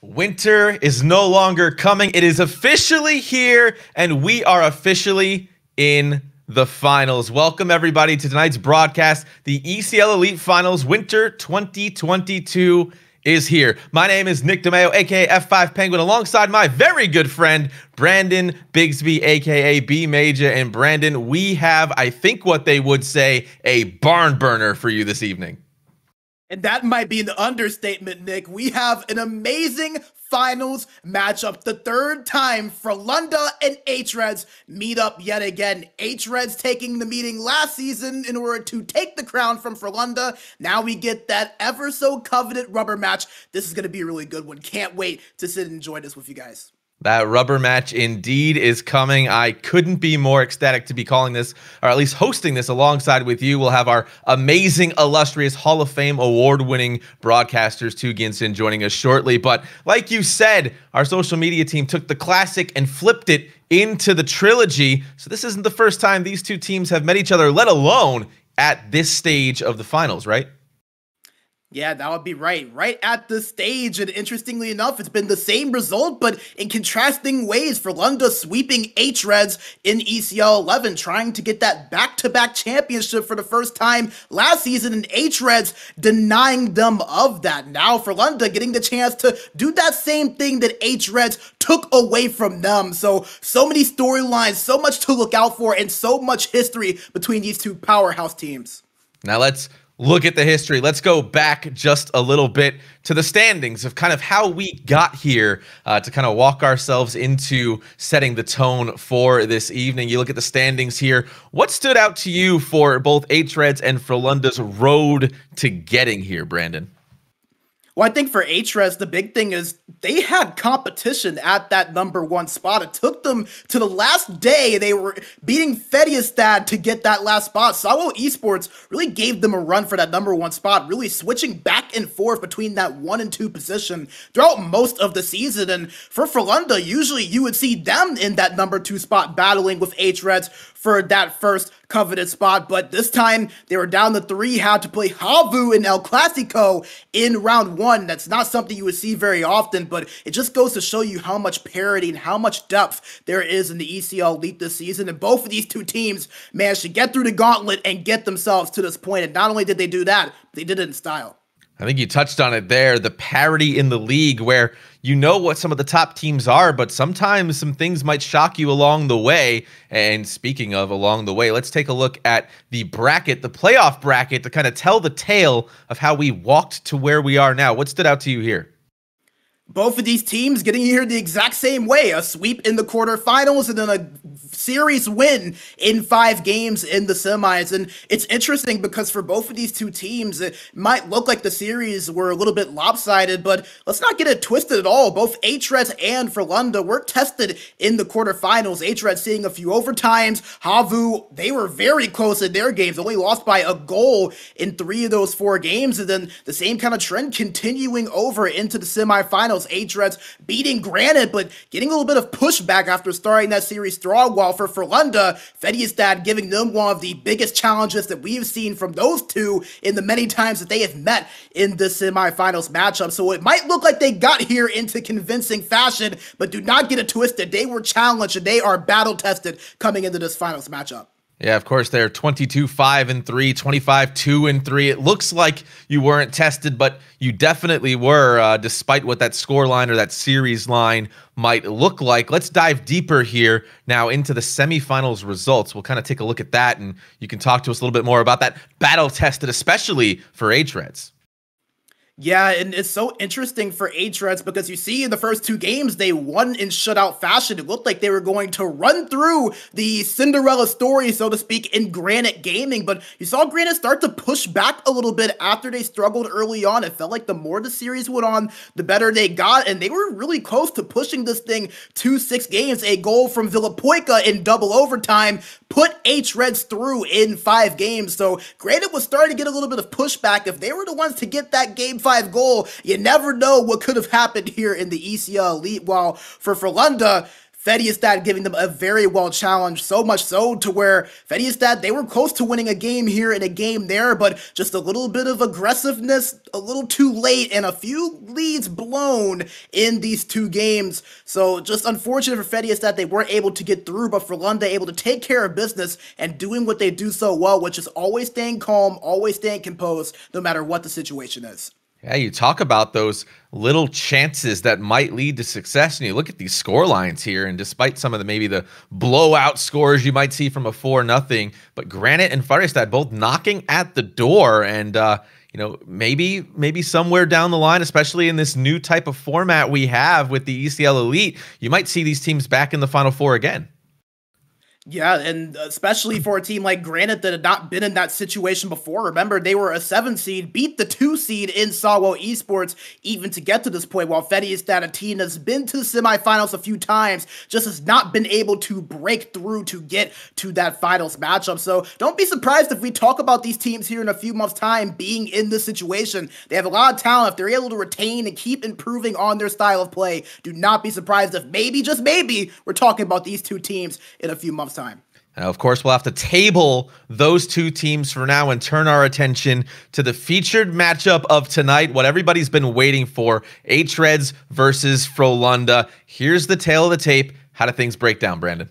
Winter is no longer coming. It is officially here, and we are officially in the finals. Welcome, everybody, to tonight's broadcast. The ECL Elite Finals Winter 2022 is here. My name is Nick DeMeo, aka F5 Penguin, alongside my very good friend, Brandon Bigsby, aka B Major. And Brandon, we have, I think, what they would say, a barn burner for you this evening. And that might be an understatement, Nick. We have an amazing finals matchup. The third time Frölunda and H-Reds meet up yet again. H-Reds taking the meeting last season in order to take the crown from Frölunda. Now we get that ever so coveted rubber match. This is going to be a really good one. Can't wait to sit and enjoy this with you guys. That rubber match indeed is coming. I couldn't be more ecstatic to be calling this, or at least hosting this alongside with you. We'll have our amazing, illustrious Hall of Fame award winning broadcasters, Tugi and Sin, joining us shortly. But like you said, our social media team took the classic and flipped it into the trilogy. So this isn't the first time these two teams have met each other, let alone at this stage of the finals, right? Yeah, that would be right. Right at the stage. And interestingly enough, it's been the same result, but in contrasting ways. Frölunda sweeping H Reds in ECL 11, trying to get that back to back championship for the first time last season, and H Reds denying them of that. Now, Frölunda getting the chance to do that same thing that H Reds took away from them. So, so many storylines, so much to look out for, and so much history between these two powerhouse teams. Now, let's look at the history. Let's go back just a little bit to the standings of kind of how we got here uh, to kind of walk ourselves into setting the tone for this evening. You look at the standings here. What stood out to you for both H-Reds and Frölunda's road to getting here, Brandon? Well, I think for H-Reds, the big thing is they had competition at that number one spot. It took them to the last day. They were beating Färjestad to get that last spot. Salo Esports really gave them a run for that number one spot, really switching back and forth between that one and two position throughout most of the season. And for Frölunda, usually you would see them in that number two spot battling with HREDs for that first coveted spot. But this time they were down the three, had to play HAVU in El Clasico in round one. That's not something you would see very often, but it just goes to show you how much parity and how much depth there is in the ECL Elite this season. And both of these two teams managed to get through the gauntlet and get themselves to this point. And not only did they do that, they did it in style. I think you touched on it there the parity in the league where you know what some of the top teams are, but sometimes some things might shock you along the way. And speaking of along the way, let's take a look at the bracket, the playoff bracket, to kind of tell the tale of how we walked to where we are now. What stood out to you here? both of these teams getting here the exact same way a sweep in the quarterfinals and then a series win in five games in the semis and it's interesting because for both of these two teams it might look like the series were a little bit lopsided but let's not get it twisted at all both H-Reds and Frölunda were tested in the quarterfinals H-Reds seeing a few overtimes HAVU they were very close in their games only lost by a goal in three of those four games and then the same kind of trend continuing over into the semifinals finals. H-Reds beating Granite, but getting a little bit of pushback after starting that series strong. While for Lunda, Frölunda, Färjestad giving them one of the biggest challenges that we've seen from those two in the many times that they have met in the semifinals matchup. So it might look like they got here into convincing fashion, but do not get it twisted. They were challenged and they are battle tested coming into this finals matchup. Yeah, of course, they're 22 5 and 3, 25 2 and 3. It looks like you weren't tested, but you definitely were, uh, despite what that score line or that series line might look like. Let's dive deeper here now into the semifinals results. We'll kind of take a look at that, and you can talk to us a little bit more about that battle tested, especially for H Reds. Yeah, and it's so interesting for H-Reds because you see in the first two games, they won in shutout fashion. It looked like they were going to run through the Cinderella story, so to speak, in Granite Gaming, but you saw Granite start to push back a little bit after they struggled early on. It felt like the more the series went on, the better they got, and they were really close to pushing this thing to six games. A goal from Villapoika in double overtime put H-Reds through in five games, so Granite was starting to get a little bit of pushback. If they were the ones to get that game 5 goal. You never know what could have happened here in the ECL Elite. While for Frölunda, Färjestad giving them a very well challenge, so much so to where Färjestad, they were close to winning a game here and a game there, but just a little bit of aggressiveness, a little too late, and a few leads blown in these two games. So just unfortunate for Färjestad they weren't able to get through, but Frölunda able to take care of business and doing what they do so well, which is always staying calm, always staying composed, no matter what the situation is. Yeah, you talk about those little chances that might lead to success, and you look at these score lines here, and despite some of the maybe the blowout scores you might see from a four nothing, but Granite and Färjestad both knocking at the door, and uh, you know maybe maybe somewhere down the line, especially in this new type of format we have with the ECL Elite, you might see these teams back in the Final Four again. Yeah, and especially for a team like Granite that had not been in that situation before. Remember, they were a seven seed, beat the two seed in Sawo Esports even to get to this point, while a team that's been to the semifinals a few times, just has not been able to break through to get to that finals matchup. So don't be surprised if we talk about these teams here in a few months' time being in this situation. They have a lot of talent. If they're able to retain and keep improving on their style of play, do not be surprised if maybe, just maybe, we're talking about these two teams in a few months' time. Now, of course, we'll have to table those two teams for now and turn our attention to the featured matchup of tonight, what everybody's been waiting for H-Reds versus Frölunda. Here's the tale of the tape. How do things break down, Brandon?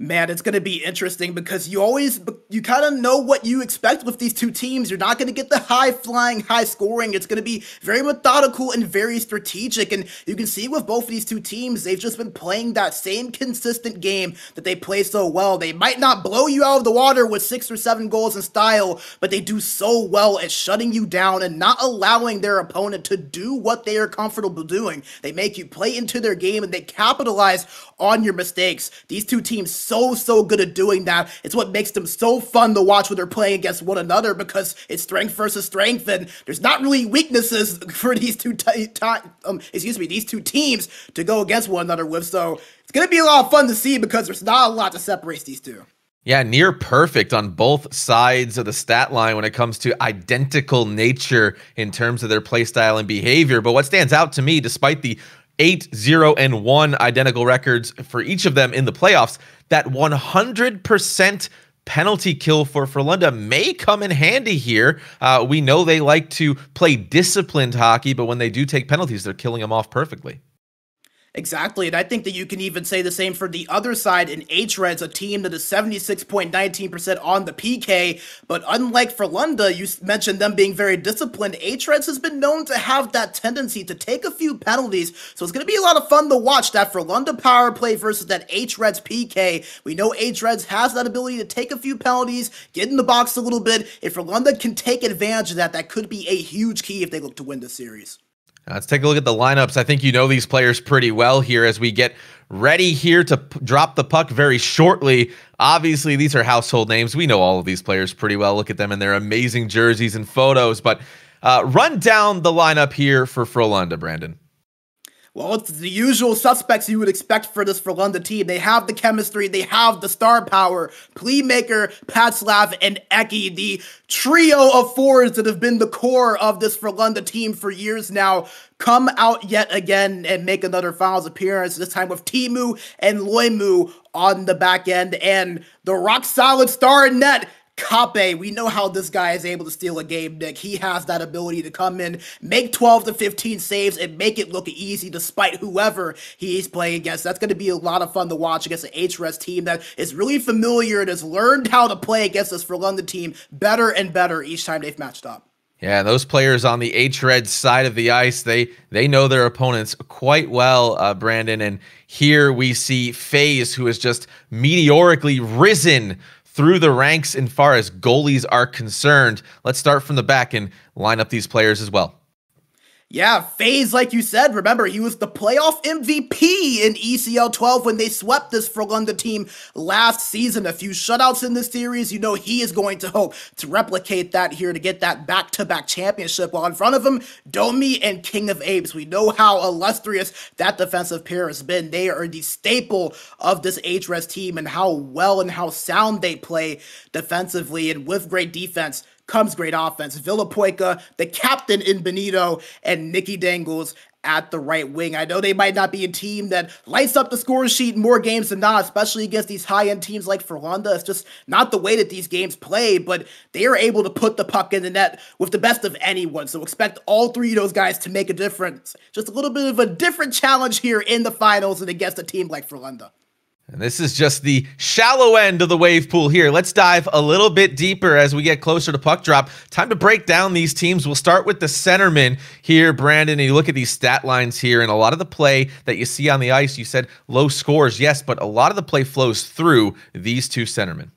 Man, it's going to be interesting because you always you kind of know what you expect with these two teams. You're not going to get the high flying, high scoring. It's going to be very methodical and very strategic. And you can see with both of these two teams, they've just been playing that same consistent game that they play so well. They might not blow you out of the water with six or seven goals in style, but they do so well at shutting you down and not allowing their opponent to do what they are comfortable doing. They make you play into their game and they capitalize on your mistakes. These two teams so, so good at doing that. It's what makes them so fun to watch when they're playing against one another because it's strength versus strength, and there's not really weaknesses for these two, t- t- um, excuse me, these two teams to go against one another with. So it's gonna be a lot of fun to see because there's not a lot to separate these two. Yeah, near perfect on both sides of the stat line when it comes to identical nature in terms of their play style and behavior. But what stands out to me, despite the 8 0 and 1 identical records for each of them in the playoffs. That 100% penalty kill for Frölunda may come in handy here. Uh, we know they like to play disciplined hockey, but when they do take penalties, they're killing them off perfectly. Exactly, and I think that you can even say the same for the other side in H-Reds, a team that is 76.19% on the PK, but unlike Frölunda, you mentioned them being very disciplined, H-Reds has been known to have that tendency to take a few penalties, so it's going to be a lot of fun to watch that Frölunda power play versus that H-Reds PK. We know H-Reds has that ability to take a few penalties, get in the box a little bit. If Frölunda can take advantage of that, that could be a huge key if they look to win the series. Let's take a look at the lineups. I think you know these players pretty well here as we get ready here to drop the puck very shortly. Obviously, these are household names. We know all of these players pretty well. Look at them in their amazing jerseys and photos. But uh, run down the lineup here for Frölunda, Brandon. Well, it's the usual suspects you would expect for this Frölunda team. They have the chemistry, they have the star power. Playmaker, Patslav, and Eki, the trio of fours that have been the core of this Frölunda team for years now, come out yet again and make another finals appearance, this time with Timu and Loimu on the back end, and the rock solid star in net, Kaape, we know how this guy is able to steal a game, Nick. He has that ability to come in, make 12 to 15 saves, and make it look easy despite whoever he's playing against. That's going to be a lot of fun to watch against an H-Reds team that is really familiar and has learned how to play against this Frölunda team better and better each time they've matched up. Yeah, those players on the H-Red side of the ice, they they know their opponents quite well, uh, Brandon. And here we see FaZe, who has just meteorically risen through the ranks in far as goalies are concerned. Let's start from the back and line up these players as well. Yeah, FaZe, like you said, remember, he was the playoff MVP in ECL 12 when they swept this Frölunda team last season. A few shutouts in this series. You know, he is going to hope to replicate that here to get that back to back championship. While in front of him, Domi and King of Apes. We know how illustrious that defensive pair has been. They are the staple of this H-Reds team and how well and how sound they play defensively and with great defense comes great offense. Villapoika, the captain in Benito, and Nikki Dangles at the right wing. I know they might not be a team that lights up the score sheet more games than not, especially against these high end teams like Frölunda. It's just not the way that these games play, but they are able to put the puck in the net with the best of anyone. So expect all three of those guys to make a difference. Just a little bit of a different challenge here in the finals and against a team like Frölunda. And this is just the shallow end of the wave pool here. Let's dive a little bit deeper as we get closer to puck drop. Time to break down these teams. We'll start with the centerman here, Brandon. And you look at these stat lines here, and a lot of the play that you see on the ice, you said low scores, yes, but a lot of the play flows through these two centermen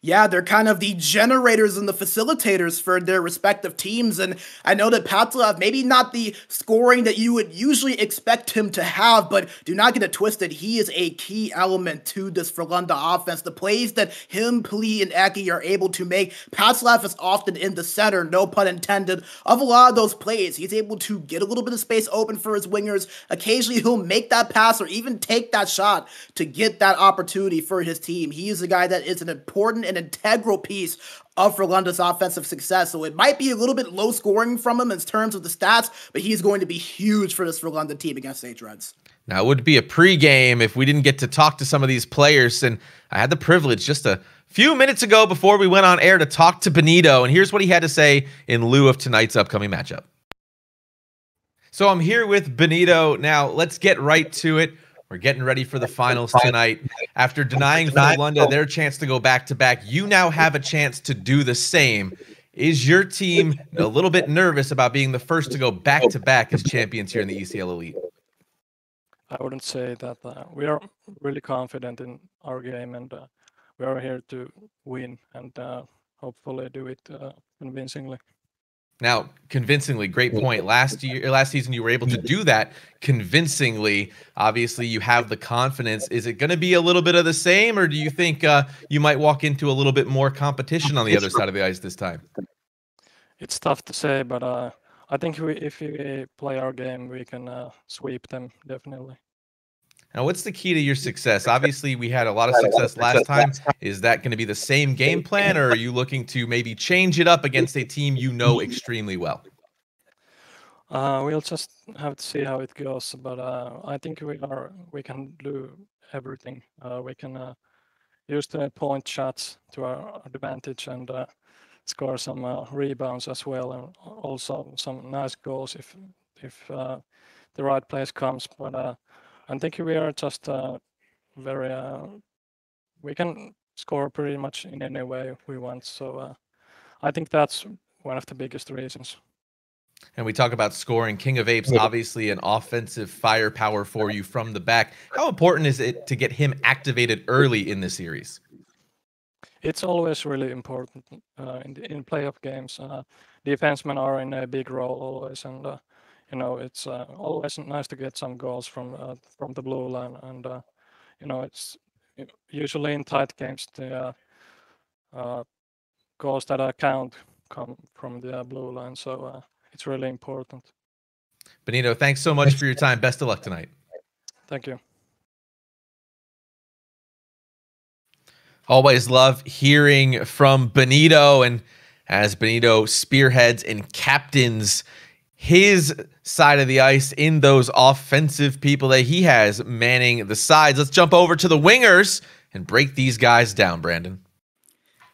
yeah, they're kind of the generators and the facilitators for their respective teams. And I know that Patlov, maybe not the scoring that you would usually expect him to have, but do not get it twisted. He is a key element to this Frölunda offense. The plays that him, Pli, and Eki are able to make, Patlov is often in the center, no pun intended, of a lot of those plays. He's able to get a little bit of space open for his wingers. Occasionally, he'll make that pass or even take that shot to get that opportunity for his team. He is a guy that is an important an integral piece of Frölunda's offensive success. So it might be a little bit low scoring from him in terms of the stats, but he's going to be huge for this Frölunda team against H-Reds. Now, it would be a pregame if we didn't get to talk to some of these players. And I had the privilege just a few minutes ago before we went on air to talk to Benito. And here's what he had to say in lieu of tonight's upcoming matchup. So I'm here with Benito. Now, let's get right to it. We're getting ready for the finals tonight. After denying Frölunda their chance to go back to back, you now have a chance to do the same. Is your team a little bit nervous about being the first to go back to back as champions here in the ECL Elite? I wouldn't say that. Uh, we are really confident in our game, and uh, we are here to win and uh, hopefully do it uh, convincingly. Now, convincingly, great point. Last year, last season, you were able to do that convincingly. Obviously, you have the confidence. Is it going to be a little bit of the same, or do you think uh, you might walk into a little bit more competition on the other side of the ice this time? It's tough to say, but uh, I think we, if we play our game, we can uh, sweep them definitely. Now, what's the key to your success? Obviously, we had a lot of success last time. Is that going to be the same game plan, or are you looking to maybe change it up against a team you know extremely well? Uh, we'll just have to see how it goes, but uh, I think we are we can do everything. Uh, we can uh, use the point shots to our advantage and uh, score some uh, rebounds as well, and also some nice goals if if the right place comes. But I think we are just uh, very uh, we can score pretty much in any way we want. So uh, I think that's one of the biggest reasons. And we talk about scoring. King of Apes, obviously an offensive firepower for you from the back. How important is it to get him activated early in the series? It's always really important uh, in the, in playoff games. Uh, defensemen are in a big role always, and uh, you know it's uh, always nice to get some goals from uh, from the blue line and uh, you know it's usually in tight games the uh, uh, goals that I count come from the blue line so it's really important. Benito thanks so much for your time. Best of luck tonight. Thank you. Always love hearing from benito and as benito spearheads and captains his side of the ice in those offensive people that he has manning the sides. Let's jump over to the wingers and break these guys down, Brandon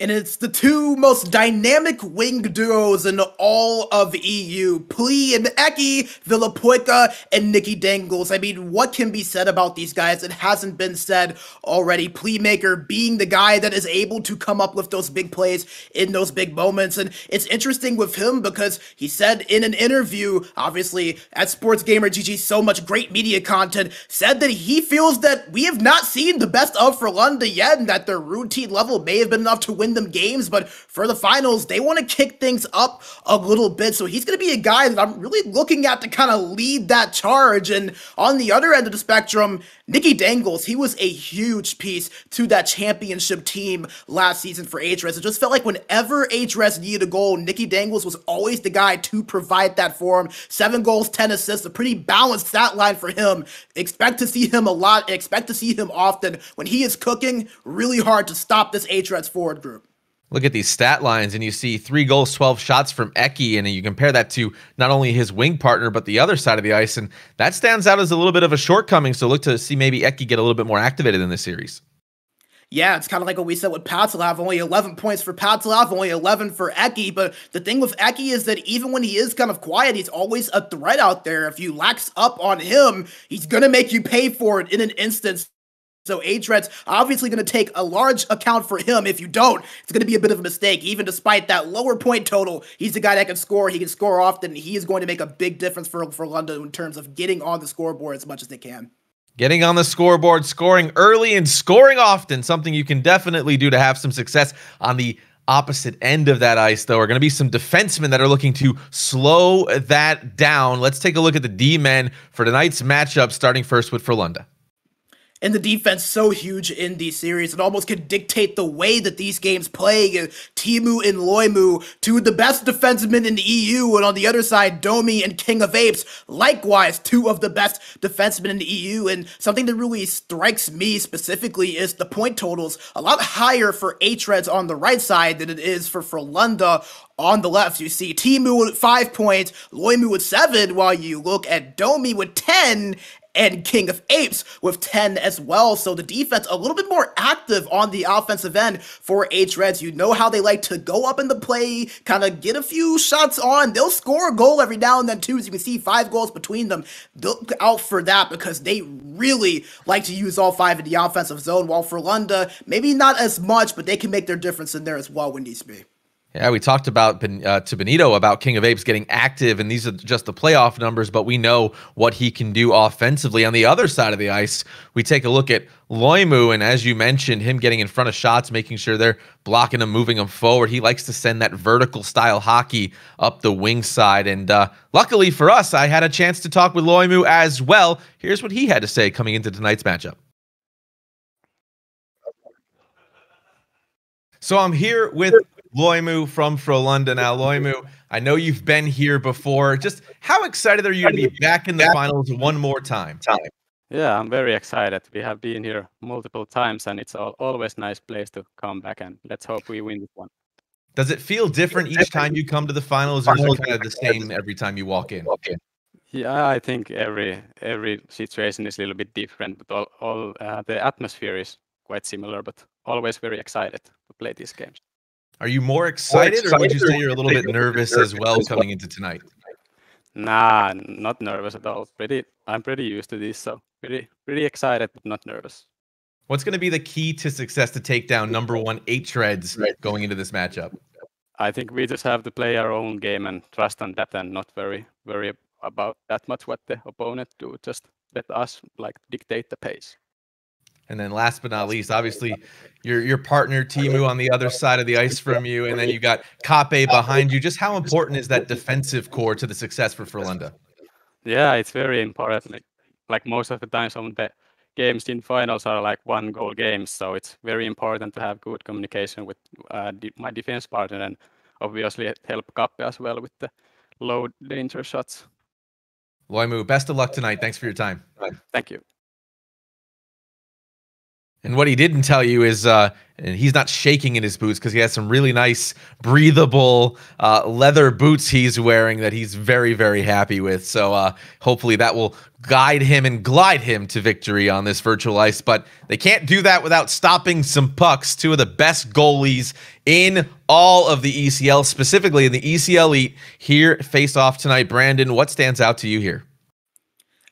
and it's the two most dynamic wing duos in all of EU. Pli and Eki, Villapoika, and Nikki Dangles. I mean, what can be said about these guys that hasn't been said already? Playmaker being the guy that is able to come up with those big plays in those big moments. And it's interesting with him because he said in an interview, obviously at Sports Gamer GG, so much great media content, said that he feels that we have not seen the best of Frölunda yet and that their routine level may have been enough to win them games, but for the finals, they want to kick things up a little bit. So he's going to be a guy that I'm really looking at to kind of lead that charge. And on the other end of the spectrum, Nikki Dangles, he was a huge piece to that championship team last season for H-Reds. It just felt like whenever H-Reds needed a goal, Nikki Dangles was always the guy to provide that for him. Seven goals, 10 assists, a pretty balanced stat line for him. Expect to see him a lot, expect to see him often. When he is cooking, really hard to stop this H-Reds forward group. Look at these stat lines and you see three goals, 12 shots from Eki, and you compare that to not only his wing partner, but the other side of the ice. And that stands out as a little bit of a shortcoming. So look to see maybe Eki get a little bit more activated in this series. Yeah, it's kind of like what we said with Patslav. Only 11 points for Patslav, only 11 for Eki. But the thing with Eki is that even when he is kind of quiet, he's always a threat out there. If you lax up on him, he's going to make you pay for it in an instance. So H-Reds obviously going to take a large account for him. If you don't, it's going to be a bit of a mistake. Even despite that lower point total, he's the guy that can score. He can score often. He is going to make a big difference for, Frölunda in terms of getting on the scoreboard as much as they can. Getting on the scoreboard, scoring early and scoring often, something you can definitely do to have some success on the opposite end of that ice, though, are going to be some defensemen that are looking to slow that down. Let's take a look at the D men for tonight's matchup, starting first with Frölunda and the defense so huge in these series. It almost could dictate the way that these games play. Teemu and Loimu, two of the best defensemen in the EU, and on the other side, Domi and King of Apes, likewise two of the best defensemen in the EU. And something that really strikes me specifically is the point totals a lot higher for H-Reds on the right side than it is for Frölunda on the left, you see Teemu with five points, Loimu with seven, while you look at Domi with 10, and King of Apes with 10 as well. So the defense a little bit more active on the offensive end for H Reds. You know how they like to go up in the play, kind of get a few shots on. They'll score a goal every now and then too. As you can see, five goals between them. Look out for that because they really like to use all five in the offensive zone. While Frölunda, maybe not as much, but they can make their difference in there as well when needs be. Yeah, we talked about uh, to Benito about King of Apes getting active, and these are just the playoff numbers, but we know what he can do offensively. On the other side of the ice, we take a look at Loimu, and as you mentioned, him getting in front of shots, making sure they're blocking him, moving him forward. He likes to send that vertical style hockey up the wing side, and uh, luckily for us, I had a chance to talk with Loimu as well. Here's what he had to say coming into tonight's matchup. So I'm here with Loimu from Frölunda now. Loimu, I know you've been here before. Just how excited are you to be back in the finals one more time? Yeah, I'm very excited. We have been here multiple times, and it's always nice place to come back. And let's hope we win this one. Does it feel different each time you come to the finals, or is it kind of the same every time you walk in? Yeah, I think every every situation is a little bit different, but all, all uh, the atmosphere is quite similar. But always very excited to play these games. Are you more excited, excited or would you say you're a little bit nervous as well coming into tonight? Nah, not nervous at all. Pretty, I'm pretty used to this, so pretty, pretty excited, but not nervous. What's going to be the key to success to take down number one H-Reds going into this matchup? I think we just have to play our own game and trust on that, and not very, very about that much what the opponent do. Just let us like dictate the pace. And then last but not least, obviously your your partner Timu on the other side of the ice from you, and then you got Kaape behind you. Just how important is that defensive core to the success for Frölunda? Yeah, it's very important. Like, like most of the time, some of the games in finals are like one goal games, so it's very important to have good communication with uh, my defense partner and obviously help Kaape as well with the low danger shots. Loimu, best of luck tonight. Thanks for your time. Thank you. And what he didn't tell you is, uh, and he's not shaking in his boots because he has some really nice, breathable uh, leather boots he's wearing that he's very, very happy with. So uh, hopefully that will guide him and glide him to victory on this virtual ice. But they can't do that without stopping some pucks. Two of the best goalies in all of the ECL, specifically in the ECL Elite, here face off tonight. Brandon, what stands out to you here?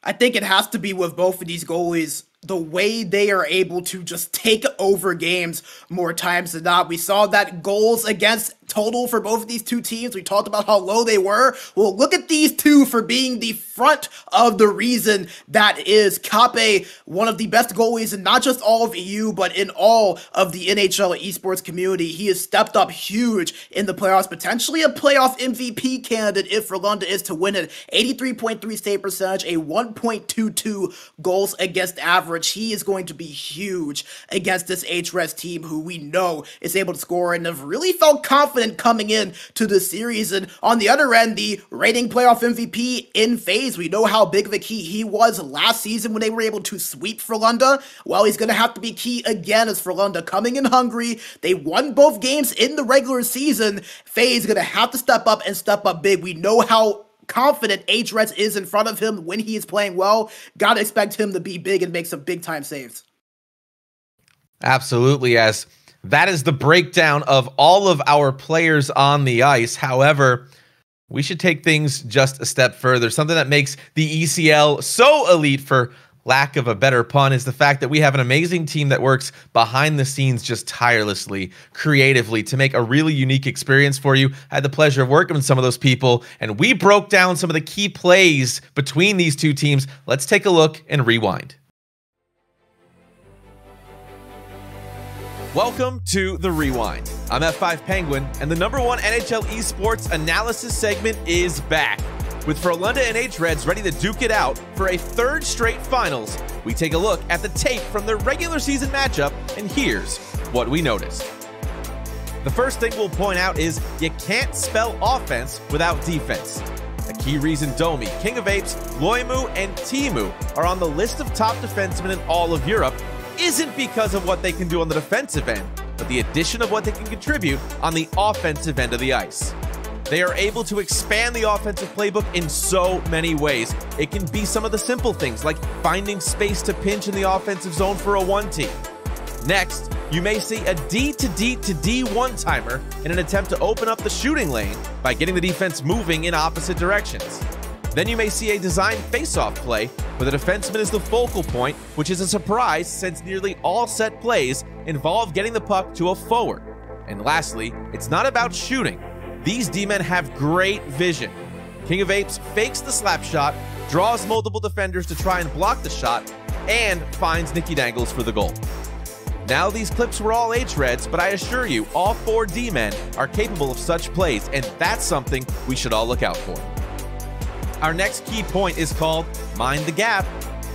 I think it has to be with both of these goalies the way they are able to just take over games more times than not. We saw that goals against total for both of these two teams. We talked about how low they were. Well, look at these two for being the front of the reason that is Kaape, one of the best goalies in not just all of EU, but in all of the NHL esports community. He has stepped up huge in the playoffs, potentially a playoff MVP candidate if Frölunda is to win it. 83.3 save percentage, a 1.22 goals against average. He is going to be huge against this H-Reds team who we know is able to score and have really felt confident confident coming in to the series. And on the other end, the reigning playoff MVP in FaZe, we know how big of a key he was last season when they were able to sweep Frölunda. Well, he's going to have to be key again as Frölunda coming in hungry. They won both games in the regular season. FaZe going to have to step up and step up big. We know how confident HREDZ is in front of him when he is playing well. Gotta expect him to be big and make some big time saves. Absolutely, as that is the breakdown of all of our players on the ice. However, we should take things just a step further. Something that makes the ECL so elite for lack of a better pun is the fact that we have an amazing team that works behind the scenes just tirelessly, creatively to make a really unique experience for you. I had the pleasure of working with some of those people, and we broke down some of the key plays between these two teams. Let's take a look and rewind. Welcome to The Rewind. I'm F5 Penguin, and the number one NHL esports analysis segment is back. With Frölunda and H-Reds ready to duke it out for a third straight finals, we take a look at the tape from their regular season matchup, and here's what we noticed. The first thing we'll point out is you can't spell offense without defense. A key reason Domi, King of Apes, Loimu, and Timu are on the list of top defensemen in all of Europe isn't because of what they can do on the defensive end, but the addition of what they can contribute on the offensive end of the ice. They are able to expand the offensive playbook in so many ways. It can be some of the simple things like finding space to pinch in the offensive zone for a one team. Next, you may see a D to D to D one timer in an attempt to open up the shooting lane by getting the defense moving in opposite directions. Then you may see a design face-off play where the defenseman is the focal point, which is a surprise since nearly all set plays involve getting the puck to a forward. And lastly, it's not about shooting. These D-men have great vision. King of Apes fakes the slap shot, draws multiple defenders to try and block the shot, and finds Nikki Dangles for the goal. Now these clips were all H-Reds, but I assure you, all four D-men are capable of such plays, and that's something we should all look out for. Our next key point is called Mind the Gap.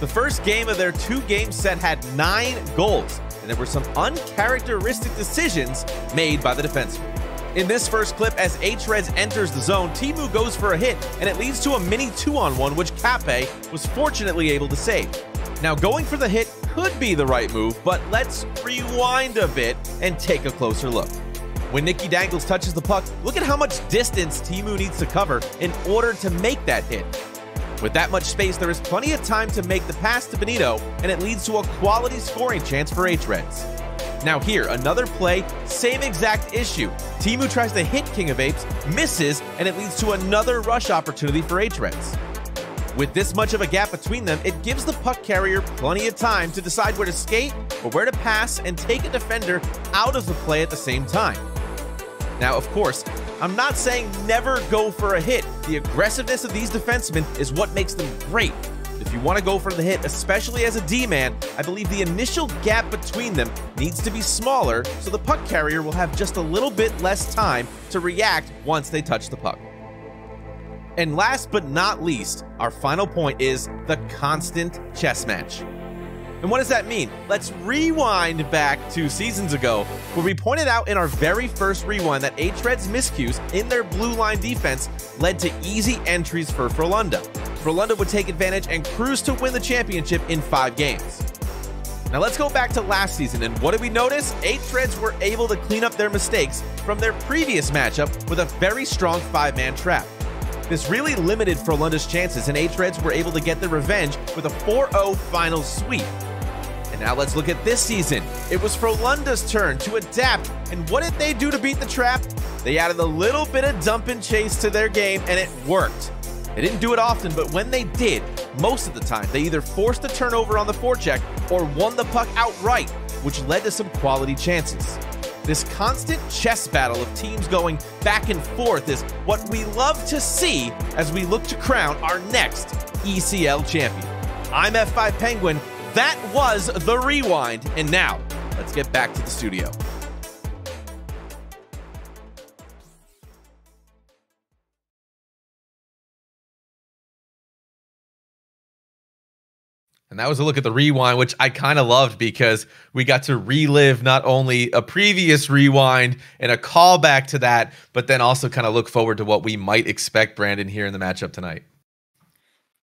The first game of their two game set had nine goals, and there were some uncharacteristic decisions made by the defenseman. In this first clip, as HREDZ enters the zone, Timu goes for a hit, and it leads to a mini two on one, which Kaape was fortunately able to save. Now, going for the hit could be the right move, but let's rewind a bit and take a closer look. When Nikki Dangles touches the puck, look at how much distance Timu needs to cover in order to make that hit. With that much space, there is plenty of time to make the pass to Benito, and it leads to a quality scoring chance for H-Reds. Now here, another play, same exact issue. Timu tries to hit King of Apes, misses, and it leads to another rush opportunity for H-Reds. With this much of a gap between them, it gives the puck carrier plenty of time to decide where to skate or where to pass and take a defender out of the play at the same time. Now, of course, I'm not saying never go for a hit. The aggressiveness of these defensemen is what makes them great. If you want to go for the hit, especially as a D-man, I believe the initial gap between them needs to be smaller so the puck carrier will have just a little bit less time to react once they touch the puck. And last but not least, our final point is the constant chess match. And what does that mean? Let's rewind back two seasons ago, where we pointed out in our very first rewind that H-Red's miscues in their blue line defense led to easy entries for Frölunda. Frölunda would take advantage and cruise to win the championship in five games. Now let's go back to last season, and what did we notice? HREDZ were able to clean up their mistakes from their previous matchup with a very strong five-man trap. This really limited Frölunda's chances, and HREDZ were able to get their revenge with a 4-0 final sweep. And now let's look at this season. It was Frölunda's turn to adapt, and what did they do to beat the trap? They added a little bit of dump and chase to their game, and it worked. They didn't do it often, but when they did, most of the time, they either forced a turnover on the forecheck or won the puck outright, which led to some quality chances. This constant chess battle of teams going back and forth is what we love to see as we look to crown our next ECL champion. I'm F5 Penguin, that was the rewind. And now, let's get back to the studio. And that was a look at the rewind, which I kind of loved because we got to relive not only a previous rewind and a callback to that, but then also kind of look forward to what we might expect, Brandon, here in the matchup tonight.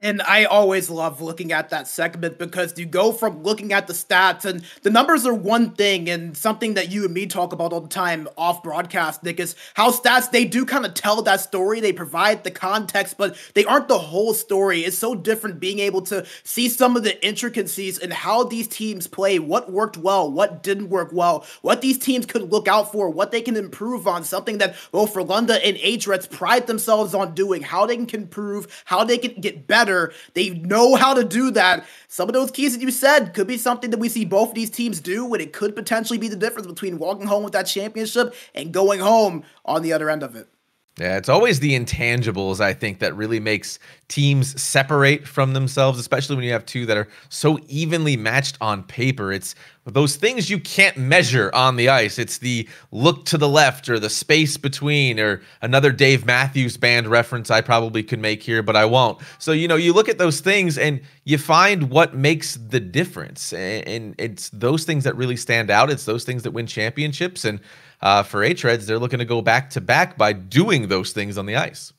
And I always love looking at that segment because you go from looking at the stats and the numbers are one thing and something that you and me talk about all the time off broadcast, Nick, is how stats they do kind of tell that story. They provide the context, but they aren't the whole story. It's so different being able to see some of the intricacies and in how these teams play, what worked well, what didn't work well, what these teams could look out for, what they can improve on, something that both Frölunda and HREDS pride themselves on doing, how they can improve, how they can get better better. They know how to do that. Some of those keys that you said could be something that we see both of these teams do, and it could potentially be the difference between walking home with that championship and going home on the other end of it. Yeah, it's always the intangibles, I think, that really makes teams separate from themselves, especially when you have two that are so evenly matched on paper. It's those things you can't measure on the ice. It's the look to the left or the space between or another Dave Matthews band reference I probably could make here, but I won't. So, you know, you look at those things and you find what makes the difference. And it's those things that really stand out. It's those things that win championships. And uh, for HREDS, they're looking to go back to back by doing those things on the ice.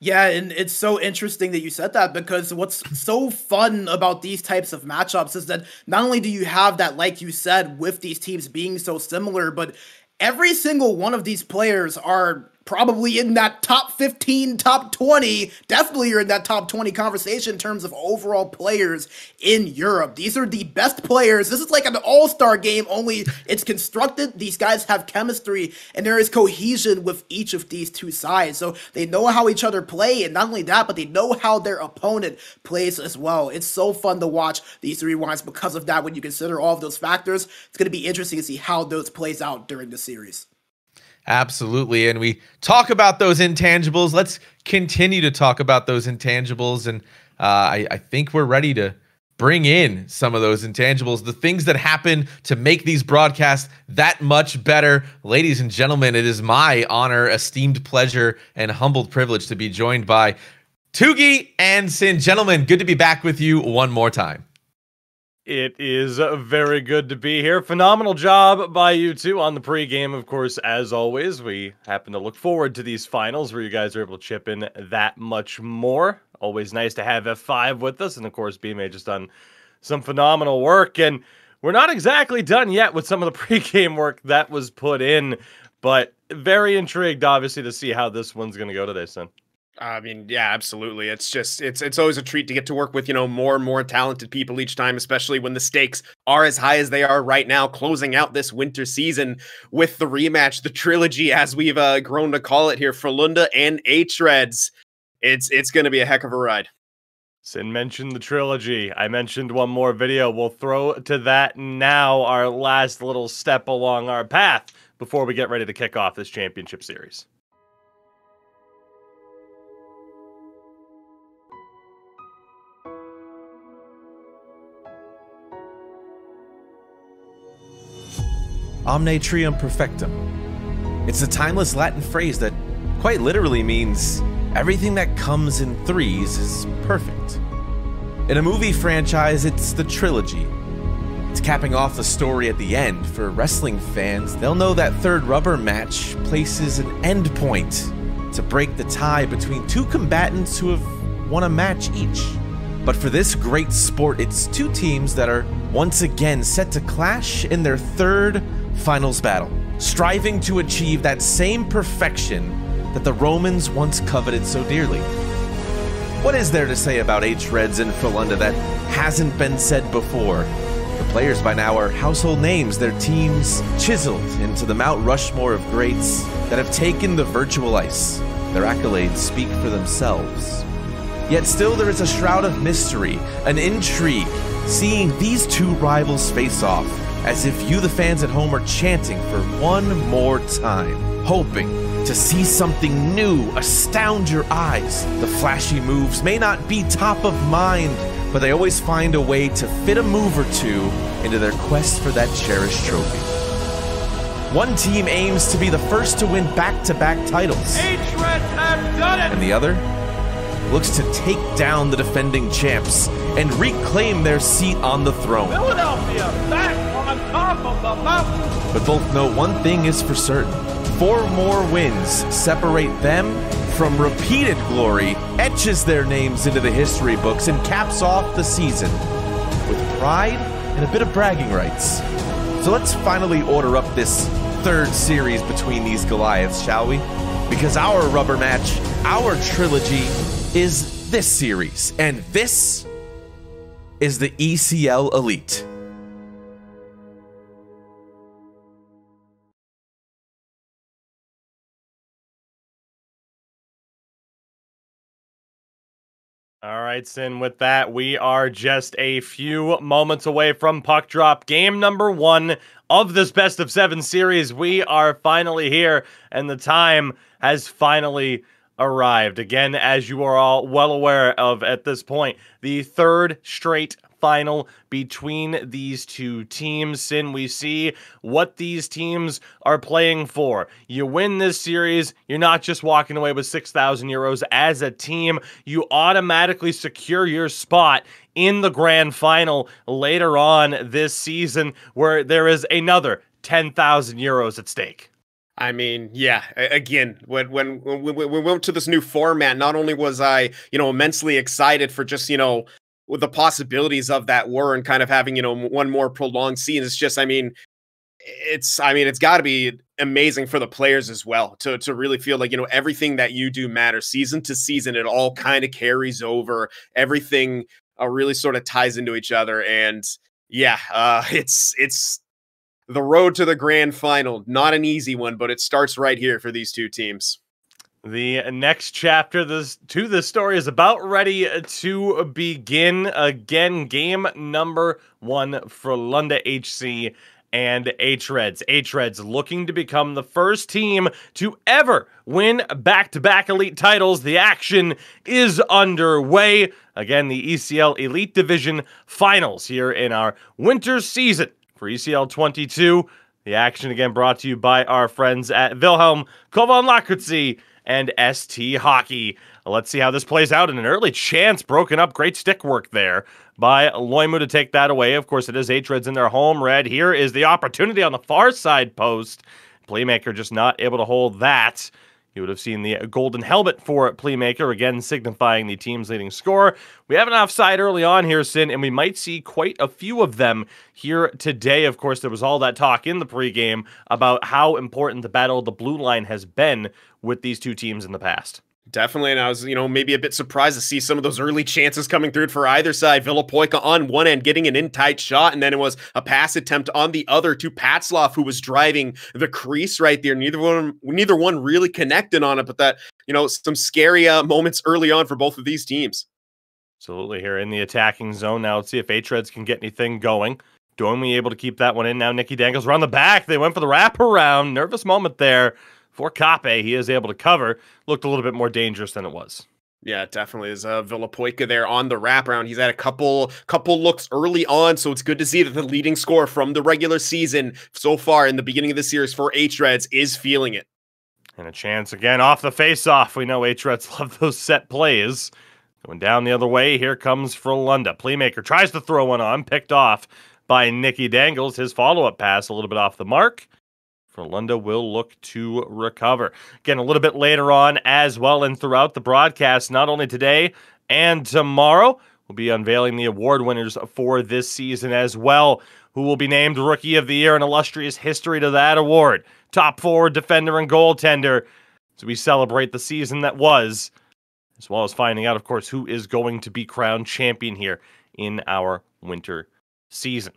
Yeah, and it's so interesting that you said that because what's so fun about these types of matchups is that not only do you have that, like you said, with these teams being so similar, but every single one of these players are probably in that top 15, top 20. Definitely you're in that top 20 conversation in terms of overall players in Europe. These are the best players. This is like an all star game, only it's constructed. These guys have chemistry and there is cohesion with each of these two sides. So they know how each other play. And not only that, but they know how their opponent plays as well. It's so fun to watch these three rewinds because of that. When you consider all of those factors, it's going to be interesting to see how those plays out during the series. Absolutely. And we talk about those intangibles. Let's continue to talk about those intangibles. And uh, I, I think we're ready to bring in some of those intangibles, the things that happen to make these broadcasts that much better. Ladies and gentlemen, it is my honor, esteemed pleasure, and humbled privilege to be joined by Tugi and Sin. Gentlemen, good to be back with you one more time. It is very good to be here. Phenomenal job by you two on the pregame. Of course, as always, we happen to look forward to these finals where you guys are able to chip in that much more. Always nice to have F5 with us. And of course, BMA just done some phenomenal work. And we're not exactly done yet with some of the pregame work that was put in, but very intrigued, obviously, to see how this one's going to go today, son. I mean, yeah, absolutely. It's just it's it's always a treat to get to work with, you know, more and more talented people each time, especially when the stakes are as high as they are right now, closing out this winter season with the rematch, the trilogy as we've uh, grown to call it here, Frölunda and HREDS. It's it's going to be a heck of a ride. Sin mentioned the trilogy. I mentioned one more video. We'll throw to that now, our last little step along our path before we get ready to kick off this championship series. Omne Trium Perfectum. It's a timeless Latin phrase that quite literally means everything that comes in threes is perfect. In a movie franchise, it's the trilogy. It's capping off the story at the end. For wrestling fans, they'll know that third rubber match places an end point to break the tie between two combatants who have won a match each. But for this great sport, it's two teams that are once again set to clash in their third finals battle, striving to achieve that same perfection that the Romans once coveted so dearly. What is there to say about H-Reds and Frölunda that hasn't been said before? The players by now are household names, their teams chiseled into the Mount Rushmore of greats that have taken the virtual ice. Their accolades speak for themselves. Yet still there is a shroud of mystery, an intrigue, seeing these two rivals face off as if you, the fans at home, are chanting for one more time, hoping to see something new astound your eyes. The flashy moves may not be top of mind, but they always find a way to fit a move or two into their quest for that cherished trophy. One team aims to be the first to win back to back titles. Have done it! And the other looks to take down the defending champs and reclaim their seat on the throne. Philadelphia back But both know one thing is for certain four more wins separate them from repeated glory, etches their names into the history books, and caps off the season with pride and a bit of bragging rights. So let's finally order up this third series between these Goliaths, shall we? Because our rubber match, our trilogy, is this series, and this is the ECL Elite. All right, Sin, with that, we are just a few moments away from puck drop. Game number one of this best of seven series. We are finally here, and the time has finally arrived. Again, as you are all well aware of at this point, the third straight final between these two teams. And we see what these teams are playing for. You win this series, you're not just walking away with 6,000 euros as a team, you automatically secure your spot in the grand final later on this season, where there is another 10,000 euros at stake. I mean, yeah. Again, when when when we, we went to this new format, not only was I, you know, immensely excited for just you know the possibilities of that were, and kind of having you know one more prolonged season. It's just, I mean, it's I mean, it's got to be amazing for the players as well to to really feel like you know everything that you do matters season to season. It all kind of carries over. Everything uh, really sort of ties into each other, and yeah, uh, it's it's the road to the grand final. Not an easy one, but it starts right here for these two teams. The next chapter this, to this story is about ready to begin. Again, game number one Frölunda HC and H-Reds. H-Reds looking to become the first team to ever win back-to-back elite titles. The action is underway. Again, the ECL Elite Division Finals here in our winter season for ECL 22. The action again brought to you by our friends at Wilhelm Kovan and ST Hockey. Let's see how this plays out in an early chance broken up. Great stick work there by Loimu to take that away. Of course, it is H-Reds in their home red. Here is the opportunity on the far side post. Playmaker just not able to hold that. You would have seen the golden helmet for Playmaker, again signifying the team's leading score. We have an offside early on here, Sin, and we might see quite a few of them here today. Of course, there was all that talk in the pregame about how important the battle of the blue line has been with these two teams in the past. Definitely, and I was, you know, maybe a bit surprised to see some of those early chances coming through for either side. Villapoika on one end getting an in tight shot, and then it was a pass attempt on the other to Patslov, who was driving the crease right there. Neither one, neither one really connected on it, but that, you know, some scary uh, moments early on for both of these teams. Absolutely, here in the attacking zone now. Let's see if H-Reds can get anything going. Domi able to keep that one in. Now Nikki Dangles around the back. They went for the wraparound. Nervous moment there for Kaape, he is able to cover. Looked a little bit more dangerous than it was. Yeah, definitely is uh, Villapoika there on the wraparound. He's had a couple couple looks early on, so it's good to see that the leading scorer from the regular season so far in the beginning of the series for H Reds is feeling it. And a chance again off the face-off. We know H Reds love those set plays. Going down the other way, here comes Frölunda. Playmaker tries to throw one on, picked off by Nikki Dangles. His follow-up pass a little bit off the mark. Frölunda will look to recover. Again, a little bit later on as well and throughout the broadcast, not only today and tomorrow, we'll be unveiling the award winners for this season as well, who will be named Rookie of the Year, an illustrious history to that award. Top forward, defender, and goaltender So we celebrate the season that was, as well as finding out, of course, who is going to be crowned champion here in our winter season.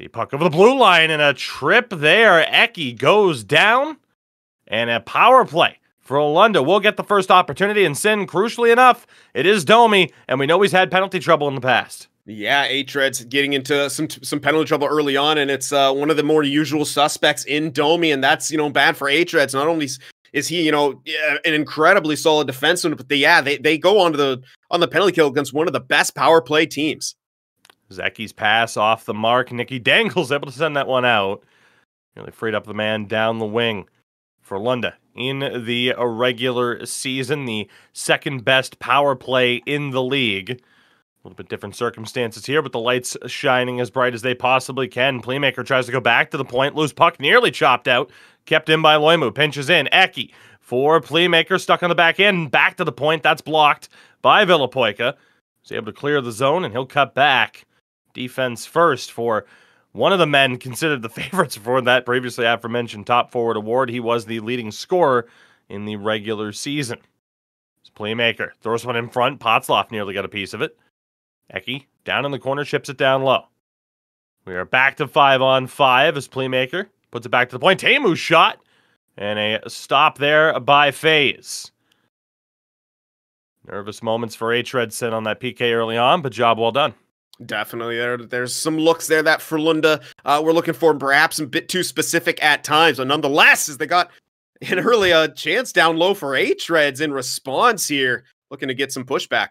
See, puck over the blue line and a trip there. Eki goes down. And a power play for Frölunda. We'll get the first opportunity and Sin, crucially enough, it is Domi, and we know he's had penalty trouble in the past. Yeah, H-Reds getting into some some penalty trouble early on, and it's uh, one of the more usual suspects in Domi, and that's you know bad for H-Reds. Not only is he you know an incredibly solid defenseman, but they, yeah, they they go on to the on the penalty kill against one of the best power play teams. Zeki's pass off the mark. Nikki Dangles able to send that one out. Nearly freed up the man down the wing Frölunda in the regular season, the second best power play in the league. A little bit different circumstances here, but the lights shining as bright as they possibly can. Playmaker tries to go back to the point. Loose puck nearly chopped out. Kept in by Loimu. Pinches in. Eki for Playmaker stuck on the back end. Back to the point. That's blocked by Villapoika. He's able to clear the zone and he'll cut back. Defense first for one of the men considered the favorites for that previously aforementioned top forward award. He was the leading scorer in the regular season. His playmaker throws one in front. Potsloff nearly got a piece of it. Eki down in the corner, chips it down low. We are back to five on five as playmaker puts it back to the point. Tamu shot and a stop there by FaZe. Nervous moments for H-Redson on that PK early on, but job well done. Definitely, there. There's some looks there that Frölunda uh, we're looking for, perhaps a bit too specific at times, but nonetheless, as they got an early uh, chance down low for H-Reds in response here, looking to get some pushback.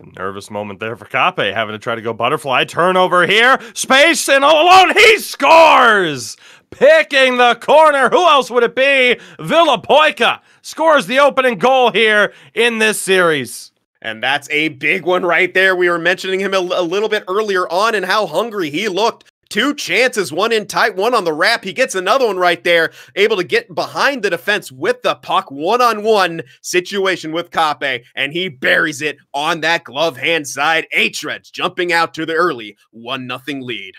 A nervous moment there for Kaape, having to try to go butterfly. Turnover here. Space and all alone. He scores! Picking the corner. Who else would it be? Villa Villapoika scores the opening goal here in this series. And that's a big one right there. We were mentioning him a, a little bit earlier on and how hungry he looked Two chances, one in tight, one on the wrap. He gets another one right there, able to get behind the defense with the puck, one on one situation with Kaape, and he buries it on that glove hand side. H-Reds jumping out to the early 1 0 lead.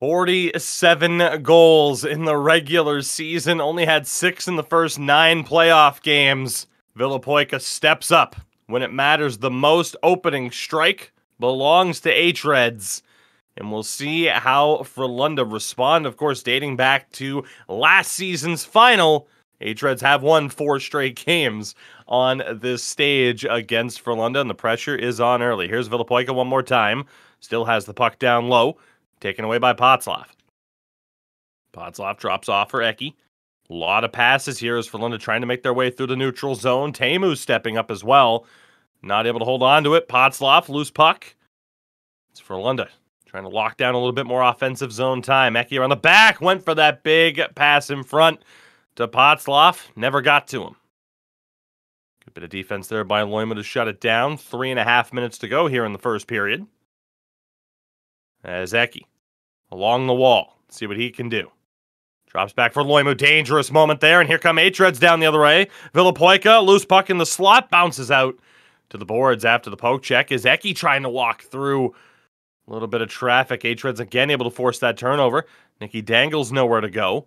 47 goals in the regular season, only had six in the first nine playoff games. Villapoika steps up when it matters the most. Opening strike belongs to H-Reds and we'll see how Frölunda respond. Of course, dating back to last season's final, H-Reds have won four straight games on this stage against Frölunda, and the pressure is on early. Here's Villapoika one more time. Still has the puck down low, taken away by Potsloff. Potsloff drops off for Eki. A lot of passes here as Frölunda trying to make their way through the neutral zone. Teemu stepping up as well. Not able to hold on to it. Potsloff, loose puck. It's Frölunda Trying to lock down a little bit more offensive zone time. Eki around the back went for that big pass in front to Potsloff. Never got to him. Good bit of defense there by Loimu to shut it down. Three and a half minutes to go here in the first period. As Eki along the wall. See what he can do. Drops back for Loimu. Dangerous moment there. And here come H-Reds down the other way. Villapoika, loose puck in the slot, bounces out to the boards after the poke check. Is Eki trying to walk through a little bit of traffic. H-Reds again able to force that turnover. Nikki Dangles nowhere to go.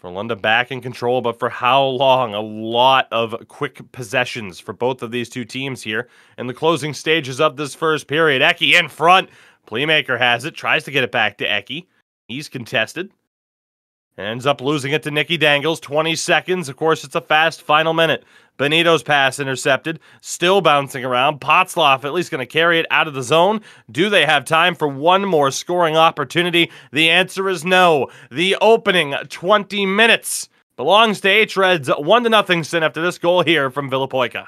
Frölunda back in control, but for how long? A lot of quick possessions for both of these two teams here in the closing stages of this first period. Eki in front. Playmaker has it, tries to get it back to Eki. He's contested. Ends up losing it to Nikki Dangles. 20 seconds. Of course, it's a fast final minute. Benito's pass intercepted. Still bouncing around. Potsloff at least going to carry it out of the zone. Do they have time for one more scoring opportunity? The answer is no. The opening 20 minutes belongs to H-Reds. 1 to nothing sin after this goal here from Villapoika.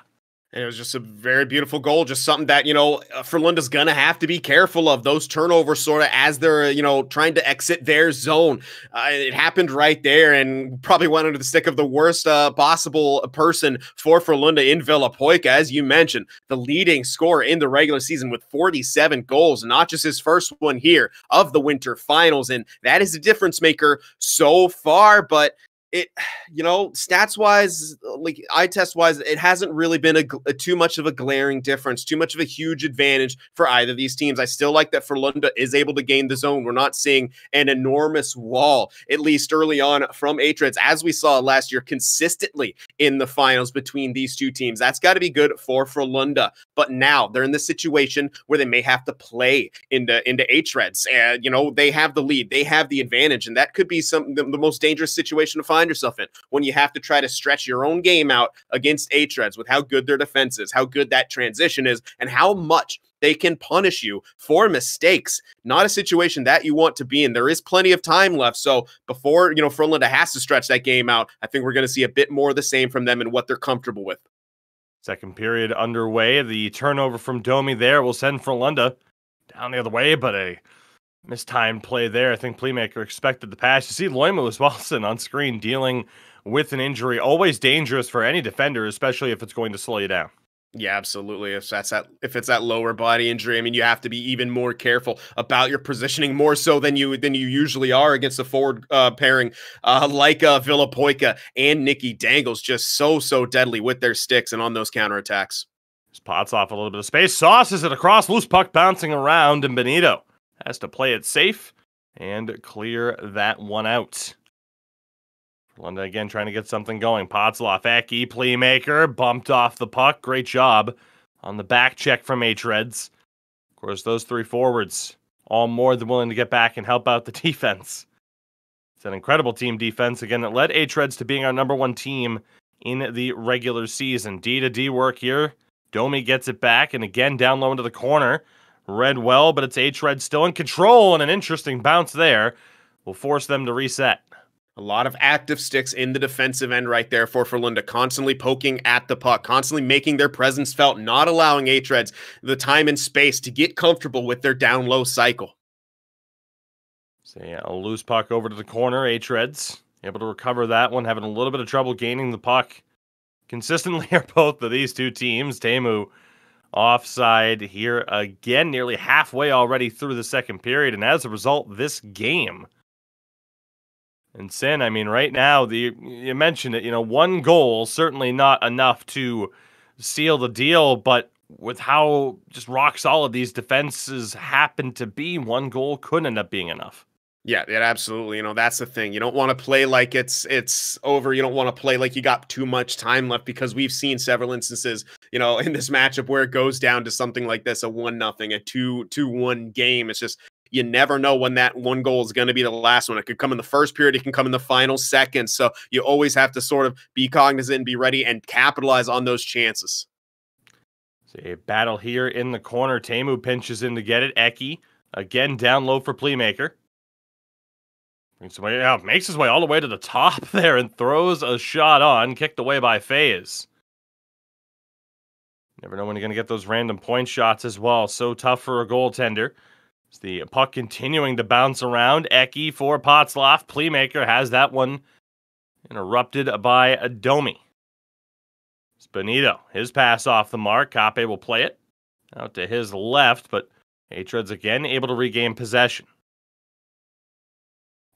And it was just a very beautiful goal, just something that, you know, uh, Frölunda's going to have to be careful of those turnovers sort of as they're, you know, trying to exit their zone. Uh, it happened right there and probably went under the stick of the worst uh, possible person for Frölunda in Villapoika. As you mentioned, the leading scorer in the regular season with 47 goals, not just his first one here of the winter finals. And that is a difference maker so far. But it you know stats wise like eye test wise it hasn't really been a, a, too much of a glaring difference too much of a huge advantage for either of these teams. I still like that Frölunda is able to gain the zone. We're not seeing an enormous wall at least early on from H-Reds as we saw last year consistently in the finals between these two teams. That's got to be good for Frölunda but now they're in the situation where they may have to play into into H-Reds and you know they have the lead they have the advantage and that could be some the, the most dangerous situation to find find yourself in when you have to try to stretch your own game out against H-Reds with how good their defense is, how good that transition is, and how much they can punish you for mistakes. Not a situation that you want to be in. There is plenty of time left. So before, you know, Frölunda has to stretch that game out, I think we're going to see a bit more of the same from them and what they're comfortable with. Second period underway. The turnover from Domi there will send Frölunda down the other way, but a mistimed play there. I think Playmaker expected the pass. You see Loimus Wilson on screen dealing with an injury. Always dangerous for any defender, especially if it's going to slow you down. Yeah, absolutely. If that's that, if it's that lower body injury, I mean, you have to be even more careful about your positioning, more so than you than you usually are against a forward uh, pairing uh, like uh, Villapoika and Nikki Dangles, just so so deadly with their sticks and on those counterattacks. Pots off a little bit of space. Sauces it across, loose puck bouncing around, and Benito has to play it safe and clear that one out. London again trying to get something going. Potzloff, Eki, playmaker, bumped off the puck. Great job on the back check from H-Reds. Of course, those three forwards all more than willing to get back and help out the defense. It's an incredible team defense again that led H-Reds to being our number one team in the regular season. D to D work here. Domi gets it back and again down low into the corner. Read well, but it's H-Red still in control and an interesting bounce there will force them to reset. A lot of active sticks in the defensive end right there for Frölunda, constantly poking at the puck, constantly making their presence felt, not allowing H-Reds the time and space to get comfortable with their down low cycle. So yeah, a loose puck over to the corner. H-Reds able to recover that one, having a little bit of trouble gaining the puck. Consistently are both of these two teams. Teemu offside here again, nearly halfway already through the second period. And as a result, this game and Sin, I mean, right now, the you mentioned it, you know, one goal certainly not enough to seal the deal, but with how just rock solid these defenses happen to be, one goal could end up being enough. Yeah, yeah, absolutely. You know, that's the thing. You don't want to play like it's it's over. You don't want to play like you got too much time left because we've seen several instances, you know, in this matchup where it goes down to something like this, a one nothing, a two two one game. It's just you never know when that one goal is going to be the last one. It could come in the first period, it can come in the final second. So you always have to sort of be cognizant and be ready and capitalize on those chances. See a battle here in the corner. Tamu pinches in to get it. Eki again down low for Playmaker. His way out, makes his way all the way to the top there and throws a shot on, kicked away by FaZe. Never know when you're going to get those random point shots as well. So tough for a goaltender. It's the puck continuing to bounce around. Eki for Potzloff. Playmaker has that one interrupted by Domi. It's Benito. His pass off the mark. Kaape will play it out to his left, but H-Reds again able to regain possession.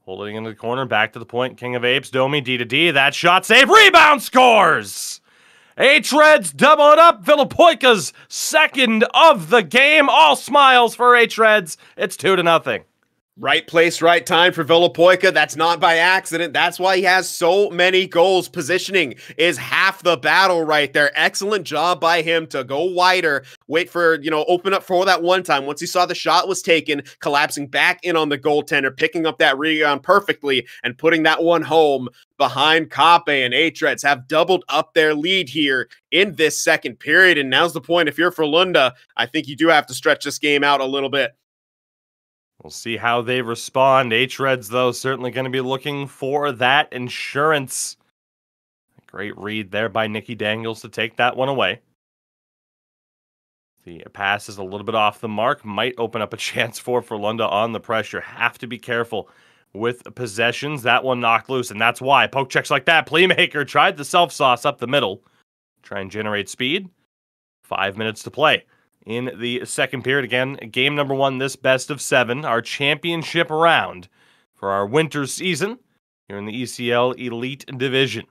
Holding into the corner, back to the point. King of Apes, Domi, D to D. That shot save, rebound scores! H-Reds double it up. Villapoika's second of the game. All smiles for H-Reds. It's two to nothing. Right place, right time for Villapoika. That's not by accident. That's why he has so many goals. Positioning is half the battle right there. Excellent job by him to go wider, wait for, you know, open up for that one time. Once he saw the shot was taken, collapsing back in on the goaltender, picking up that rebound perfectly and putting that one home behind Kaape and H-Reds have doubled up their lead here in this second period. And now's the point. If you're Frölunda, I think you do have to stretch this game out a little bit. We'll see how they respond. H-Reds, though, certainly going to be looking for that insurance. Great read there by Nikki Dangles to take that one away. The pass is a little bit off the mark. Might open up a chance for Frölunda on the pressure. Have to be careful with possessions. That one knocked loose, and that's why. Poke checks like that. Playmaker tried the self sauce up the middle. Try and generate speed. Five minutes to play in the second period. Again, game number one, this best of seven, our championship round for our winter season here in the ECL Elite Division.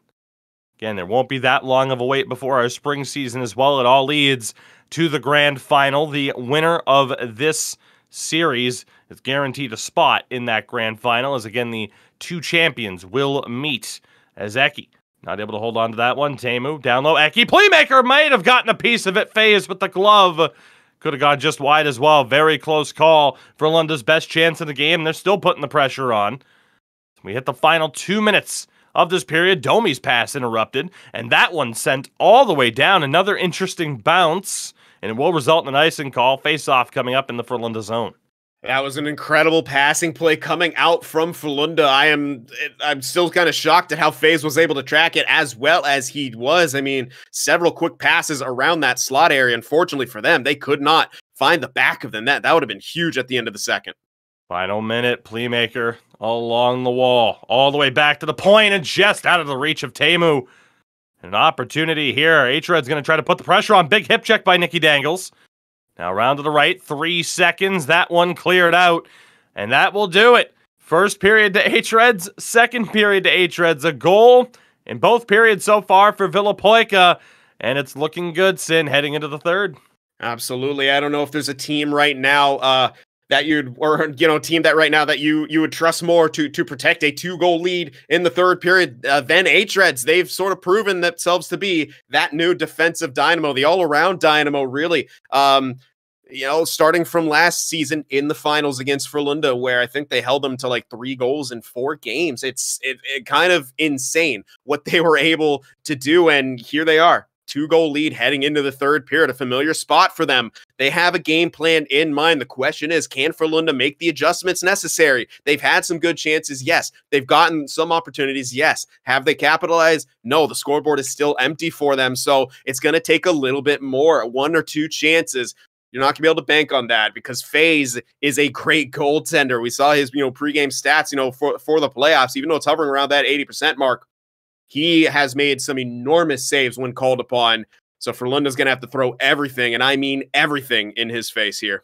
Again, there won't be that long of a wait before our spring season as well. It all leads to the grand final. The winner of this series is guaranteed a spot in that grand final, as again, the two champions will meet as Eki not able to hold on to that one. Tamu down low. Eki playmaker might have gotten a piece of it. FaZe with the glove. Could have gone just wide as well. Very close call Frölunda's best chance in the game. They're still putting the pressure on. We hit the final two minutes of this period. Domi's pass interrupted, and that one sent all the way down. Another interesting bounce, and it will result in an icing call. Face off coming up in the Frölunda zone. That was an incredible passing play coming out from Frölunda. I am I'm still kind of shocked at how FaZe was able to track it as well as he was. I mean, several quick passes around that slot area. Unfortunately for them, they could not find the back of them. That that would have been huge at the end of the second. Final minute, playmaker along the wall, all the way back to the point and just out of the reach of Tamu. An opportunity here. H-Red's going to try to put the pressure on. Big hip check by Nikki Dangles. Now round to the right, three seconds. That one cleared out, and that will do it. First period to H-Reds, second period to H-Reds. A goal in both periods so far for Villapoika, and it's looking good, Sin, heading into the third. Absolutely. I don't know if there's a team right now uh, that you'd or you know team that right now that you you would trust more to to protect a two goal lead in the third period uh, than H-Reds. They've sort of proven themselves to be that new defensive dynamo, the all around dynamo, really. Um, you know, starting from last season in the finals against Frölunda, where I think they held them to like three goals in four games. It's it, it kind of insane what they were able to do, and here they are two goal lead heading into the third period, a familiar spot for them. They have a game plan in mind. The question is, can Frölunda make the adjustments necessary? They've had some good chances, yes. They've gotten some opportunities, yes. Have they capitalized? No, the scoreboard is still empty for them. So it's going to take a little bit more, one or two chances. You're not gonna be able to bank on that because FaZe is a great goaltender. We saw his, you know, pregame stats, you know, for, for the playoffs, even though it's hovering around that 80% mark he has made some enormous saves when called upon. So Frölunda's going to have to throw everything, and I mean everything, in his face here.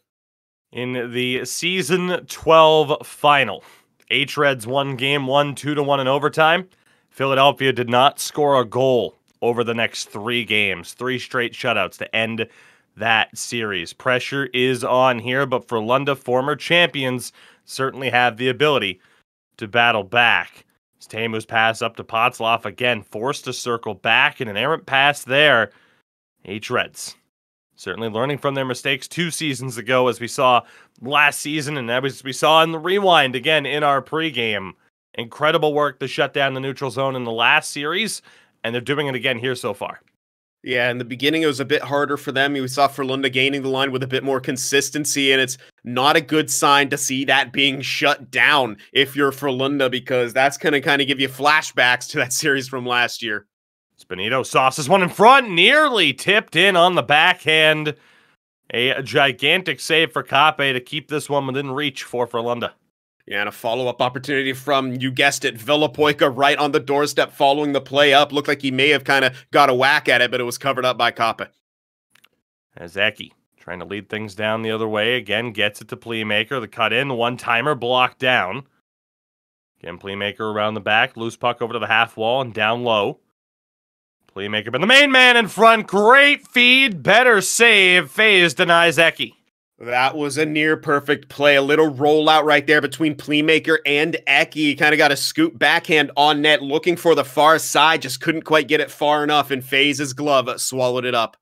In the season 12 final, H Reds won game one, two to one in overtime. Frölunda did not score a goal over the next three games, three straight shutouts to end that series. Pressure is on here, but Frölunda, former champions, certainly have the ability to battle back. Tamu's pass up to Potzloff again, forced to circle back in an errant pass there. H Reds. Certainly learning from their mistakes two seasons ago, as we saw last season, and as we saw in the rewind again in our pregame. Incredible work to shut down the neutral zone in the last series, and they're doing it again here so far. Yeah, in the beginning, it was a bit harder for them. We saw Frölunda gaining the line with a bit more consistency, and it's not a good sign to see that being shut down if you're Frölunda, because that's going to kind of give you flashbacks to that series from last year. Spinito sauces one in front, nearly tipped in on the backhand. A gigantic save for Kaape to keep this one within reach for Frölunda. Yeah, and a follow up opportunity from, you guessed it, Villapoika right on the doorstep following the play up. Looked like he may have kind of got a whack at it, but it was covered up by Kaape. Azeki trying to lead things down the other way. Again, gets it to Playmaker. The cut in, the one timer blocked down. Again, Playmaker around the back. Loose puck over to the half wall and down low. Playmaker, but the main man in front. Great feed. Better save. FaZe denies Eki. That was a near perfect play. A little rollout right there between Playmaker and Eki. Kind of got a scoop backhand on net, looking for the far side. Just couldn't quite get it far enough, and FaZe's glove swallowed it up.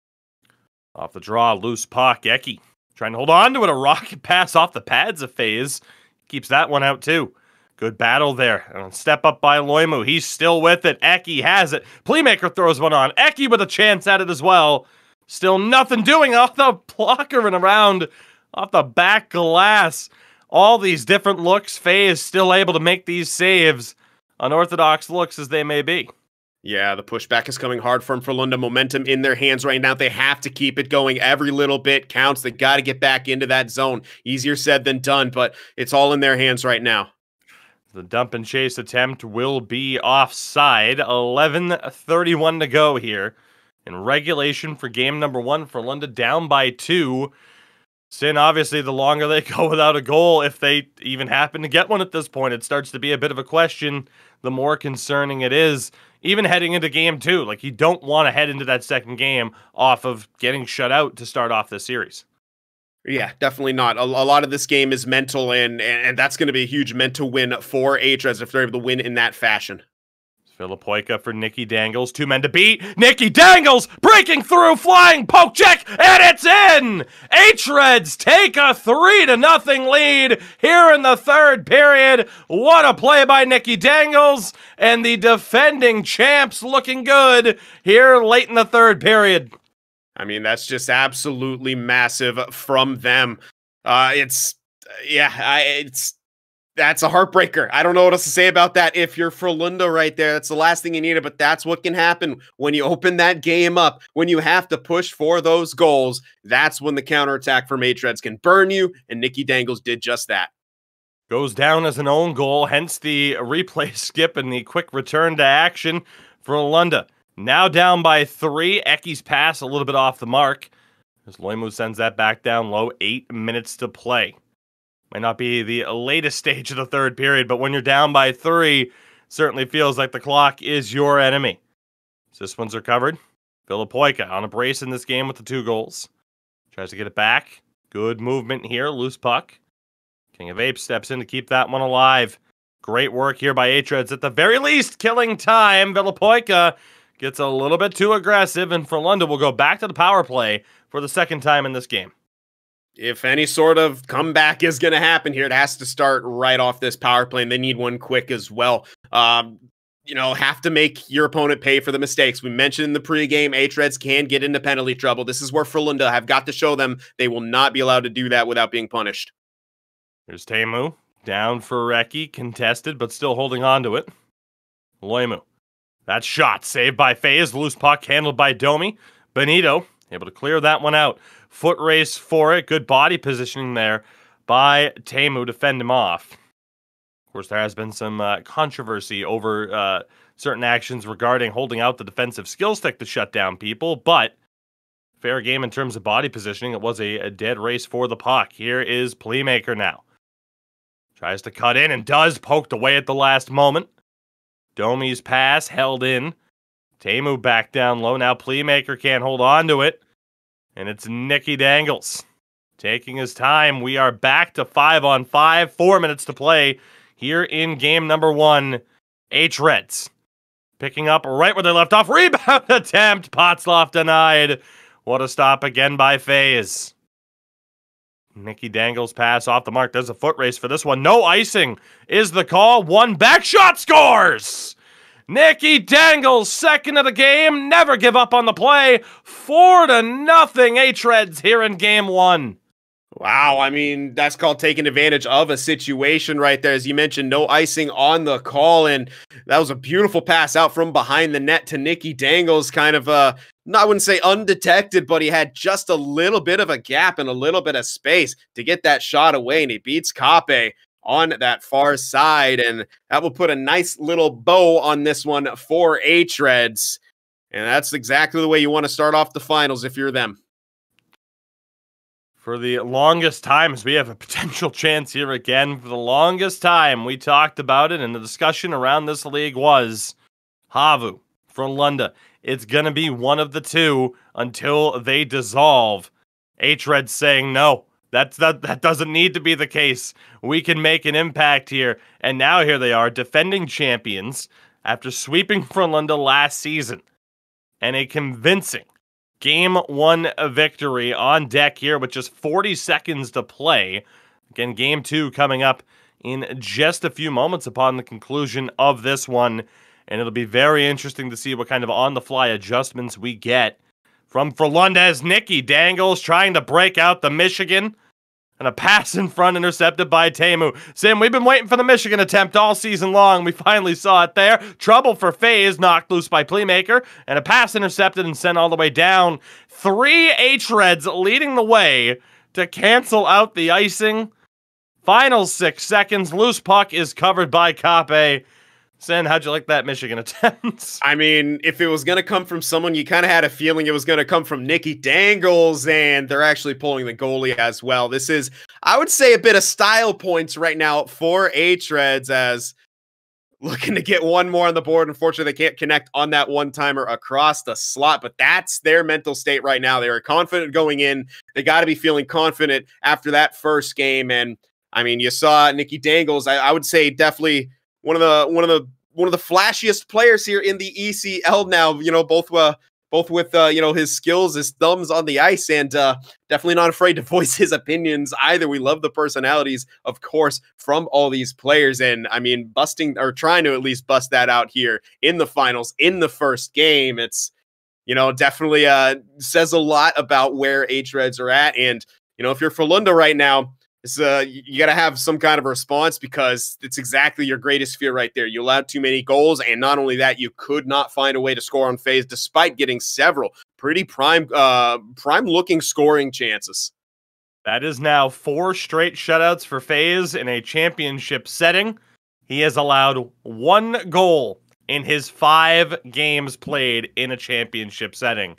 Off the draw, loose puck. Eki trying to hold on to it. A rocket pass off the pads of FaZe. Keeps that one out too. Good battle there. Step up by Loimu. He's still with it. Eki has it. Playmaker throws one on. Eki with a chance at it as well. Still nothing doing off the blocker and around off the back glass. All these different looks. FaZe is still able to make these saves, unorthodox looks as they may be. Yeah, the pushback is coming hard from Frölunda. Momentum in their hands right now. They have to keep it going. Every little bit counts. They got to get back into that zone. Easier said than done, but it's all in their hands right now. The dump and chase attempt will be offside. 11:31 to go here in regulation for game number one. for Frölunda down by two. Sin, obviously, the longer they go without a goal, if they even happen to get one at this point, it starts to be a bit of a question. The more concerning it is, even heading into game two. Like, you don't want to head into that second game off of getting shut out to start off the series. Yeah, definitely not. A, a, lot of this game is mental, and and, and that's going to be a huge mental win for H-Reds if they're able to win in that fashion. Villapoika for Nikki Dangles. Two men to beat. Nikki Dangles breaking through, flying poke check, and it's in! H-Reds take a three to nothing lead here in the third period. What a play by Nikki Dangles, and the defending champs looking good here late in the third period. I mean, that's just absolutely massive from them. Uh, it's yeah, I, it's that's a heartbreaker. I don't know what else to say about that. If you're for Frölunda right there, that's the last thing you needed. But that's what can happen when you open that game up, when you have to push for those goals. That's when the counterattack from H-Reds can burn you. And Nikki Dangles did just that. goes down as an own goal, hence the replay skip and the quick return to action Frölunda. Now down by three. Eki's pass a little bit off the mark. As Loimu sends that back down low, eight minutes to play. Might not be the latest stage of the third period, but when you're down by three, certainly feels like the clock is your enemy. This one's recovered. Villapoika on a brace in this game with the two goals. Tries to get it back. Good movement here. Loose puck. King of Apes steps in to keep that one alive. Great work here by H-Reds. At the very least, killing time. Villapoika gets a little bit too aggressive, and Frölunda will go back to the power play for the second time in this game. If any sort of comeback is going to happen here, it has to start right off this power play, and they need one quick as well. Um, you know, have to make your opponent pay for the mistakes. We mentioned in the pregame, H-Reds can get into penalty trouble. This is where Frölunda have got to show them they will not be allowed to do that without being punished. Here's Teemu. Down for Reki. Contested, but still holding on to it. Loimu. That shot saved by FaZe. Loose puck handled by Domi. Benito able to clear that one out. Foot race for it. Good body positioning there by Teemu to fend him off. Of course, there has been some uh, controversy over uh, certain actions regarding holding out the defensive skill stick to shut down people, but fair game in terms of body positioning. It was a, a dead race for the puck. Here is Playmaker now. Tries to cut in and does poked away at the last moment. Domi's pass held in. Teemu back down low. Now Playmaker can't hold on to it. And it's Nikki Dangles taking his time. We are back to five on five. Four minutes to play here in game number one. H Reds picking up right where they left off. Rebound attempt. Potsloff denied. What a stop again by FaZe. Nikki Dangles pass off the mark. There's a foot race for this one. No icing is the call. One back shot scores. Nikki Dangles, second of the game. Never give up on the play. Four to nothing. H-Reds here in game one. Wow, I mean, that's called taking advantage of a situation right there. As you mentioned, no icing on the call. And that was a beautiful pass out from behind the net to Nikki Dangles, kind of uh I wouldn't say undetected, but he had just a little bit of a gap and a little bit of space to get that shot away. And he beats Kaape on that far side. And that will put a nice little bow on this one for H-Reds. And that's exactly the way you want to start off the finals if you're them for the longest times we have a potential chance here again for the longest time we talked about it and the discussion around this league was havu Frölunda. it's gonna be one of the two until they dissolve h-red saying no that's that that doesn't need to be the case we can make an impact here and now here they are defending champions after sweeping Frölunda last season and a convincing Game one victory on deck here with just 40 seconds to play. Again, game two coming up in just a few moments upon the conclusion of this one. And it'll be very interesting to see what kind of on the fly adjustments we get from Frölunda's Nikki Dangles trying to break out the Michigan. And a pass in front intercepted by Tamu. Sin, we've been waiting for the Michigan attempt all season long. We finally saw it there. Trouble for FaZe, knocked loose by Playmaker. And a pass intercepted and sent all the way down. Three H-Reds leading the way to cancel out the icing. Final six seconds. Loose puck is covered by Kaape. Sin, how'd you like that Michigan attempt? I mean, if it was going to come from someone, you kind of had a feeling it was going to come from Nikki Dangles, and they're actually pulling the goalie as well. This is, I would say, a bit of style points right now for H-Reds as looking to get one more on the board. Unfortunately, they can't connect on that one timer across the slot, but that's their mental state right now. They are confident going in. They got to be feeling confident after that first game. And I mean, you saw Nikki Dangles. I, I would say definitely one of the one of the one of the flashiest players here in the ECL now. You know, both uh, both with uh, you know his skills, his thumbs on the ice, and uh, definitely not afraid to voice his opinions either. We love the personalities, of course, from all these players, and I mean, busting or trying to at least bust that out here in the finals in the first game. It's you know definitely uh says a lot about where H Reds are at, and you know if you're Frölunda right now it's, uh, you got to have some kind of response because it's exactly your greatest fear right there. You allowed too many goals, and not only that, you could not find a way to score on FaZe despite getting several pretty prime, uh, prime looking scoring chances. That is now four straight shutouts for FaZe in a championship setting. He has allowed one goal in his five games played in a championship setting.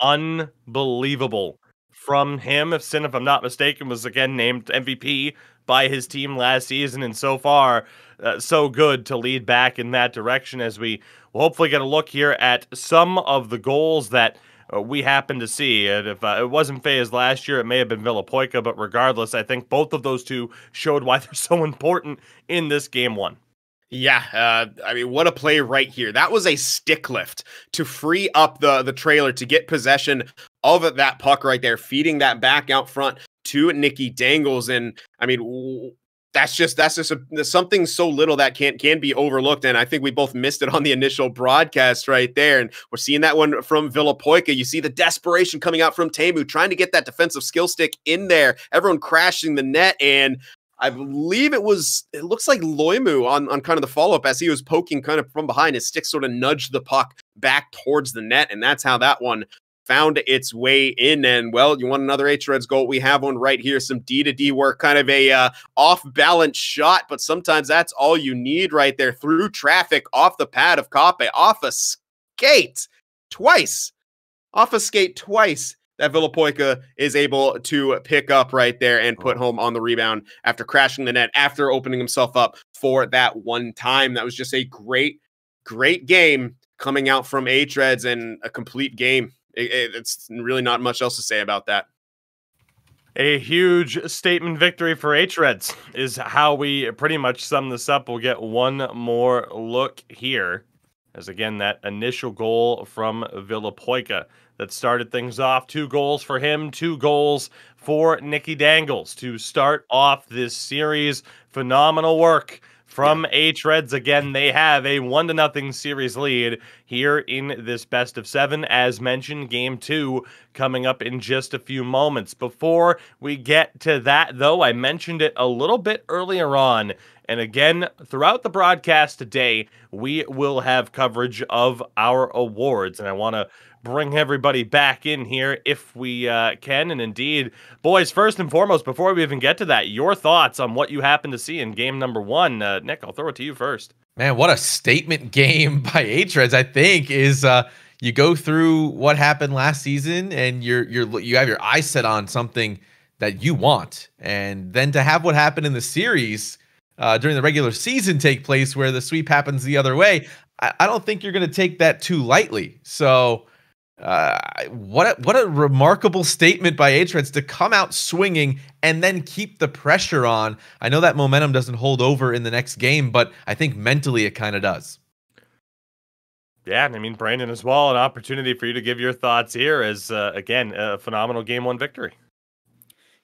Unbelievable from him. If Sin, if I'm not mistaken, was again named MVP by his team last season, and so far, uh, so good to lead back in that direction as we will hopefully get a look here at some of the goals that uh, we happen to see. And if uh, it wasn't FaZe last year, it may have been Villapoika, but regardless, I think both of those two showed why they're so important in this game one. Yeah, uh, I mean, what a play right here. That was a stick lift to free up the the trailer to get possession of that puck right there, feeding that back out front to Nikki Dangles. And I mean, that's just that's just a, something so little that can can be overlooked. And I think we both missed it on the initial broadcast right there. And we're seeing that one from Villapoika. You see the desperation coming out from Tamu, trying to get that defensive skill stick in there. Everyone crashing the net, and I believe it was, it looks like Loimu on, on kind of the follow up as he was poking kind of from behind. His stick sort of nudged the puck back towards the net. And that's how that one found its way in. And well, you want another H Reds goal? We have one right here. Some D to D work, kind of a uh, off balance shot, but sometimes that's all you need right there through traffic off the pad of Kaape, off a skate twice, off a skate twice that Villapoika is able to pick up right there and put home on the rebound after crashing the net, after opening himself up for that one time. That was just a great, great game coming out from H-Reds and a complete game. It, it, it's really not much else to say about that. A huge statement victory for H-Reds is how we pretty much sum this up. We'll get one more look here. As again, that initial goal from Villapoika that started things off. Two goals for him, two goals for Nikki Dangles to start off this series. Phenomenal work from H Reds. Again, they have a one to nothing series lead here in this best of seven. As mentioned, game two coming up in just a few moments. Before we get to that, though, I mentioned it a little bit earlier on. And again, throughout the broadcast today, we will have coverage of our awards. And I want to bring everybody back in here if we uh, can. And indeed, boys, first and foremost, before we even get to that, your thoughts on what you happen to see in game number one. Uh, Nick, I'll throw it to you first. Man, what a statement game by H-Reds, I think, is uh, you go through what happened last season and you're you're you have your eyes set on something that you want. And then to have what happened in the series uh, during the regular season take place where the sweep happens the other way, I, I don't think you're going to take that too lightly. So uh, what a, what a remarkable statement by H-Reds to come out swinging and then keep the pressure on. I know that momentum doesn't hold over in the next game, but I think mentally it kind of does. Yeah, and I mean Brandon as well. An opportunity for you to give your thoughts here as uh, again a phenomenal game one victory.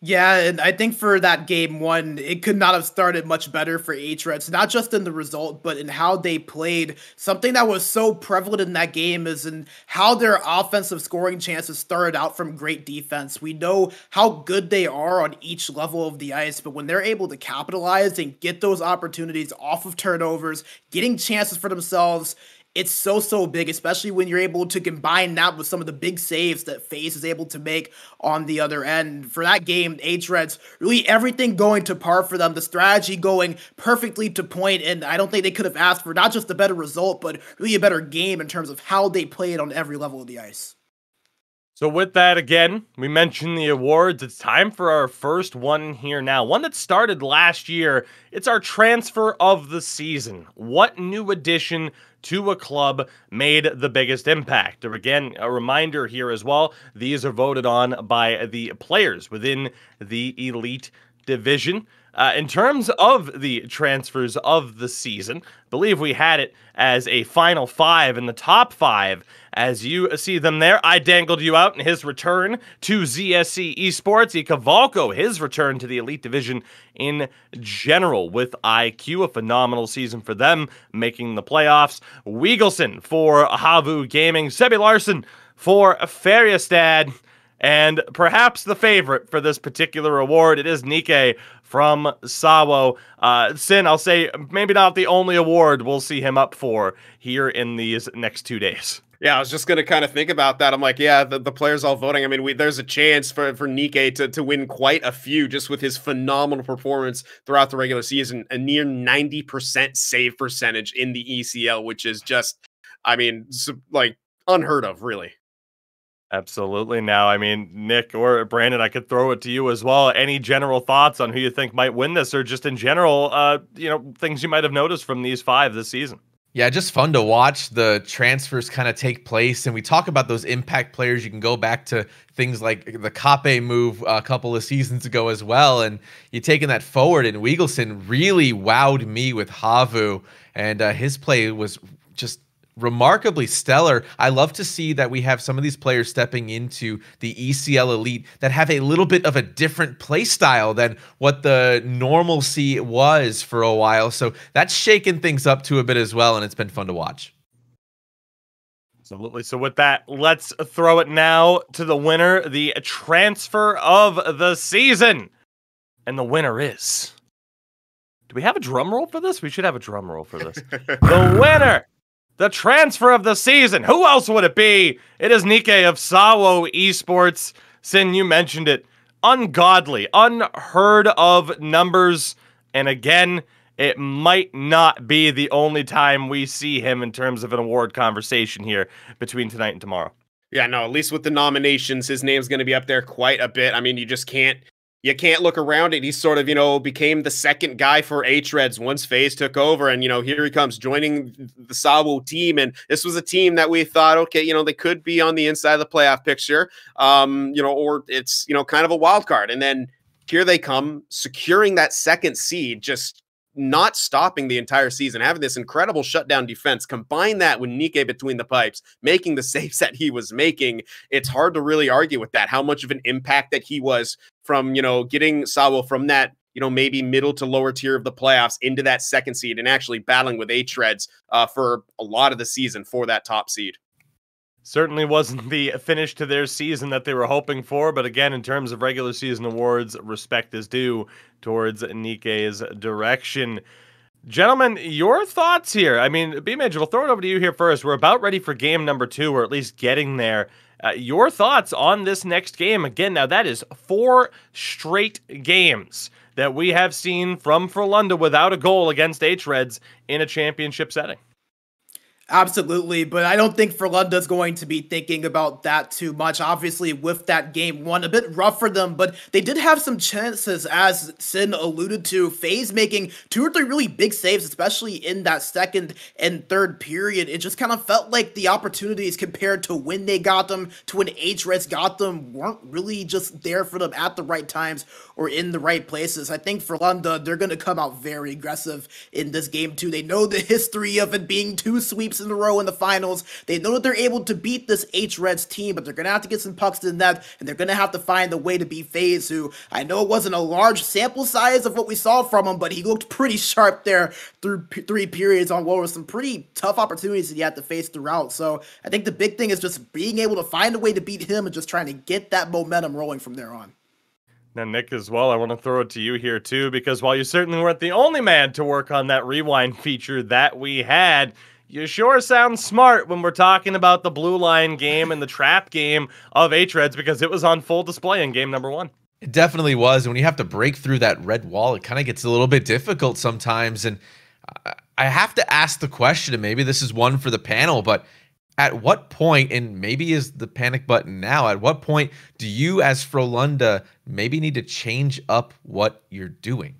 Yeah, and I think for that game one, it could not have started much better for H-Reds, not just in the result, but in how they played. Something that was so prevalent in that game is in how their offensive scoring chances started out from great defense. We know how good they are on each level of the ice, but when they're able to capitalize and get those opportunities off of turnovers, getting chances for themselves, it's so so big, especially when you're able to combine that with some of the big saves that FaZe is able to make on the other end. For that game, H-Reds, really everything going to par for them, the strategy going perfectly to point, and I don't think they could have asked for not just a better result, but really a better game in terms of how they played it on every level of the ice. So, with that, again, we mentioned the awards. It's time for our first one here now. One that started last year. It's our transfer of the season. What new addition to a club made the biggest impact? Again, a reminder here as well these are voted on by the players within the elite division. Uh, in terms of the transfers of the season, believe we had it as a final five in the top five. As you see them there, I dangled you out in his return to ZSC Esports. Ikavalko, his return to the Elite Division in general with IQ. A phenomenal season for them, making the playoffs. Weagleson for Havu Gaming. Sebi Larson for Färjestad. And perhaps the favorite for this particular award, it is Nikke from Sawo. Uh, Sin, I'll say maybe not the only award we'll see him up for here in these next two days. Yeah, I was just gonna kind of think about that. I'm like, yeah, the, the players all voting. I mean, we, there's a chance for for Nikke to to win quite a few just with his phenomenal performance throughout the regular season, a near 90% save percentage in the ECL, which is just, I mean, like unheard of, really. Absolutely. Now, I mean, Nick or Brandon, I could throw it to you as well. Any general thoughts on who you think might win this, or just in general, uh, you know, things you might have noticed from these five this season? Yeah, just fun to watch the transfers kind of take place. And we talk about those impact players. You can go back to things like the Kaape move a couple of seasons ago as well. And you're taking that forward, and Weagleson really wowed me with Havu. And uh, his play was just remarkably stellar. I love to see that we have some of these players stepping into the ECL Elite that have a little bit of a different play style than what the normalcy was for a while. So that's shaken things up to a bit as well, and it's been fun to watch. Absolutely. So with that, let's throw it now to the winner, the transfer of the season. And the winner is. Do we have a drum roll for this? We should have a drum roll for this. the winner the transfer of the season. Who else would it be? It is Nikke of Sawo Esports. Sin, you mentioned it. Ungodly, unheard of numbers. And again, it might not be the only time we see him in terms of an award conversation here between tonight and tomorrow. Yeah, no, at least with the nominations, his name's going to be up there quite a bit. I mean, you just can't you can't look around it. He sort of, you know, became the second guy for H-Reds once FaZe took over. And, you know, here he comes joining the Sawo team. And this was a team that we thought, okay, you know, they could be on the inside of the playoff picture, um, you know, or it's, you know, kind of a wild card. And then here they come securing that second seed, just not stopping the entire season, having this incredible shutdown defense, combine that with Nikke between the pipes, making the saves that he was making, it's hard to really argue with that. How much of an impact that he was from, you know, getting Sawo from that, you know, maybe middle to lower tier of the playoffs into that second seed and actually battling with H-Reds uh, for a lot of the season for that top seed certainly wasn't the finish to their season that they were hoping for. But again, in terms of regular season awards, respect is due towards Nikke's direction. Gentlemen, your thoughts here. I mean, B Major, we'll throw it over to you here first. We're about ready for game number two, or at least getting there. Uh, your thoughts on this next game? Again, now that is four straight games that we have seen from Frölunda without a goal against H-Reds in a championship setting. Absolutely, but I don't think Frölunda's going to be thinking about that too much. Obviously, with that game one, a bit rough for them, but they did have some chances, as Sin alluded to. FaZe making two or three really big saves, especially in that second and third period. It just kind of felt like the opportunities compared to when they got them, to when H-Reds got them, weren't really just there for them at the right times or in the right places. I think Frölunda, they're going to come out very aggressive in this game too. They know the history of it being two sweeps in a row in the finals. They know that they're able to beat this H-Reds team, but they're going to have to get some pucks in that, and they're going to have to find a way to beat FaZe, who I know it wasn't a large sample size of what we saw from him, but he looked pretty sharp there through three periods on what were some pretty tough opportunities that he had to face throughout. So I think the big thing is just being able to find a way to beat him and just trying to get that momentum rolling from there on. Now, Nick, as well, I want to throw it to you here, too, because while you certainly weren't the only man to work on that rewind feature that we had, you sure sound smart when we're talking about the blue line game and the trap game of H-Reds because it was on full display in game number one. It definitely was. And when you have to break through that red wall, it kind of gets a little bit difficult sometimes. And I have to ask the question, and maybe this is one for the panel, but at what point, and maybe is the panic button now, at what point do you as Frölunda maybe need to change up what you're doing?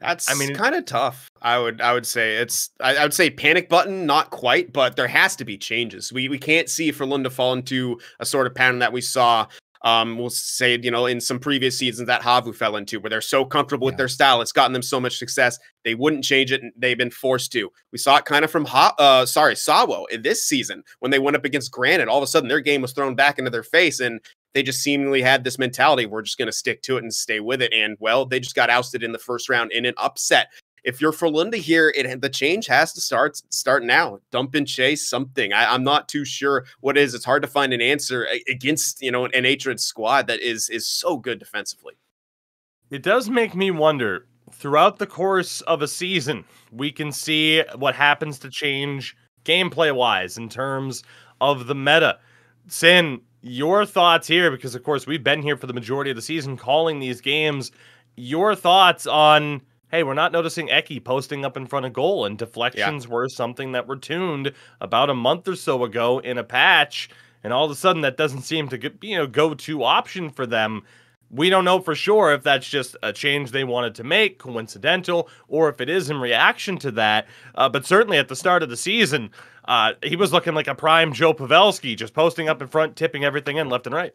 That's I mean kind of tough. I would I would say it's I, I, would say panic button, not quite, but there has to be changes. We we can't see Frölunda fall into a sort of pattern that we saw. Um, we'll say you know in some previous seasons that Havu fell into, where they're so comfortable yeah. with their style, it's gotten them so much success. They wouldn't change it, and they've been forced to. We saw it kind of from ha- uh, sorry Sawo in this season when they went up against Granite. All of a sudden, their game was thrown back into their face, and they just seemingly had this mentality we're just going to stick to it and stay with it. And well they just got ousted in the first round in an upset. If you're Frölunda here it the change has to start start now. Dump and chase something. I, am not too sure what is. It's hard to find an answer eh, against you know an H-Red squad that is is so good defensively. It does make me wonder throughout the course of a season, we can see what happens to change gameplay wise in terms of the meta. Sin, your thoughts here, because of course we've been here for the majority of the season calling these games. Your thoughts on hey, we're not noticing Eki posting up in front of goal, and deflections yeah. were something that were tuned about a month or so ago in a patch, and all of a sudden that doesn't seem to you know go to option for them. We don't know for sure if that's just a change they wanted to make, coincidental, or if it is in reaction to that. Uh, but certainly at the start of the season, uh, he was looking like a prime Joe Pavelski, just posting up in front, tipping everything in left and right.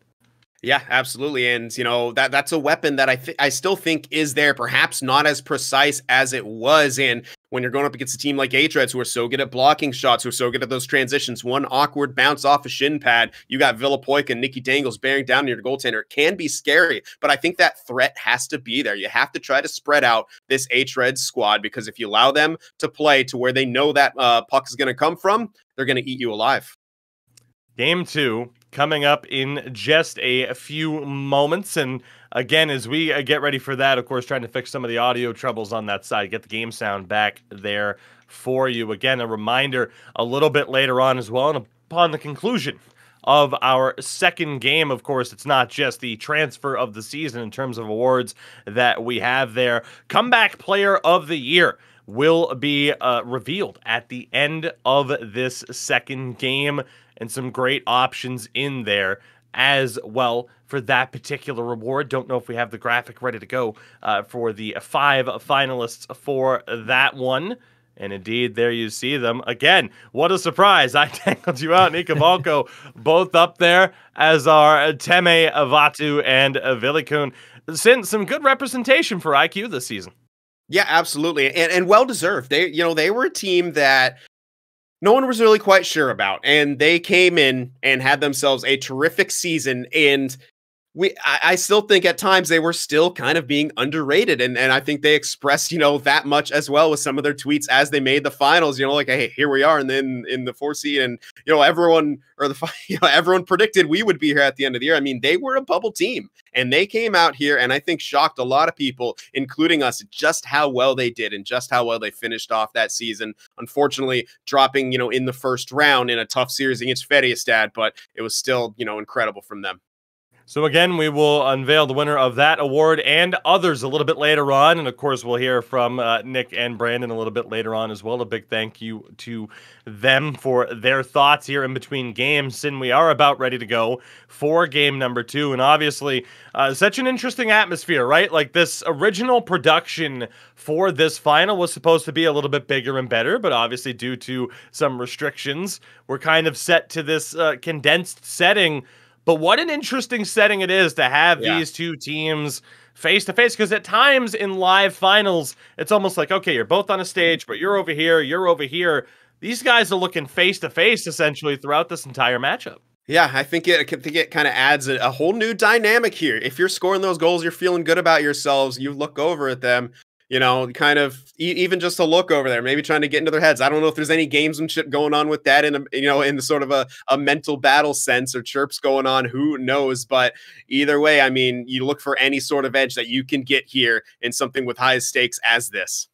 Yeah, absolutely, and you know that that's a weapon that I th- I still think is there, perhaps not as precise as it was. And when you're going up against a team like H-Reds, who are so good at blocking shots, who are so good at those transitions, one awkward bounce off a shin pad, you got Villapoika and Nikki Dangles bearing down your goaltender. It can be scary, but I think that threat has to be there. You have to try to spread out this H-Reds squad because if you allow them to play to where they know that uh, puck is going to come from, they're going to eat you alive. Game two coming up in just a few moments. And again, as we uh, get ready for that, of course, trying to fix some of the audio troubles on that side, get the game sound back there for you. Again, a reminder a little bit later on as well, and upon the conclusion of our second game. Of course, it's not just the transfer of the season in terms of awards that we have there. Comeback Player of the Year will be uh, revealed at the end of this second game and some great options in there as well for that particular reward. Don't know if we have the graphic ready to go uh, for the five finalists for that one. And indeed, there you see them. Again, what a surprise. I tangled you out, Nika Volko, both up there, as are Teme Avatu and Vilikun. Since some good representation for IQ this season. Yeah, absolutely. And and well deserved. They you know, they were a team that no one was really quite sure about. And they came in and had themselves a terrific season. And we I, I, still think at times they were still kind of being underrated. And and I think they expressed, you know, that much as well with some of their tweets as they made the finals, you know, like, hey, here we are, and then in the four seed, and you know, everyone or the you know, everyone predicted we would be here at the end of the year. I mean, they were a bubble team and they came out here and I think shocked a lot of people, including us, just how well they did and just how well they finished off that season. Unfortunately, dropping, you know, in the first round in a tough series against Färjestad, but it was still, you know, incredible from them. So again, we will unveil the winner of that award and others a little bit later on, and of course, we'll hear from uh, Nick and Brandon a little bit later on as well. A big thank you to them for their thoughts here in between games, and we are about ready to go for game number two. And obviously, uh, such an interesting atmosphere, right? Like this original production for this final was supposed to be a little bit bigger and better, but obviously, due to some restrictions, we're kind of set to this uh, condensed setting but what an interesting setting it is to have yeah. these two teams face to face because at times in live finals, it's almost like, okay, you're both on a stage, but you're over here, you're over here. These guys are looking face to face essentially throughout this entire matchup. Yeah, I think it, I think it kind of adds a, a, whole new dynamic here. If you're scoring those goals, you're feeling good about yourselves. You look over at them, you know, kind of even just a look over there, maybe trying to get into their heads. I don't know if there's any gamesmanship going on with that in a, you know, in the sort of a, a mental battle sense or chirps going on. Who knows? But either way, I mean, you look for any sort of edge that you can get here in something with high stakes as this.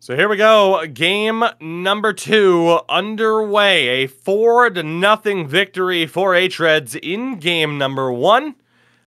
So here we go. Game number two underway. A four to nothing victory for H-Reds in game number one.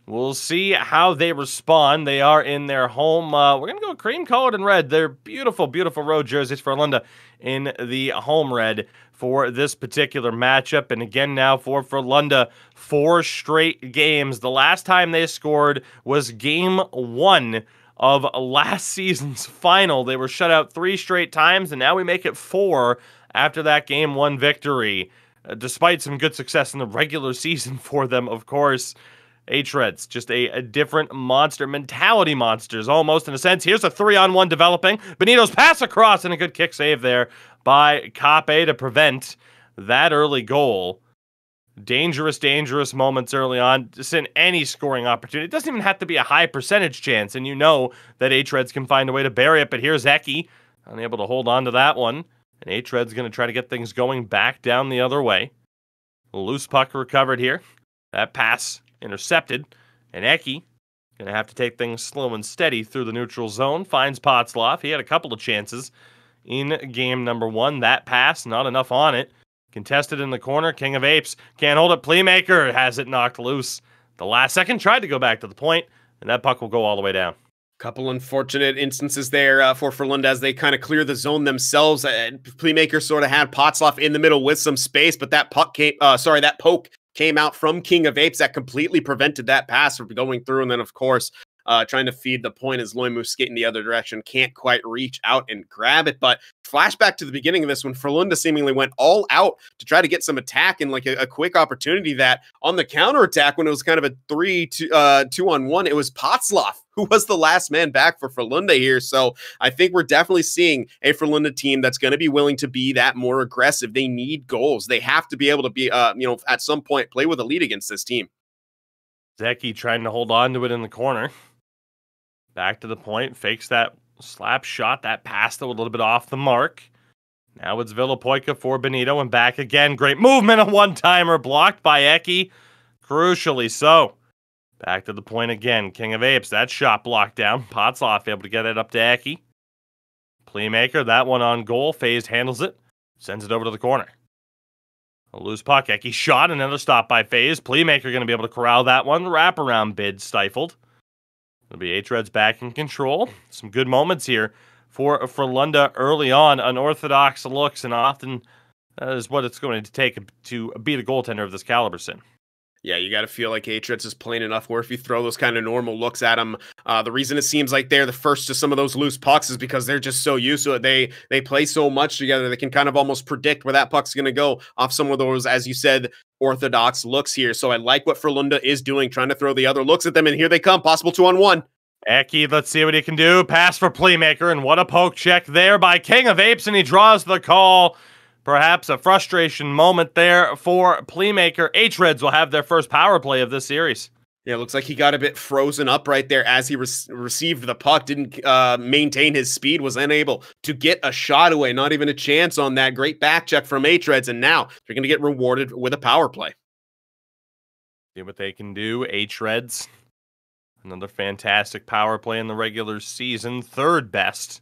We'll see how they respond. They are in their home. Uh, we're going to go cream colored and red. They're beautiful, beautiful road jerseys for Lunda in the home red for this particular matchup. And again, now for Frölunda, four straight games. The last time they scored was game one of last season's final. They were shut out three straight times, and now we make it four after that game one victory. Uh, despite some good success in the regular season for them, of course. H-Reds, just a, a, different monster, mentality monsters almost in a sense. Here's a three on one developing. Benito's pass across and a good kick save there by Kaape to prevent that early goal. Dangerous, dangerous moments early on. Just in any scoring opportunity. It doesn't even have to be a high percentage chance, and you know that H-Reds can find a way to bury it. But here's Eki, unable to hold on to that one. And H-Red's going to try to get things going back down the other way. Loose puck recovered here. That pass intercepted. And Eki Gonna have to take things slow and steady through the neutral zone. Finds Potzloff. He had a couple of chances in game number one. That pass, not enough on it. Contested in the corner. King of Apes can't hold it. Playmaker has it knocked loose. The last second tried to go back to the point, and that puck will go all the way down. Couple unfortunate instances there uh, for Frölunda as they kind of clear the zone themselves. Uh, Playmaker sort of had Potzloff in the middle with some space, but that puck came, uh, sorry, that poke came out from King of Apes that completely prevented that pass from going through. And then, of course, uh, trying to feed the point as Loimu skating the other direction, can't quite reach out and grab it. But flashback to the beginning of this when Frölunda seemingly went all out to try to get some attack and like a, a quick opportunity that on the counter attack when it was kind of a three two, uh, two on one, it was Potzloff who was the last man back for Frölunda here. So I think we're definitely seeing a Frölunda team that's going to be willing to be that more aggressive. They need goals. They have to be able to be, uh, you know, at some point play with a lead against this team. Zeki trying to hold on to it in the corner. Back to the point, fakes that slap shot, that passed a little bit off the mark. Now it's Villapoika for Benito and back again. Great movement, a one timer blocked by Eki. Crucially so. Back to the point again. King of Apes, that shot blocked down. Potzloff able to get it up to Eki. Playmaker, that one on goal. FaZe handles it, sends it over to the corner. A loose puck. Eki shot, another stop by FaZe. Playmaker going to be able to corral that one. Wraparound bid stifled. It'll be H-Reds back in control. Some good moments here for Frölunda early on. Unorthodox looks, and often that is what it's going to take to beat a goaltender of this caliber, Sin. Yeah, you got to feel like H-Reds is playing enough where if you throw those kind of normal looks at them, uh, the reason it seems like they're the first to some of those loose pucks is because they're just so used to it. They they play so much together, they can kind of almost predict where that puck's going to go off some of those, as you said, orthodox looks here. So I like what Frölunda is doing, trying to throw the other looks at them, and here they come, possible two on one. Eki, let's see what he can do. Pass for Playmaker, and what a poke check there by King of Apes, and he draws the call. Perhaps a frustration moment there for Playmaker. H-Reds will have their first power play of this series. Yeah, looks like he got a bit frozen up right there as he re- received the puck. Didn't uh, maintain his speed, was unable to get a shot away. Not even a chance on that great back check from H-Reds, and now they're going to get rewarded with a power play. See what they can do. H-Reds, another fantastic power play in the regular season, third best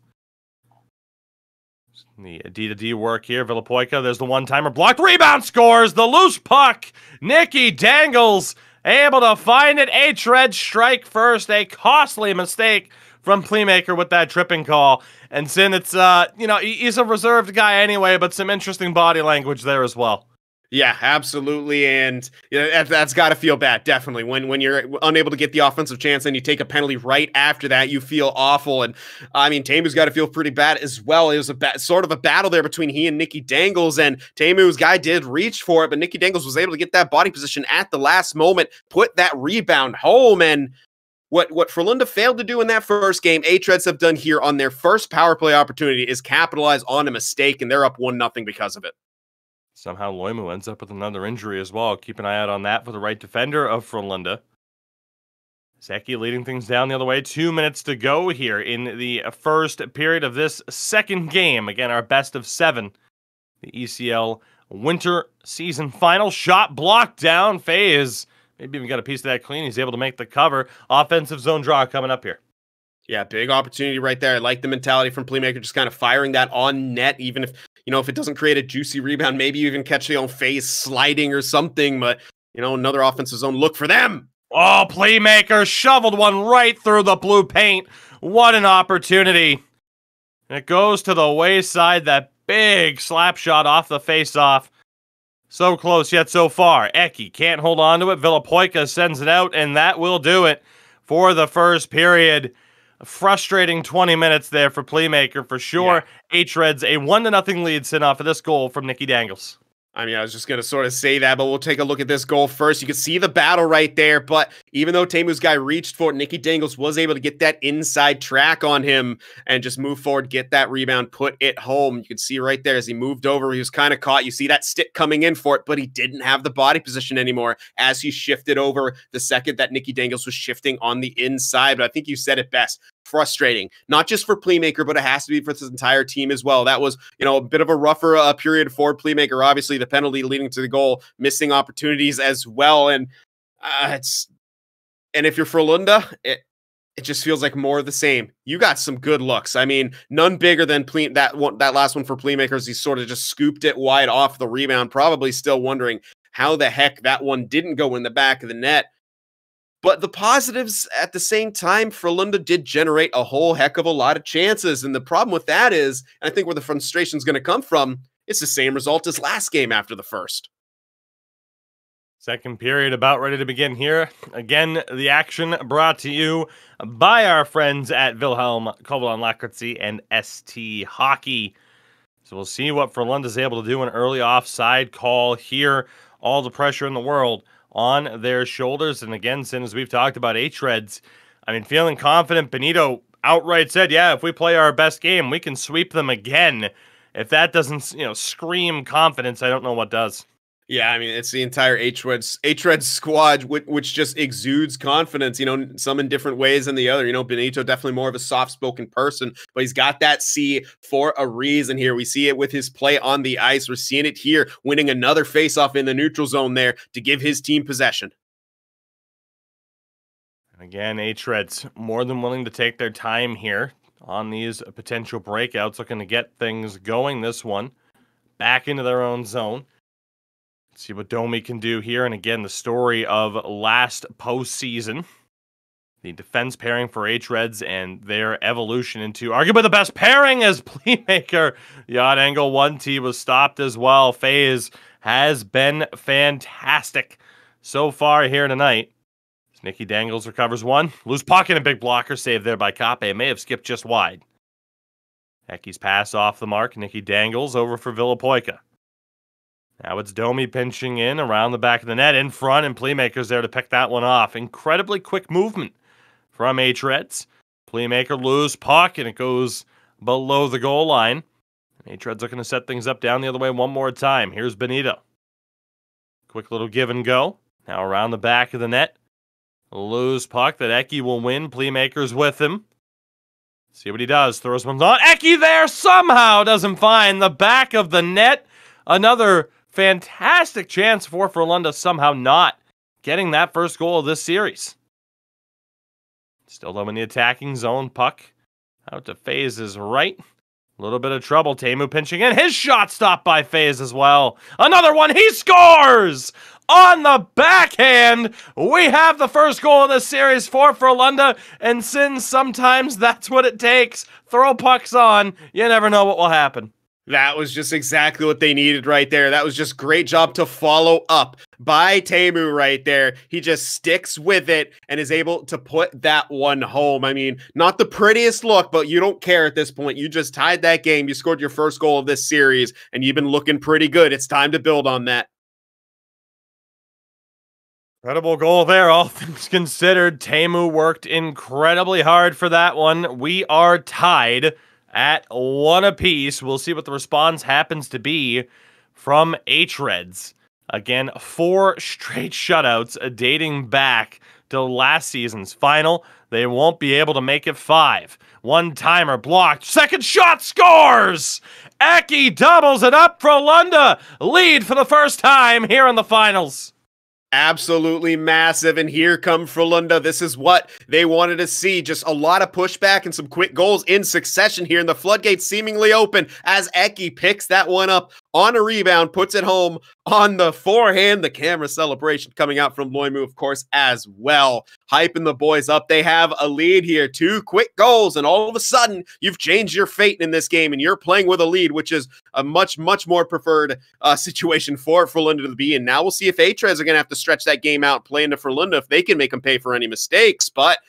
the D to D work here. Villapoika, there's the one timer blocked. Rebound scores the loose puck. Nikki Dangles able to find it. A Red strike first. A costly mistake from Playmaker with that tripping call. And Sin, it's, uh, you know, he's a reserved guy anyway, but some interesting body language there as well. Yeah, absolutely, and that, that's got to feel bad. Definitely, when when you're unable to get the offensive chance and you take a penalty right after that, you feel awful. And I mean, Teemu's got to feel pretty bad as well. It was a ba- sort of a battle there between he and Nikki Dangles, and Teemu's guy did reach for it, but Nikki Dangles was able to get that body position at the last moment, put that rebound home, and what what Frölunda failed to do in that first game, H-Reds have done here on their first power play opportunity is capitalize on a mistake, and they're up one nothing because of it. Somehow Loimu ends up with another injury as well. Keep an eye out on that for the right defender of Frölunda. Zeki leading things down the other way. Two minutes to go here in the first period of this second game. Again, our best of seven. The ECL winter season final. Shot blocked down. FaZe maybe even got a piece of that clean. He's able to make the cover. Offensive zone draw coming up here. Yeah, big opportunity right there. I like the mentality from Playmaker, just kind of firing that on net, even if you know, if it doesn't create a juicy rebound, maybe you even catch the own face sliding or something. But, you know, another offensive zone look for them. Oh, playmaker shoveled one right through the blue paint. What an opportunity. And it goes to the wayside. That big slap shot off the face off. So close yet so far. Eki can't hold on to it. Villapoika sends it out, and that will do it for the first period frustrating 20 minutes there for Playmaker for sure. Yeah. H Reds a one to nothing lead sent off of this goal from Nikki Dangles. I mean, I was just going to sort of say that, but we'll take a look at this goal first. You can see the battle right there, but even though Teemu's guy reached for it, Nikki Dangles was able to get that inside track on him and just move forward, get that rebound, put it home. You can see right there as he moved over, he was kind of caught. You see that stick coming in for it, but he didn't have the body position anymore as he shifted over the second that Nikki Dangles was shifting on the inside. But I think you said it best frustrating, not just for Playmaker, but it has to be for this entire team as well. That was, you know, a bit of a rougher uh, period for Playmaker. Obviously, the penalty leading to the goal, missing opportunities as well, and uh, it's And if you're Frölunda, it it just feels like more of the same. You got some good looks. I mean, none bigger than Ple- that one. That last one for Playmakers, he sort of just scooped it wide off the rebound. Probably still wondering how the heck that one didn't go in the back of the net. But the positives at the same time, Frölunda did generate a whole heck of a lot of chances. And the problem with that is, and I think where the frustration is going to come from, it's the same result as last game after the first. Second period about ready to begin here. Again, the action brought to you by our friends at Wilhelm Koblenz Lakritzi and ST Hockey. So we'll see what Frölunda's able to do an early offside call here. All the pressure in the world on their shoulders. And again, since we've talked about H-Reds, I mean, feeling confident, Benito outright said, yeah, if we play our best game, we can sweep them again. If that doesn't, you know, scream confidence, I don't know what does. Yeah, I mean it's the entire H-Red H-Red squad, which, which just exudes confidence. You know, some in different ways than the other. You know, Benito definitely more of a soft-spoken person, but he's got that C for a reason. Here, we see it with his play on the ice. We're seeing it here, winning another face-off in the neutral zone there to give his team possession. And again, H-Reds more than willing to take their time here on these potential breakouts, looking to get things going. This one back into their own zone. See what Domi can do here. And again, the story of last postseason. The defense pairing for H-Reds and their evolution into arguably the best pairing as playmaker. The odd angle 1T was stopped as well. FaZe has been fantastic so far here tonight. Nikki Dangles recovers one. Loose pocket and big blocker saved there by Kaape. May have skipped just wide. Eki's pass off the mark. Nikki Dangles over for Villapoika. Now it's Domi pinching in around the back of the net in front, and Playmaker's there to pick that one off. Incredibly quick movement from H-Reds. Playmaker loose puck, and it goes below the goal line. H-Reds looking to set things up down the other way one more time. Here's Benito. Quick little give and go. Now around the back of the net. Lose puck that Eki will win. Playmaker's with him. See what he does. Throws one on. Eki there somehow doesn't find the back of the net. Another fantastic chance for Frölunda somehow not getting that first goal of this series. Still though in the attacking zone, puck out to FaZe right. A little bit of trouble. Teemu pinching in. His shot stopped by FaZe as well. Another one. He scores on the backhand. We have the first goal of this series for Frölunda. And since sometimes that's what it takes, throw pucks on. You never know what will happen. That was just exactly what they needed right there. That was just great job to follow up by Teemu right there. He just sticks with it and is able to put that one home. I mean, not the prettiest look, but you don't care at this point. You just tied that game. You scored your first goal of this series and you've been looking pretty good. It's time to build on that. Incredible goal there, all things considered. Teemu worked incredibly hard for that one. We are tied at one apiece. We'll see what the response happens to be from H-Reds. Again, four straight shutouts dating back to last season's final. They won't be able to make it five. One timer blocked. Second shot scores! Eki doubles it up Frölunda. Lead for the first time here in the finals absolutely massive. And here come Frölunda. This is what they wanted to see. Just a lot of pushback and some quick goals in succession here. And the floodgates seemingly open as Eki picks that one up on a rebound, puts it home on the forehand. The camera celebration coming out from Loimu, of course, as well. Hyping the boys up. They have a lead here. Two quick goals, and all of a sudden, you've changed your fate in this game, and you're playing with a lead, which is a much, much more preferred uh, situation for Frölunda to be in. Now we'll see if H-Reds are going to have to stretch that game out, play into Frölunda if they can make them pay for any mistakes. But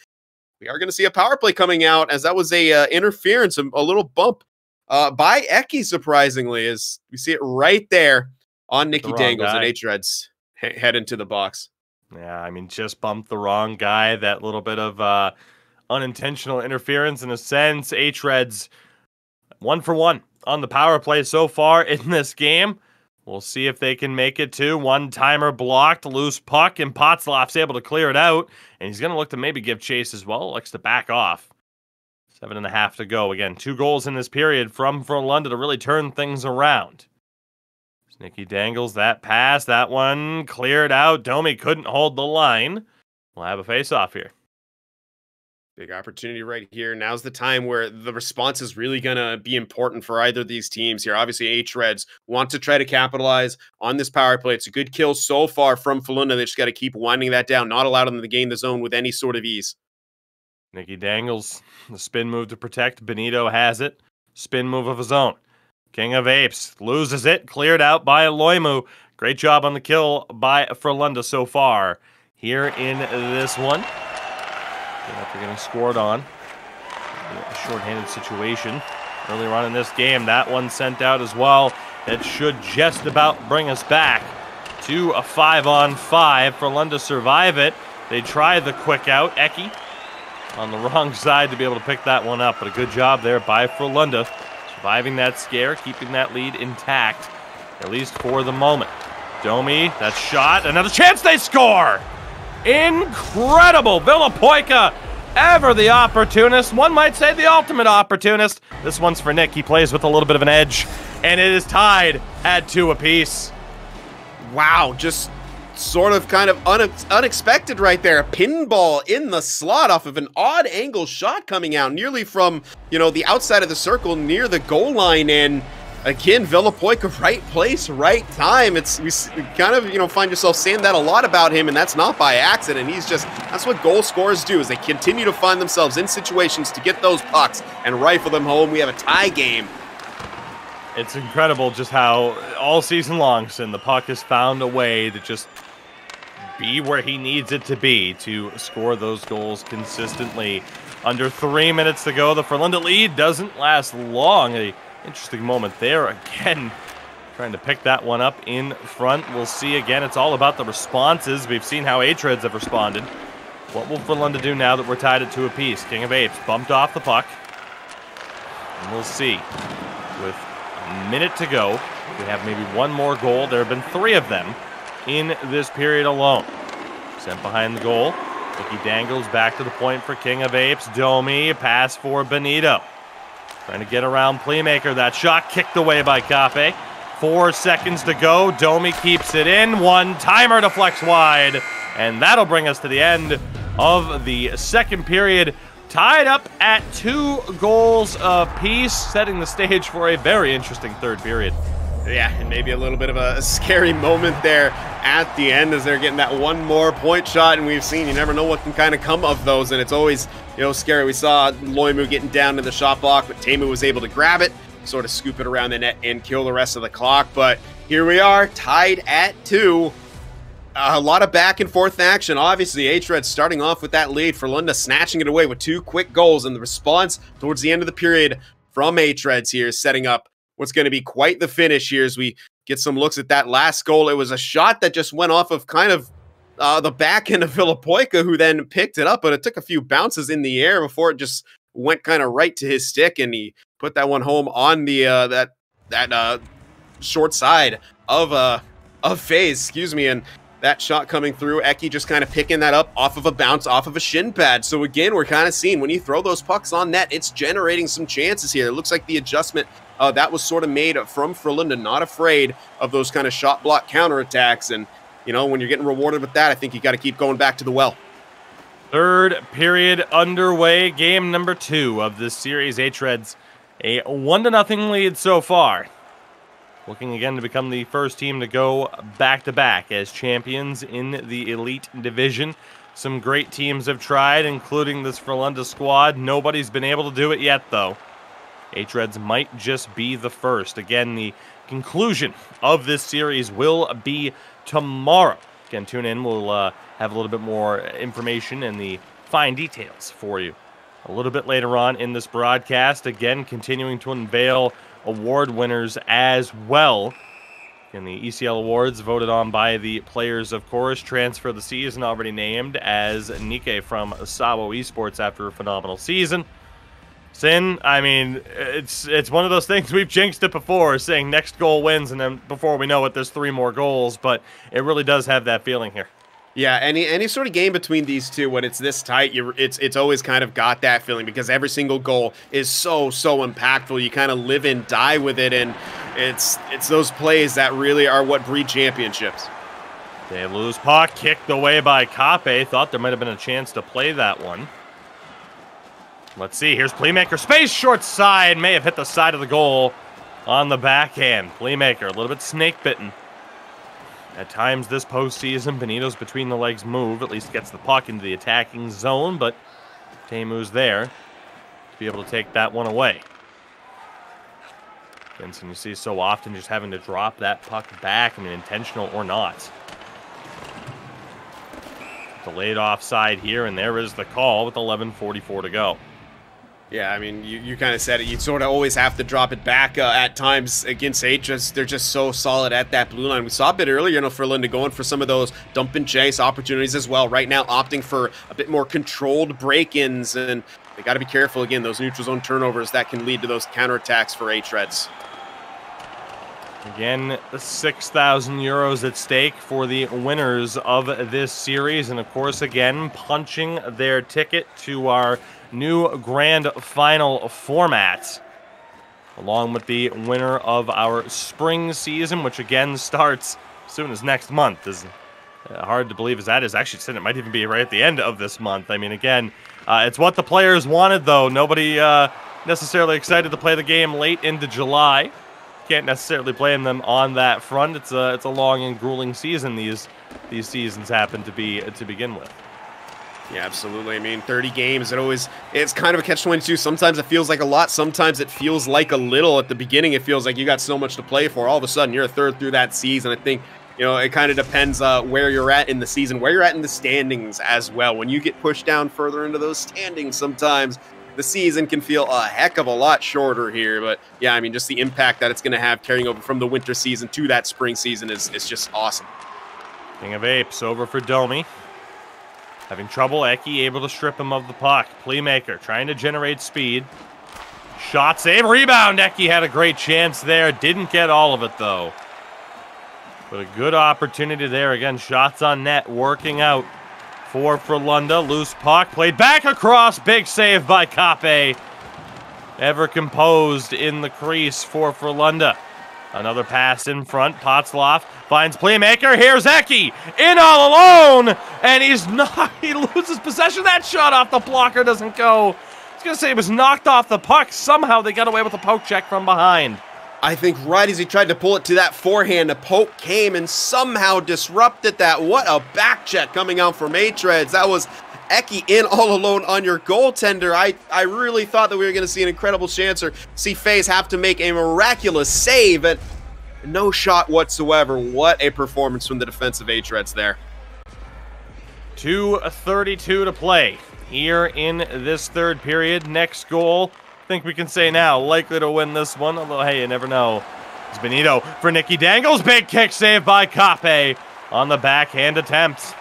we are going to see a power play coming out as that was a uh, interference, a, a little bump uh, by Eki, surprisingly, is we see it right there on Nikki the Dangles guy. and H Reds he- head into the box. Yeah, I mean, just bumped the wrong guy. That little bit of uh, unintentional interference in a sense. H Reds one for one on the power play so far in this game. We'll see if they can make it to one timer blocked, loose puck, and Potzloff's able to clear it out. And he's going to look to maybe give chase as well. Likes to back off. Seven and a half to go. Again, two goals in this period from Frölunda to really turn things around. Nikki Dangles that pass. That one cleared out. Domi couldn't hold the line. We'll have a face-off here. Big opportunity right here. Now's the time where the response is really going to be important for either of these teams here. Obviously, H-Reds want to try to capitalize on this power play. It's a good kill so far from Frölunda. They just got to keep winding that down, not allow them to gain the zone with any sort of ease. Nikki Dangles, the spin move to protect. Benito has it. Spin move of his own. King of Apes loses it, cleared out by Loimu. Great job on the kill by Frölunda so far here in this one. After getting scored on. A shorthanded situation earlier on in this game. That one sent out as well. It should just about bring us back to a five on five. Frölunda survive it. They try the quick out. Eki on the wrong side to be able to pick that one up. But a good job there by Frölunda. Surviving that scare, keeping that lead intact, at least for the moment. Domi, that shot, another chance they score! Incredible! Villapoika, ever the opportunist. One might say the ultimate opportunist. This one's for Nick. He plays with a little bit of an edge, and it is tied at two apiece. Wow, just sort of kind of une unexpected right there. A pinball in the slot off of an odd angle shot coming out nearly from, you know, the outside of the circle near the goal line. And again, Villapoika, right place, right time. It's we kind of, you know, find yourself saying that a lot about him, and that's not by accident. He's just, that's what goal scorers do, is they continue to find themselves in situations to get those pucks and rifle them home. We have a tie game. It's incredible just how all season long, Sin, the puck has found a way to just be where he needs it to be to score those goals consistently. Under three minutes to go, the Frölunda lead doesn't last long. A interesting moment there again. Trying to pick that one up in front. We'll see again. It's all about the responses. We've seen how H-Reds have responded. What will Frölunda do now that we're tied at two apiece? King of Apes bumped off the puck. And we'll see. With a minute to go, we have maybe one more goal. There have been three of them in this period alone. Sent behind the goal. Nikki Dangles back to the point for King of Apes. Domi, pass for Benito. Trying to get around Playmaker. That shot kicked away by Kaape. Four seconds to go. Domi keeps it in. One timer to flex wide. And that'll bring us to the end of the second period. Tied up at two goals apiece, setting the stage for a very interesting third period. Yeah, and maybe a little bit of a scary moment there at the end as they're getting that one more point shot. And we've seen you never know what can kind of come of those. And it's always, you know, scary. We saw Loimu getting down to the shot block, but Teemu was able to grab it, sort of scoop it around the net and kill the rest of the clock. But here we are, tied at two. a lot of back and forth action. Obviously, H-Red starting off with that lead Frölunda, snatching it away with two quick goals. And the response towards the end of the period from H-Reds here, setting up what's going to be quite the finish here as we get some looks at that last goal. It was a shot that just went off of kind of uh, the back end of Villapoika, who then picked it up, but it took a few bounces in the air before it just went kind of right to his stick, and he put that one home on the uh, that that uh, short side of uh of FaZe, excuse me, and that shot coming through, Eki just kind of picking that up off of a bounce, off of a shin pad. So again, we're kind of seeing when you throw those pucks on net, it's generating some chances here. It looks like the adjustment uh, that was sort of made from Frölunda, not afraid of those kind of shot block counterattacks. And, you know, when you're getting rewarded with that, I think you got to keep going back to the well. Third period underway, game number two of this series. H-Reds a one to nothing lead so far. Looking again to become the first team to go back to back as champions in the elite division. Some great teams have tried, including this Frölunda squad. Nobody's been able to do it yet, though. H-Reds might just be the first. Again, the conclusion of this series will be tomorrow. Again, tune in. We'll uh, have a little bit more information and the fine details for you a little bit later on in this broadcast. Again, continuing to unveil award winners as well. In the ECL Awards, voted on by the players, of course. Transfer of the season already named as Nikke from Sawo Esports after a phenomenal season. Sin, I mean, it's it's one of those things we've jinxed it before, saying next goal wins, and then before we know it, there's three more goals. But it really does have that feeling here. Yeah, any any sort of game between these two when it's this tight, you it's it's always kind of got that feeling because every single goal is so so impactful. You kind of live and die with it, and it's it's those plays that really are what breed championships. They lose puck, kicked away by Kaape. Thought there might have been a chance to play that one. Let's see. Here's Playmaker. Space short side. May have hit the side of the goal on the backhand. Playmaker, a little bit snake bitten. At times this postseason, Benito's between the legs move at least gets the puck into the attacking zone, but Teemu's there to be able to take that one away. Benson, you see so often just having to drop that puck back, I mean, intentional or not. Delayed offside here, and there is the call with 11.44 to go. Yeah, I mean, you, you kind of said it. You sort of always have to drop it back uh, at times against H. They're just so solid at that blue line. We saw a bit earlier, you know, Frölunda going for some of those dump and chase opportunities as well. Right now, opting for a bit more controlled break-ins, and they got to be careful again. Those neutral zone turnovers that can lead to those counterattacks for H Reds. Again, 6,000 euros at stake for the winners of this series. And of course, again, punching their ticket to our new grand final format, along with the winner of our spring season, which again starts soon as next month. Is uh, hard to believe as that is actually it might even be right at the end of this month. I mean, again, uh, it's what the players wanted, though. Nobody uh, necessarily excited to play the game late into July can't necessarily blame them on that front. It's a it's a long and grueling season. These these seasons happen to be to begin with. Yeah, absolutely. I mean, 30 games, it always it's kind of a catch-22. Sometimes it feels like a lot, sometimes it feels like a little. At the beginning, it feels like you got so much to play for. All of a sudden, you're a third through that season. I think you know, it kind of depends uh, where you're at in the season, where you're at in the standings as well. When you get pushed down further into those standings, sometimes the season can feel a heck of a lot shorter here. But yeah, I mean, just the impact that it's going to have carrying over from the winter season to that spring season is, is just awesome. King of Apes over for Domi. Having trouble, Eki able to strip him of the puck. Playmaker trying to generate speed. Shot save, rebound. Eki had a great chance there. Didn't get all of it though. But a good opportunity there. Again, shots on net working out for Frölunda. Loose puck played back across. Big save by Kaape. Ever composed in the crease Four for Frölunda. Another pass in front. Potzloff finds playmaker. Here's Eki in all alone, and he's not. He loses possession. That shot off the blocker doesn't go. I was gonna say it was knocked off the puck. Somehow they got away with a poke check from behind. I think right as he tried to pull it to that forehand, a poke came and somehow disrupted that. What a back check coming out from Matreds. That was Eki in all alone on your goaltender. I, I really thought that we were going to see an incredible chance or see FaZe have to make a miraculous save, and no shot whatsoever. What a performance from the defensive H-Reds there. 2.32 to play here in this third period. Next goal I think we can say now, likely to win this one, although, hey, you never know. It's Benito for Nikki Dangles. Big kick saved by Kaape on the backhand attempt.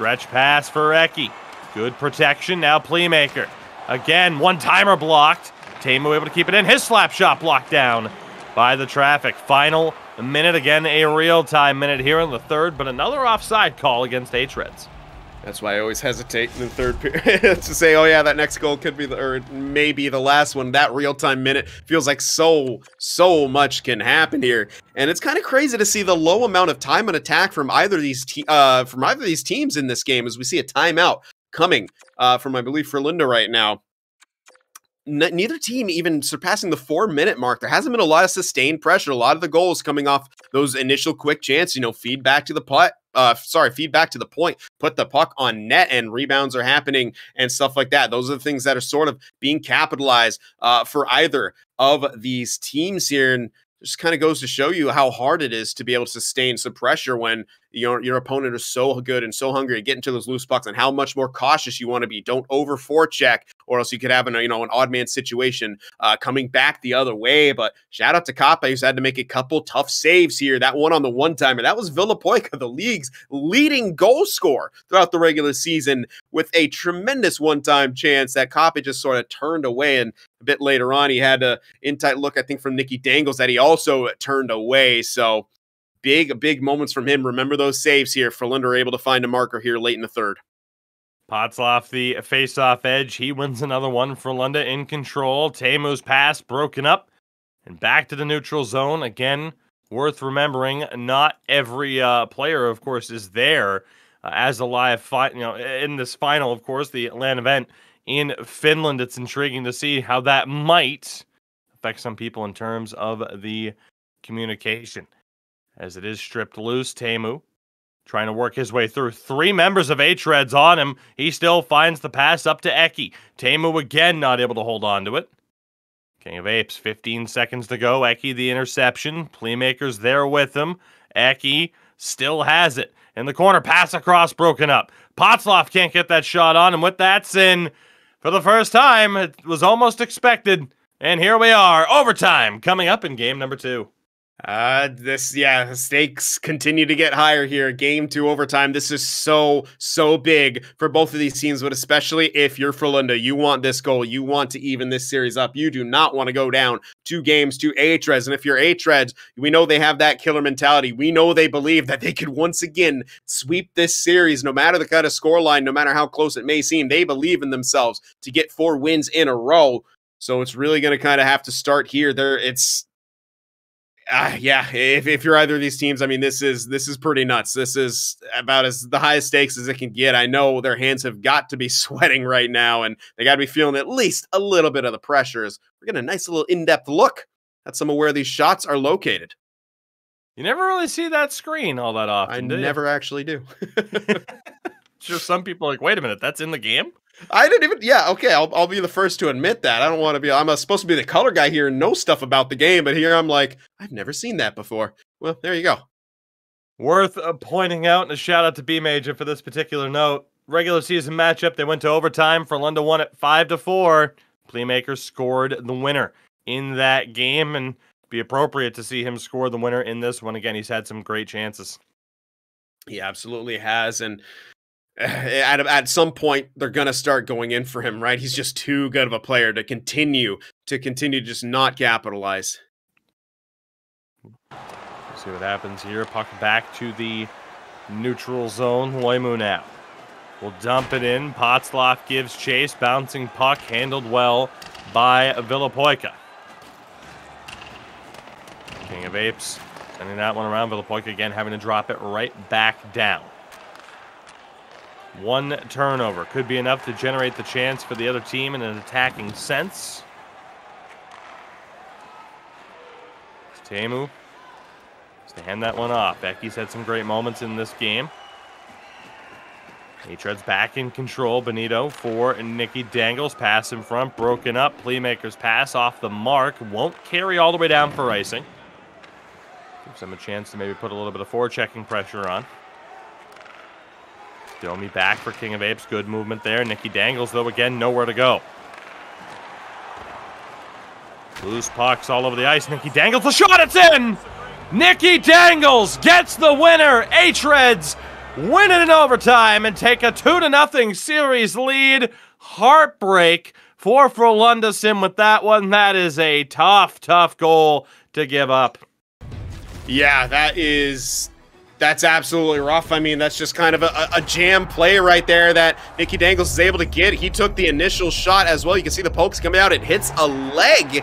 Stretch pass for Eki. Good protection. Now Playmaker. Again, one-timer blocked. Teemu able to keep it in. His slap shot blocked down by the traffic. Final minute again, a real-time minute here in the third, but another offside call against H-Reds. That's why I always hesitate in the third period to say, oh yeah, that next goal could be the, or maybe the last one. That real time minute feels like so, so much can happen here. And it's kind of crazy to see the low amount of time on attack from either of these, uh, from either of these teams in this game as we see a timeout coming uh, from, I believe, Frölunda right now neither team even surpassing the four minute mark. There hasn't been a lot of sustained pressure. A lot of the goals coming off those initial quick chance, you know, feedback to the putt. Uh, sorry, feedback to the point, put the puck on net, and rebounds are happening and stuff like that. Those are the things that are sort of being capitalized uh, for either of these teams here. And just kind of goes to show you how hard it is to be able to sustain some pressure when your your opponent is so good and so hungry to get into those loose pucks and how much more cautious you want to be. Don't over forecheck, or else you could have an you know an odd man situation uh, coming back the other way. But shout out to Kaape who's had to make a couple tough saves here. That one on the one timer that was Villapoika, the league's leading goal scorer throughout the regular season, with a tremendous one time chance that Kaape just sort of turned away. And a bit later on, he had a in tight look I think from Nikki Dangles that he also turned away. So big, big moments from him. Remember those saves here. Are able to find a marker here late in the third. Pots off the face-off edge. He wins another one. Frölunda in control. Teemu's pass broken up. And back to the neutral zone. Again, Worth remembering, not every uh, player, of course, is there uh, as a live fight. You know, in this final, of course, the Atlanta event in Finland. It's intriguing to see how that might affect some people in terms of the communication. As it is stripped loose, Tamu trying to work his way through three members of H-Reds on him. He still finds the pass up to Eki. Teemu again not able to hold on to it. King of Apes, 15 seconds to go. Eki the interception. Playmakers there with him. Eki still has it. In the corner, pass across, broken up. Potzloff can't get that shot on, and with that sin, for the first time, it was almost expected. And here we are, overtime, coming up in game number two. Uh, this, yeah, the stakes continue to get higher here. Game two overtime. This is so, so big for both of these teams, but especially if you're Frölunda, you want this goal. You want to even this series up. You do not want to go down two games to H-Reds. And if you're H-Reds, we know they have that killer mentality. We know they believe that they could once again sweep this series, no matter the kind of scoreline, no matter how close it may seem. They believe in themselves to get four wins in a row. So it's really going to kind of have to start here. There, it's uh, yeah, if, if you're either of these teams, I mean, this is this is pretty nuts. This is about as the highest stakes as it can get. I know their hands have got to be sweating right now, and they got to be feeling at least a little bit of the pressures. We're getting a nice little in-depth look at some of where these shots are located. You never really see that screen all that often. I do you? never actually do. Sure, some people are like, wait a minute, that's in the game. I didn't even. Yeah, okay. I'll, I'll be the first to admit that. I don't want to be. I'm supposed to be the color guy here and know stuff about the game, but here I'm like, I've never seen that before. Well, there you go. Worth uh, pointing out, and a shout out to B Major for this particular note. Regular season matchup, they went to overtime. Frölunda won at five to four. Playmaker scored the winner in that game, and be appropriate to see him score the winner in this one. Again, he's had some great chances. He absolutely has, and Eh, at at some point they're gonna start going in for him, right? He's just too good of a player to continue to continue to just not capitalize. See what happens here. Puck back to the neutral zone. Loimu now will dump it in. Potzloff gives chase. Bouncing puck handled well by Villapoika. King of Apes sending that one around. Villapoika again having to drop it right back down. One turnover could be enough to generate the chance for the other team in an attacking sense. Teemu to hand that one off. Becky's had some great moments in this game. H-Red's back in control. Benito for Nikki Dangles. Pass in front, broken up. Playmaker's pass off the mark. Won't carry all the way down for icing. Gives them a chance to maybe put a little bit of forechecking pressure on. Domi back for King of Apes. Good movement there. Nikki Dangles, though, again, nowhere to go. Loose pucks all over the ice. Nikki Dangles, the shot, it's in! Nikki Dangles gets the winner. H-Reds win it in overtime and take a 2 to nothing series lead. Heartbreak for Frölunda Sin with that one. That is a tough, tough goal to give up. Yeah, that is that's absolutely rough. I mean, that's just kind of a, a, jam play right there that Nikki Dangles is able to get. He took the initial shot as well. You can see the pokes coming out. It hits a leg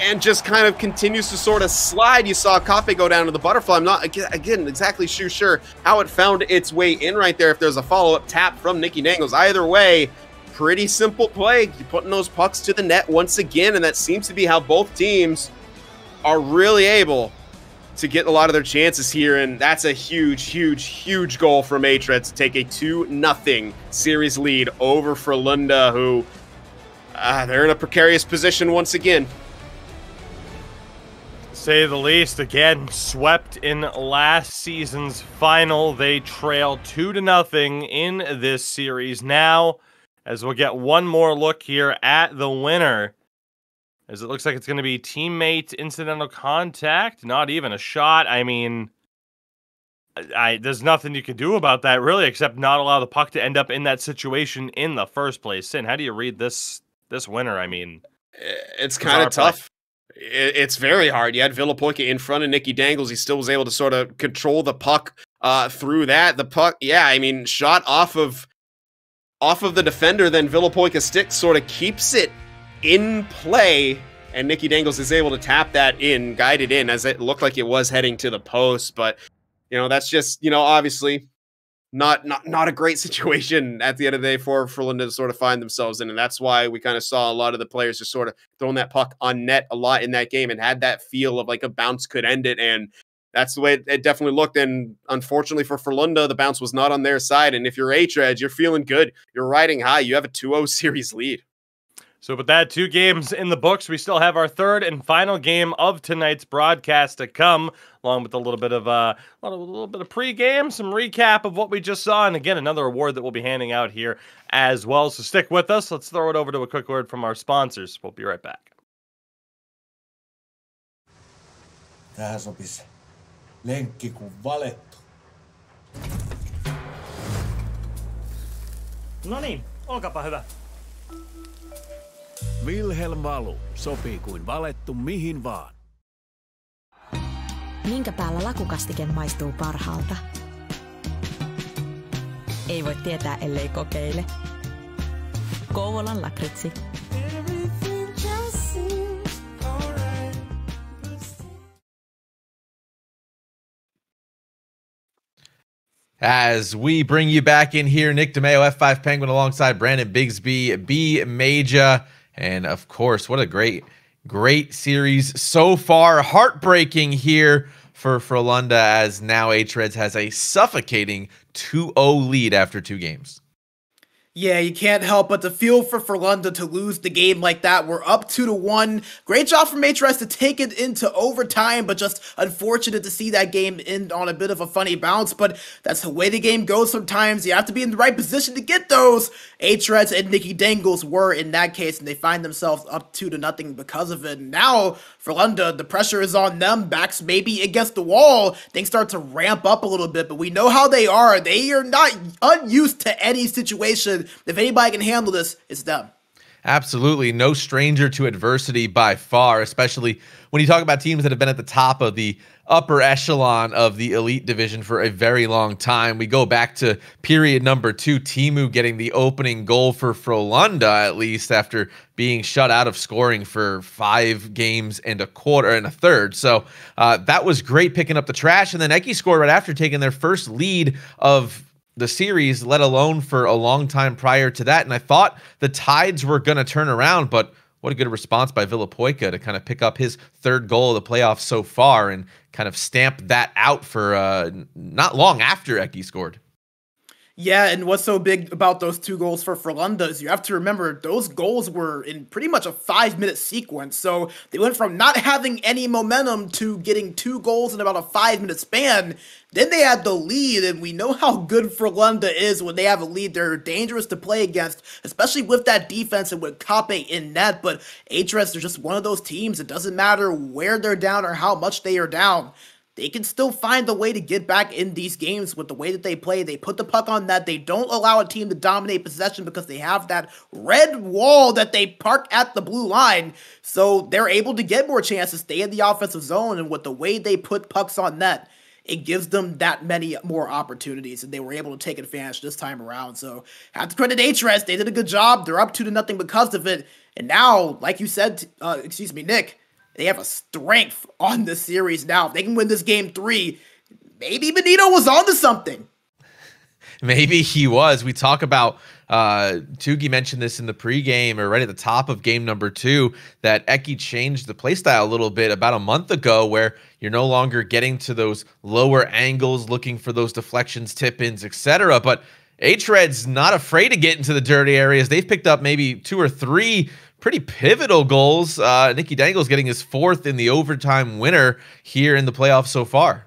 and just kind of continues to sort of slide. You saw Kape go down to the butterfly. I'm not, again, exactly sure how it found its way in right there if there's a follow-up tap from Nikki Dangles. Either way, pretty simple play. You're putting those pucks to the net once again, and that seems to be how both teams are really able to get a lot of their chances here, and that's a huge, huge, huge goal from H-Red to take a 2 nothing series lead over Frölunda, who uh, they're in a precarious position once again. Say the least. Again, swept in last season's final. They trail 2 to nothing in this series. Now, as we'll get one more look here at the winner as it looks like it's going to be teammate incidental contact, not even a shot. I mean, I there's nothing you can do about that really, except not allow the puck to end up in that situation in the first place. Sin, how do you read this this winner? I mean, it's kind of tough. It's very hard. You had Villapoika in front of Nikki Dangles. He still was able to sort of control the puck uh, through that. The puck, yeah, I mean, shot off of off of the defender. Then Villapoika stick sort of keeps it in play and Nikki Dangles is able to tap that in, guide it in as it looked like it was heading to the post. But you know, that's just you know obviously not not not a great situation at the end of the day for for Linda to sort of find themselves in, and that's why we kind of saw a lot of the players just sort of throwing that puck on net a lot in that game and had that feel of like a bounce could end it, and that's the way it, it definitely looked. And unfortunately for Frölunda, the bounce was not on their side. And if you're H-Reds, you're feeling good, you're riding high, you have a 2-0 series lead. So, with that, two games in the books, we still have our third and final game of tonight's broadcast to come, along with a little bit of uh, a little, little bit of pregame, some recap of what we just saw, and again, another award that we'll be handing out here as well. So, stick with us. Let's throw it over to a quick word from our sponsors. We'll be right back. Tähän sopisi lenkki kuin valettu. No niin, olkapa hyvä. Wilhelm Valu sopii kuin valettu mihin vaan. Minkä päällä lakukastike maistuu parhaalta? Ei voi tietää, ellei kokeile. Kouvolan lakritsi. As we bring you back in here, Nick DeMeo, F5 Penguin, alongside Brandon Bigsby, B Major. And of course, what a great, great series so far. Heartbreaking here for Frölunda as now H-Reds has a suffocating 2-0 lead after two games. Yeah, you can't help but to feel for Frölunda to lose the game like that. We're up two to one. Great job from Matrix to take it into overtime, but just unfortunate to see that game end on a bit of a funny bounce. But that's the way the game goes sometimes. You have to be in the right position to get those. H-Reds and Nikki Dangles were in that case, and they find themselves up two to nothing because of it. Now, Frölunda, the pressure is on them. Backs maybe against the wall. Things start to ramp up a little bit, but we know how they are. They are not unused to any situation if anybody can handle this, it's them. Absolutely. No stranger to adversity by far, especially when you talk about teams that have been at the top of the upper echelon of the elite division for a very long time. We go back to period number two, Teemu getting the opening goal for Frölunda, at least after being shut out of scoring for five games and a quarter and a third. So uh, that was great picking up the trash. And then Eki scored right after taking their first lead of the series, let alone for a long time prior to that. And I thought the tides were going to turn around, but what a good response by Villapoika to kind of pick up his third goal of the playoffs so far and kind of stamp that out for uh, not long after Eki scored. Yeah, and what's so big about those two goals for Frölunda is you have to remember those goals were in pretty much a five minute sequence. So they went from not having any momentum to getting two goals in about a five minute span. Then they had the lead, and we know how good Frölunda is when they have a lead. They're dangerous to play against, especially with that defense and with Kape in net. But H-Reds are just one of those teams. It doesn't matter where they're down or how much they are down they can still find a way to get back in these games with the way that they play. They put the puck on that. They don't allow a team to dominate possession because they have that red wall that they park at the blue line. So they're able to get more chances, stay in the offensive zone, and with the way they put pucks on net, it gives them that many more opportunities, and they were able to take advantage this time around. So have to credit H-Reds. They did a good job. They're up two to nothing because of it. And now, like you said, uh, excuse me, Nick, they have a strength on the series now. If they can win this game three, maybe Benito was onto something. Maybe he was. We talk about uh Tugi mentioned this in the pregame or right at the top of game number two that Eki changed the playstyle a little bit about a month ago where you're no longer getting to those lower angles, looking for those deflections, tip ins, etc. But H-Red's not afraid to get into the dirty areas. They've picked up maybe two or three pretty pivotal goals. Uh, Nikki Dangles getting his fourth in the overtime winner here in the playoffs so far.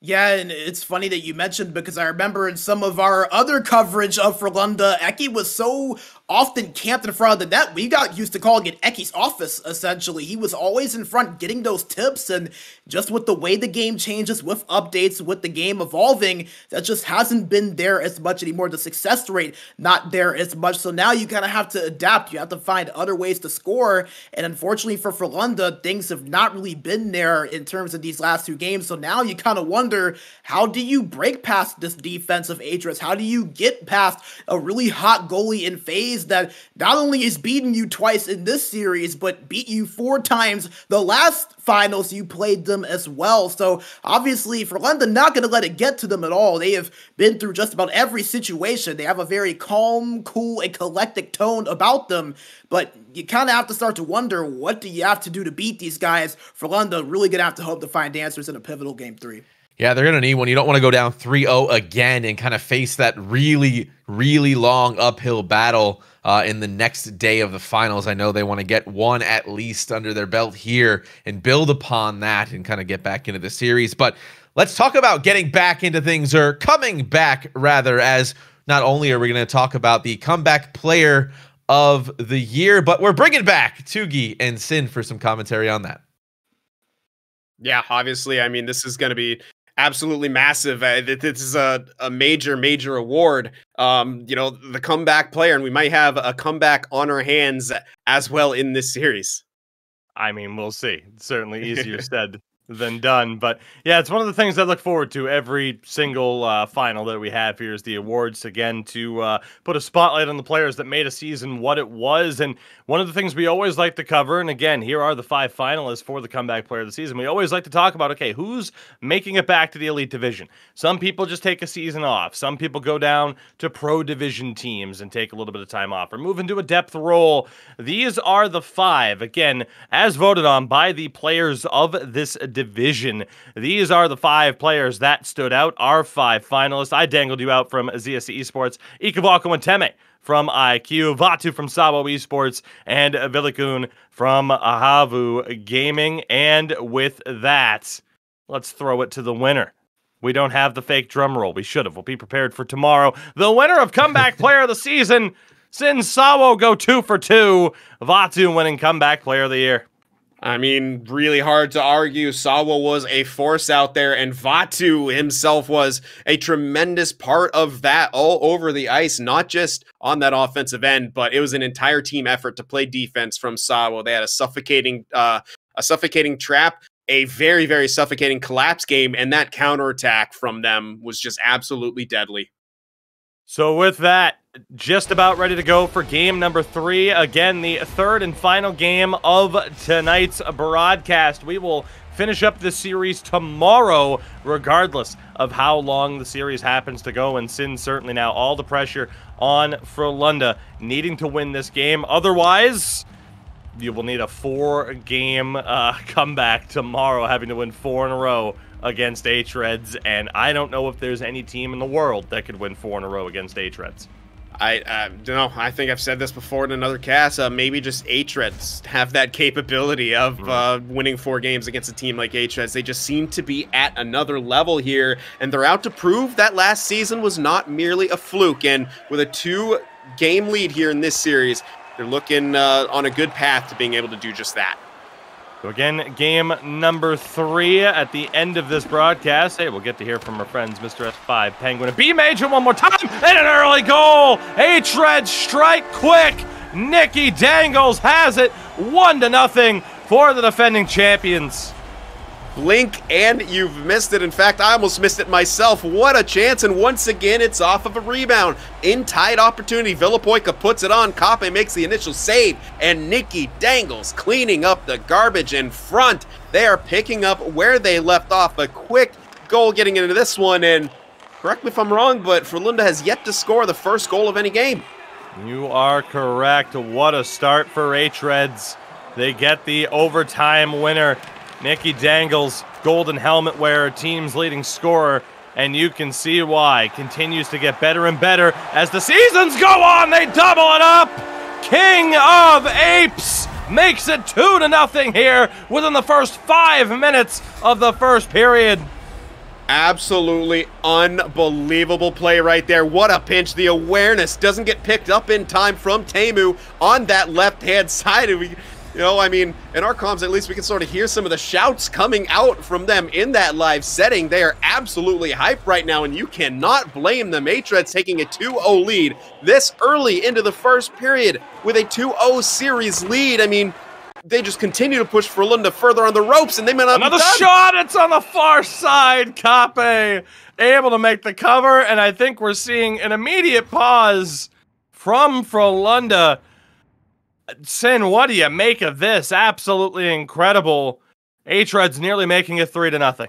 Yeah, and it's funny that you mentioned because I remember in some of our other coverage of Frölunda, Eki was so often camped in front of the net. We got used to calling it Eki's office, essentially. He was always in front getting those tips, and just with the way the game changes, with updates, with the game evolving, that just hasn't been there as much anymore. The success rate, not there as much. So now you kind of have to adapt. You have to find other ways to score, and unfortunately for Frölunda, things have not really been there in terms of these last two games. So now you kind of wonder how do you break past this defense of H-Reds? How do you get past a really hot goalie in That not only is beating you twice in this series, but beat you four times the last finals you played them as well. So obviously, Frölunda, not going to let it get to them at all. They have been through just about every situation. They have a very calm, cool, and collected tone about them. But you kind of have to start to wonder what do you have to do to beat these guys Frölunda. Really going to have to hope to find answers in a pivotal game three. Yeah, they're going to need one. You don't want to go down 3 0 again and kind of face that really, really long uphill battle uh, in the next day of the finals. I know they want to get one at least under their belt here and build upon that and kind of get back into the series. But let's talk about getting back into things or coming back, rather, as not only are we going to talk about the comeback player of the year, but we're bringing back Tugi and Sin for some commentary on that. Yeah, obviously. I mean, this is going to be absolutely massive. Uh, this is a, a major, major award. Um, you know, the comeback player, and we might have a comeback on our hands as well in this series. I mean, we'll see. It's certainly easier said than done. But yeah, it's one of the things I look forward to every single uh, final that we have here is the awards again to uh, put a spotlight on the players that made a season what it was. And one of the things we always like to cover, and again, here are the five finalists for the comeback player of the season. We always like to talk about okay, who's making it back to the elite division? Some people just take a season off. Some people go down to pro division teams and take a little bit of time off or move into a depth role. These are the five, again, as voted on by the players of this division. These are the five players that stood out, our five finalists. I dangled you out from ZSC Esports, Ikavako Teme from IQ, Vatu from Sawo Esports, and Vilikun from Ahavu Gaming. And with that, let's throw it to the winner. We don't have the fake drum roll. We should have. We'll be prepared for tomorrow. The winner of Comeback Player of the Season, Sin Sawo go two for two. Vatu winning Comeback Player of the Year. I mean, really hard to argue. Sawo was a force out there, and Vatu himself was a tremendous part of that all over the ice, not just on that offensive end, but it was an entire team effort to play defense from Sawo. They had a suffocating, uh, a suffocating trap, a very, very suffocating collapse game, and that counterattack from them was just absolutely deadly. So, with that, just about ready to go for game number three. Again, the third and final game of tonight's broadcast. We will finish up this series tomorrow, regardless of how long the series happens to go. And Sin certainly now all the pressure on Frölunda needing to win this game. Otherwise, you will need a four game uh, comeback tomorrow, having to win four in a row against H-Reds, and I don't know if there's any team in the world that could win four in a row against H-Reds. I uh, don't know. I think I've said this before in another cast. Uh, maybe just H-Reds have that capability of mm-hmm. uh, winning four games against a team like H-Reds. They just seem to be at another level here, and they're out to prove that last season was not merely a fluke. And with a two-game lead here in this series, they're looking uh, on a good path to being able to do just that. So again, game number three at the end of this broadcast. Hey, we'll get to hear from our friends, Mr. F5, Penguin, and B Major one more time, and an early goal. H-Red strike quick. Nikki Dangles has it, one to nothing for the defending champions blink and you've missed it. In fact, I almost missed it myself. What a chance, and once again, it's off of a rebound. In tight opportunity, Villapoika puts it on. Kape makes the initial save, and Nikki Dangles, cleaning up the garbage in front. They are picking up where they left off. A quick goal getting into this one, and correct me if I'm wrong, but Frölunda has yet to score the first goal of any game. You are correct. What a start for H-Reds. They get the overtime winner Nikki Dangles, golden helmet wearer, team's leading scorer, and you can see why. Continues to get better and better as the seasons go on. They double it up. King of Apes makes it two to nothing here within the first five minutes of the first period. Absolutely unbelievable play right there. What a pinch. The awareness doesn't get picked up in time from Teemu on that left hand side. You know, I mean, in our comms, at least we can sort of hear some of the shouts coming out from them in that live setting. They are absolutely hyped right now, and you cannot blame the H-Reds taking a 2-0 lead this early into the first period with a 2-0 series lead. I mean, they just continue to push Frölunda further on the ropes, and they may not Another shot. It's on the far side. Kape able to make the cover, and I think we're seeing an immediate pause from Frölunda. Sin, what do you make of this? Absolutely incredible. H-Reds nearly making it three to nothing.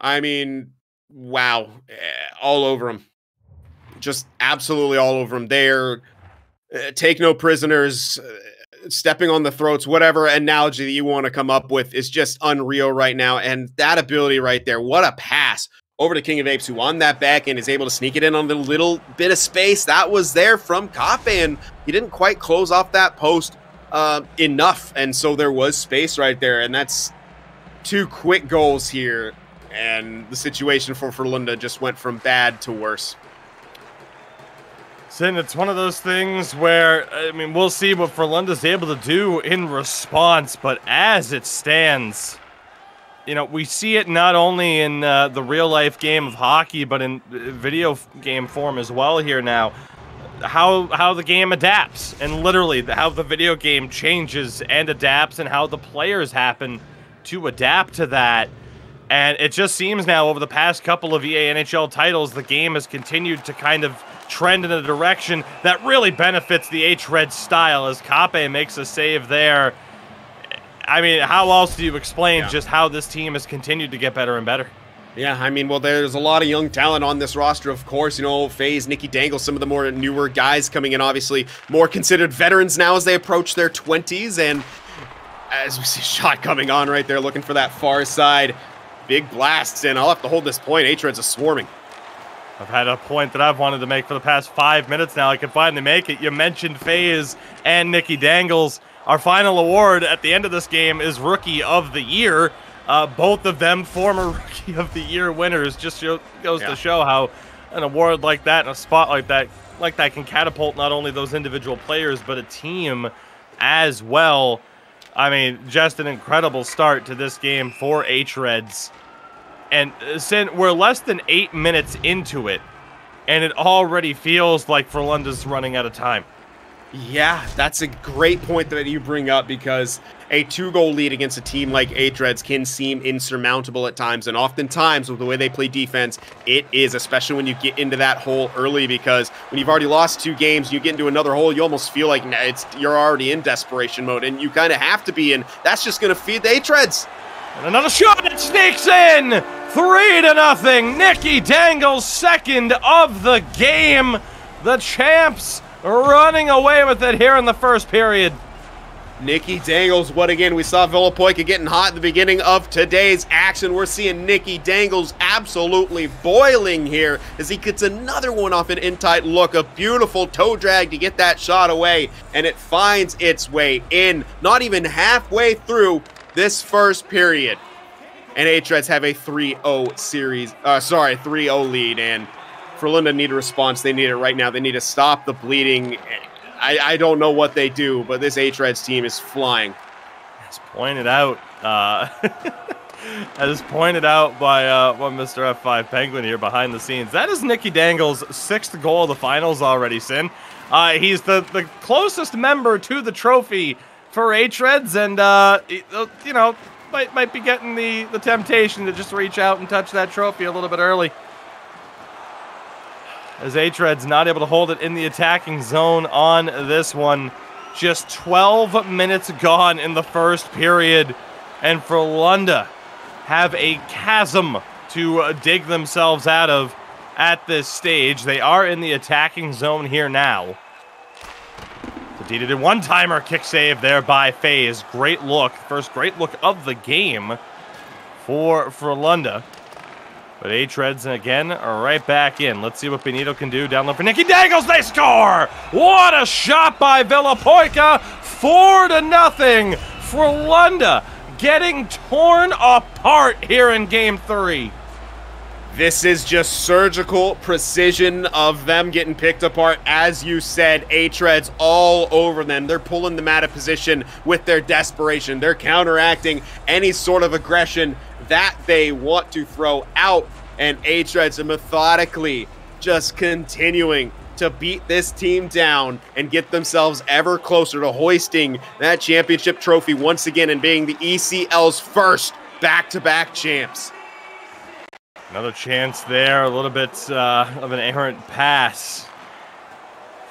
I mean, wow, Eh, all over him. just absolutely all over them. They're uh, take no prisoners, uh, stepping on the throats, whatever analogy that you want to come up with is just unreal right now. And that ability right there, what a pass over to King of Apes, who on that back end is able to sneak it in on the little bit of space that was there from Kape, and he didn't quite close off that post uh, enough, and so there was space right there, and that's two quick goals here, and the situation for Frölunda just went from bad to worse. Sin, it's one of those things where, I mean, we'll see what Frölunda's able to do in response, but as it stands, you know, we see it not only in uh, the real life game of hockey, but in uh, video game form as well here now. How how the game adapts, and literally how the video game changes and adapts, and how the players happen to adapt to that. And it just seems now over the past couple of EA NHL titles, the game has continued to kind of trend in a direction that really benefits the H-Red style as Kape makes a save there. I mean, how else do you explain Yeah. just how this team has continued to get better and better? Yeah, I mean, well, there's a lot of young talent on this roster, of course. You know, FaZe, Nikki Dangle, some of the more newer guys coming in, obviously more considered veterans now as they approach their 20s. And as we see a shot coming on right there, looking for that far side. Big blasts, and I'll have to hold this point. H-Reds are swarming. I've had a point that I've wanted to make for the past five minutes now. I can finally make it. You mentioned FaZe and Nikki Dangles. Our final award at the end of this game is Rookie of the Year. Uh, both of them former Rookie of the Year winners. Just show, goes Yeah. to show how an award like that and a spot like that, like that, can catapult not only those individual players but a team as well. I mean, just an incredible start to this game for H-Reds. And uh, Sin, we're less than eight minutes into it, and it already feels like Frölunda's running out of time. Yeah, that's a great point that you bring up because a two goal lead against a team like H-Reds can seem insurmountable at times. And oftentimes, with the way they play defense, it is, especially when you get into that hole early. Because when you've already lost two games, you get into another hole, you almost feel like it's you're already in desperation mode. And you kind of have to be. And that's just going to feed the H-Reds. And another shot that sneaks in! Three to nothing. Nikki Dangle's second of the game. The champs running away with it here in the first period. Nikki Dangles, what again? We saw Villapoika getting hot at the beginning of today's action. We're seeing Nikki Dangles absolutely boiling here as he gets another one off an in tight look. A beautiful toe drag to get that shot away, and it finds its way in, not even halfway through this first period. And H-Reds have a 3-0 series, uh, sorry, 3-0 lead, and Frölunda need a response. They need it right now. They need to stop the bleeding. I, I don't know what they do, but this H-Reds team is flying. As pointed out, uh, as pointed out by uh, one Mr. F5 Penguin here behind the scenes, that is Nikki Dangle's sixth goal of the finals already, Sin. Uh, he's the, the closest member to the trophy for H-Reds, and, uh, uh, you know, might, might be getting the, the temptation to just reach out and touch that trophy a little bit early. As H-Reds not able to hold it in the attacking zone on this one. Just 12 minutes gone in the first period. And Frölunda have a chasm to uh, dig themselves out of at this stage. They are in the attacking zone here now. Sadida did one timer kick save there by FaZe. Great look. First great look of the game for, Frölunda. But H-Reds again are right back in. Let's see what Benito can do down low for Nikki Dangles. They score! What a shot by Villapoika! Four to nothing Frölunda, getting torn apart here in Game Three. This is just surgical precision of them getting picked apart. As you said, H-Reds all over them. They're pulling them out of position with their desperation. They're counteracting any sort of aggression that they want to throw out. And H-Reds methodically just continuing to beat this team down and get themselves ever closer to hoisting that championship trophy once again and being the ECL's first back to back champs. Another chance there, a little bit uh, of an errant pass.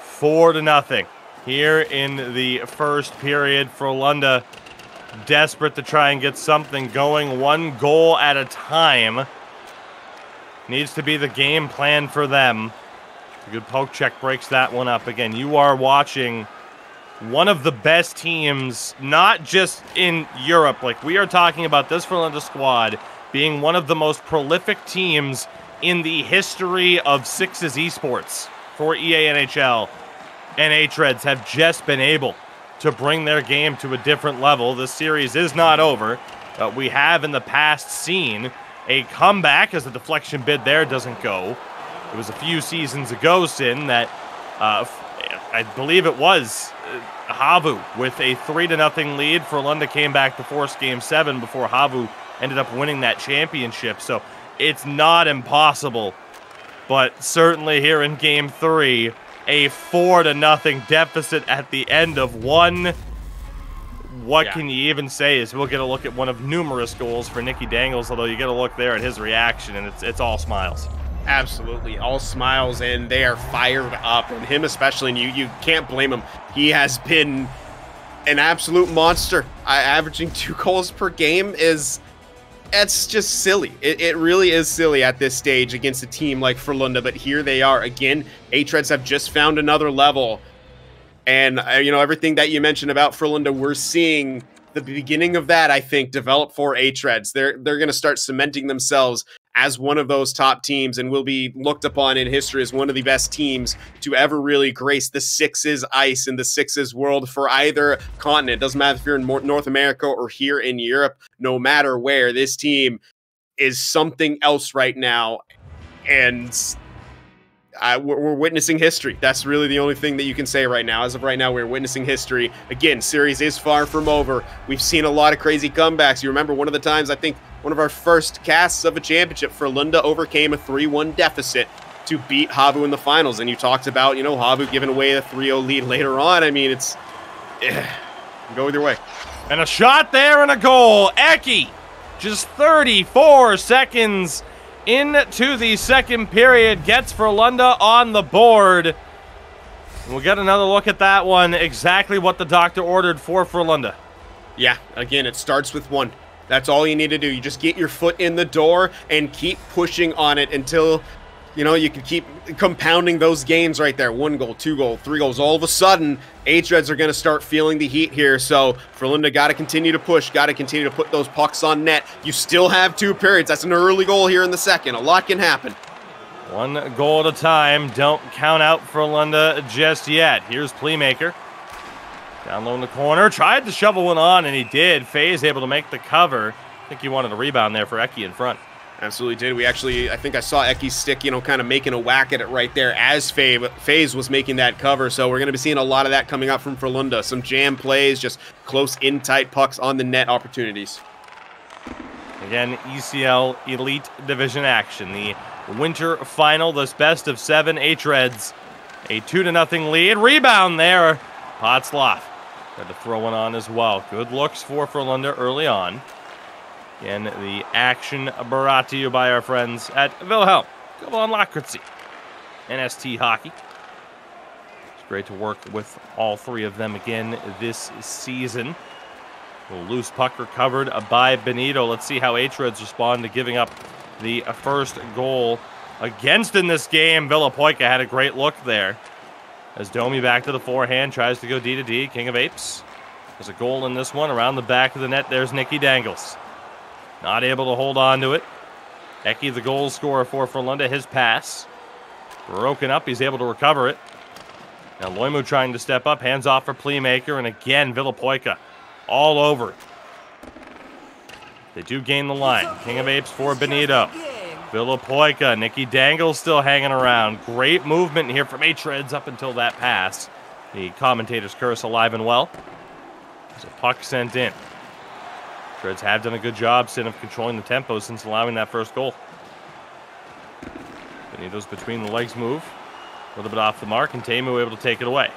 Four to nothing here in the first period Frölunda. Desperate to try and get something going, one goal at a time. Needs to be the game plan for them. A good poke check breaks that one up. Again, you are watching one of the best teams, not just in Europe. Like, we are talking about this Lunda squad being one of the most prolific teams in the history of Sixes esports for EA NHL. And H-Reds have just been able to bring their game to a different level. The series is not over. but we have in the past seen a comeback as the deflection bid there doesn't go. It was a few seasons ago, Sin, that uh, I believe it was uh, Havu with a 3 to nothing lead. Frölunda came back to force game seven before Havu ended up winning that championship. So it's not impossible. But certainly here in game three, a four to nothing deficit at the end of one. What yeah. can you even say is we'll get a look at one of numerous goals for Nikki Dangles, although you get a look there at his reaction and it's it's all smiles. Absolutely, all smiles and they are fired up, and him especially. And you you can't blame him. He has been an absolute monster. I, averaging two goals per game is it's just silly. It, it, really is silly at this stage against a team like Frölunda, but here they are again. H-Reds have just found another level. And, uh, you know, everything that you mentioned about Frölunda, we're seeing the beginning of that, I think, develop for H-Reds. They're, they're going to start cementing themselves as one of those top teams and will be looked upon in history as one of the best teams to ever really grace the sixes ice in the sixes world for either continent. Doesn't matter if you're in North America or here in Europe, no matter where, this team is something else right now. And I, we're, witnessing history. That's really the only thing that you can say right now. As of right now, we're witnessing history. Again, series is far from over. We've seen a lot of crazy comebacks. You remember one of the times I think one of our first casts of a championship Frölunda overcame a 3-1 deficit to beat Havu in the finals. And you talked about, you know, Havu giving away a 3-0 lead later on. I mean, it's eh, go either way. And a shot there and a goal. Eki, just 34 seconds into the second period, gets Frölunda on the board. We'll get another look at that one. Exactly what the doctor ordered for Frölunda. Yeah, again, it starts with one. That's all you need to do. You just get your foot in the door and keep pushing on it until you know you can keep compounding those games right there. One goal, two goal, three goals. All of a sudden, H-Reds are going to start feeling the heat here. So Frölunda got to continue to push, got to continue to put those pucks on net. You still have two periods. That's an early goal here in the second. A lot can happen. One goal at a time. Don't count out Frölunda just yet. Here's Playmaker. Down low in the corner, tried to shovel one on, and he did. FaZe is able to make the cover. I think he wanted a rebound there for Eki in front. Absolutely did. We actually, I think I saw Eki's stick, you know, kind of making a whack at it right there as FaZe was making that cover. So we're going to be seeing a lot of that coming up from Frölunda. Some jam plays, just close in tight pucks on the net opportunities. Again, ECL Elite Division action. The winter final, this best of seven H-Reds. A 2 to nothing lead. Rebound there. Potzloff had to throw one on as well. Good looks for Frölunda early on. Again, the action brought to you by our friends at Wilhelm, on, Lakritsi, NST Hockey. It's great to work with all three of them again this season. A loose puck recovered by Benito. Let's see how H-Reds respond to giving up the first goal against in this game. Villapoika had a great look there. As Domi back to the forehand, tries to go D to D. King of Apes. There's a goal in this one. Around the back of the net, there's Nikki Dangles. Not able to hold on to it. Eki, the goal scorer for Frölunda, his pass. Broken up, he's able to recover it. Now Loimu trying to step up, hands off for Playmaker, and again, Villapoika all over. They do gain the line. King of Apes for Benito. Villapoika, Nikki Dangle still hanging around. Great movement here from H-Reds up until that pass. The commentator's curse alive and well. There's a puck sent in. Reds have done a good job, Sin, of controlling the tempo since allowing that first goal. Benito's between the legs move. A little bit off the mark, and Teemu able to take it away.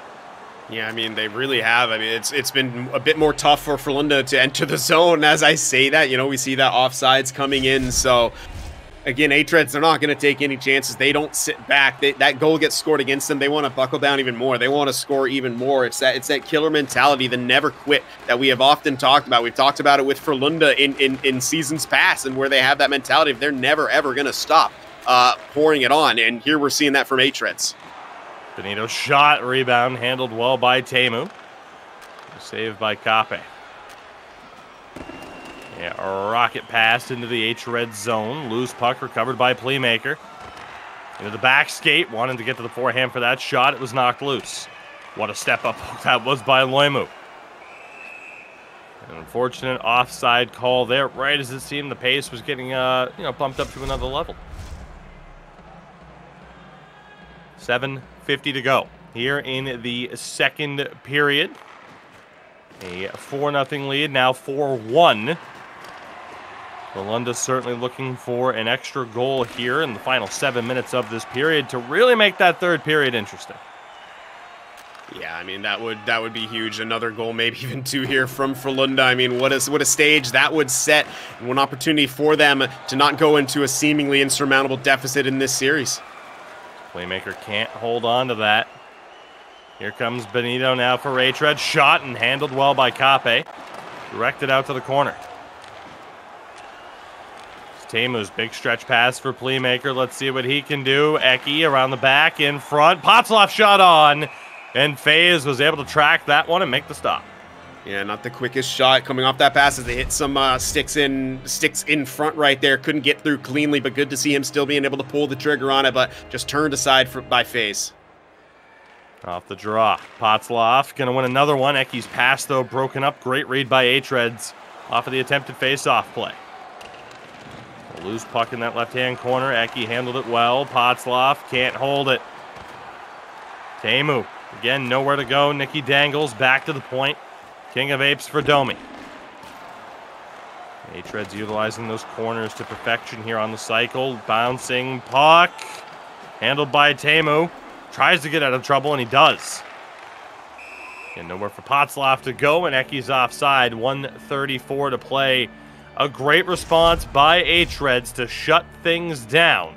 Yeah, I mean they really have. I mean it's it's been a bit more tough for Frölunda to enter the zone. As I say that, you know we see that offsides coming in. So again, H-Reds, they're not going to take any chances. They don't sit back. They, that goal gets scored against them. They want to buckle down even more. They want to score even more. It's that it's that killer mentality, the never quit that we have often talked about. We've talked about it with Frölunda in, in, in seasons past and where they have that mentality they're never, ever going to stop uh, pouring it on. And here we're seeing that from H-Reds. Benito shot, rebound, handled well by Teemu. Saved by Kape. Yeah, a rocket pass into the H-red zone. Loose puck recovered by Playmaker. Into the back skate, wanting to get to the forehand for that shot. It was knocked loose. What a step up that was by Loimu. An unfortunate offside call there, right as it seemed the pace was getting, uh, you know, bumped up to another level. 7.50 to go here in the second period. A 4 0 lead, now 4 1. Frölunda certainly looking for an extra goal here in the final seven minutes of this period to really make that third period interesting. Yeah, I mean that would that would be huge. Another goal, maybe even two here from Frölunda. I mean, what is what a stage that would set, one opportunity for them to not go into a seemingly insurmountable deficit in this series. Playmaker can't hold on to that. Here comes Benito now for Raytred. Shot and handled well by Kape. Directed out to the corner. Teemu's big stretch pass for Playmaker. Let's see what he can do. Eki around the back in front. Potzloff shot on. And FaZe was able to track that one and make the stop. Yeah, not the quickest shot coming off that pass as they hit some uh, sticks in sticks in front right there. Couldn't get through cleanly, but good to see him still being able to pull the trigger on it, but just turned aside for, by FaZe. Off the draw. Potzloff going to win another one. Eki's pass, though, broken up. Great read by H-Reds off of the attempted face-off play. Loose puck in that left-hand corner. Eki handled it well. Potzloff can't hold it. Teemu, again, nowhere to go. Nikki Dangles back to the point. King of Apes for Domi. H-Reds utilizing those corners to perfection here on the cycle. Bouncing puck. Handled by Teemu. Tries to get out of trouble, and he does. And nowhere for Potzloff to go, and Eki's offside. 134 to play. A great response by H-Reds to shut things down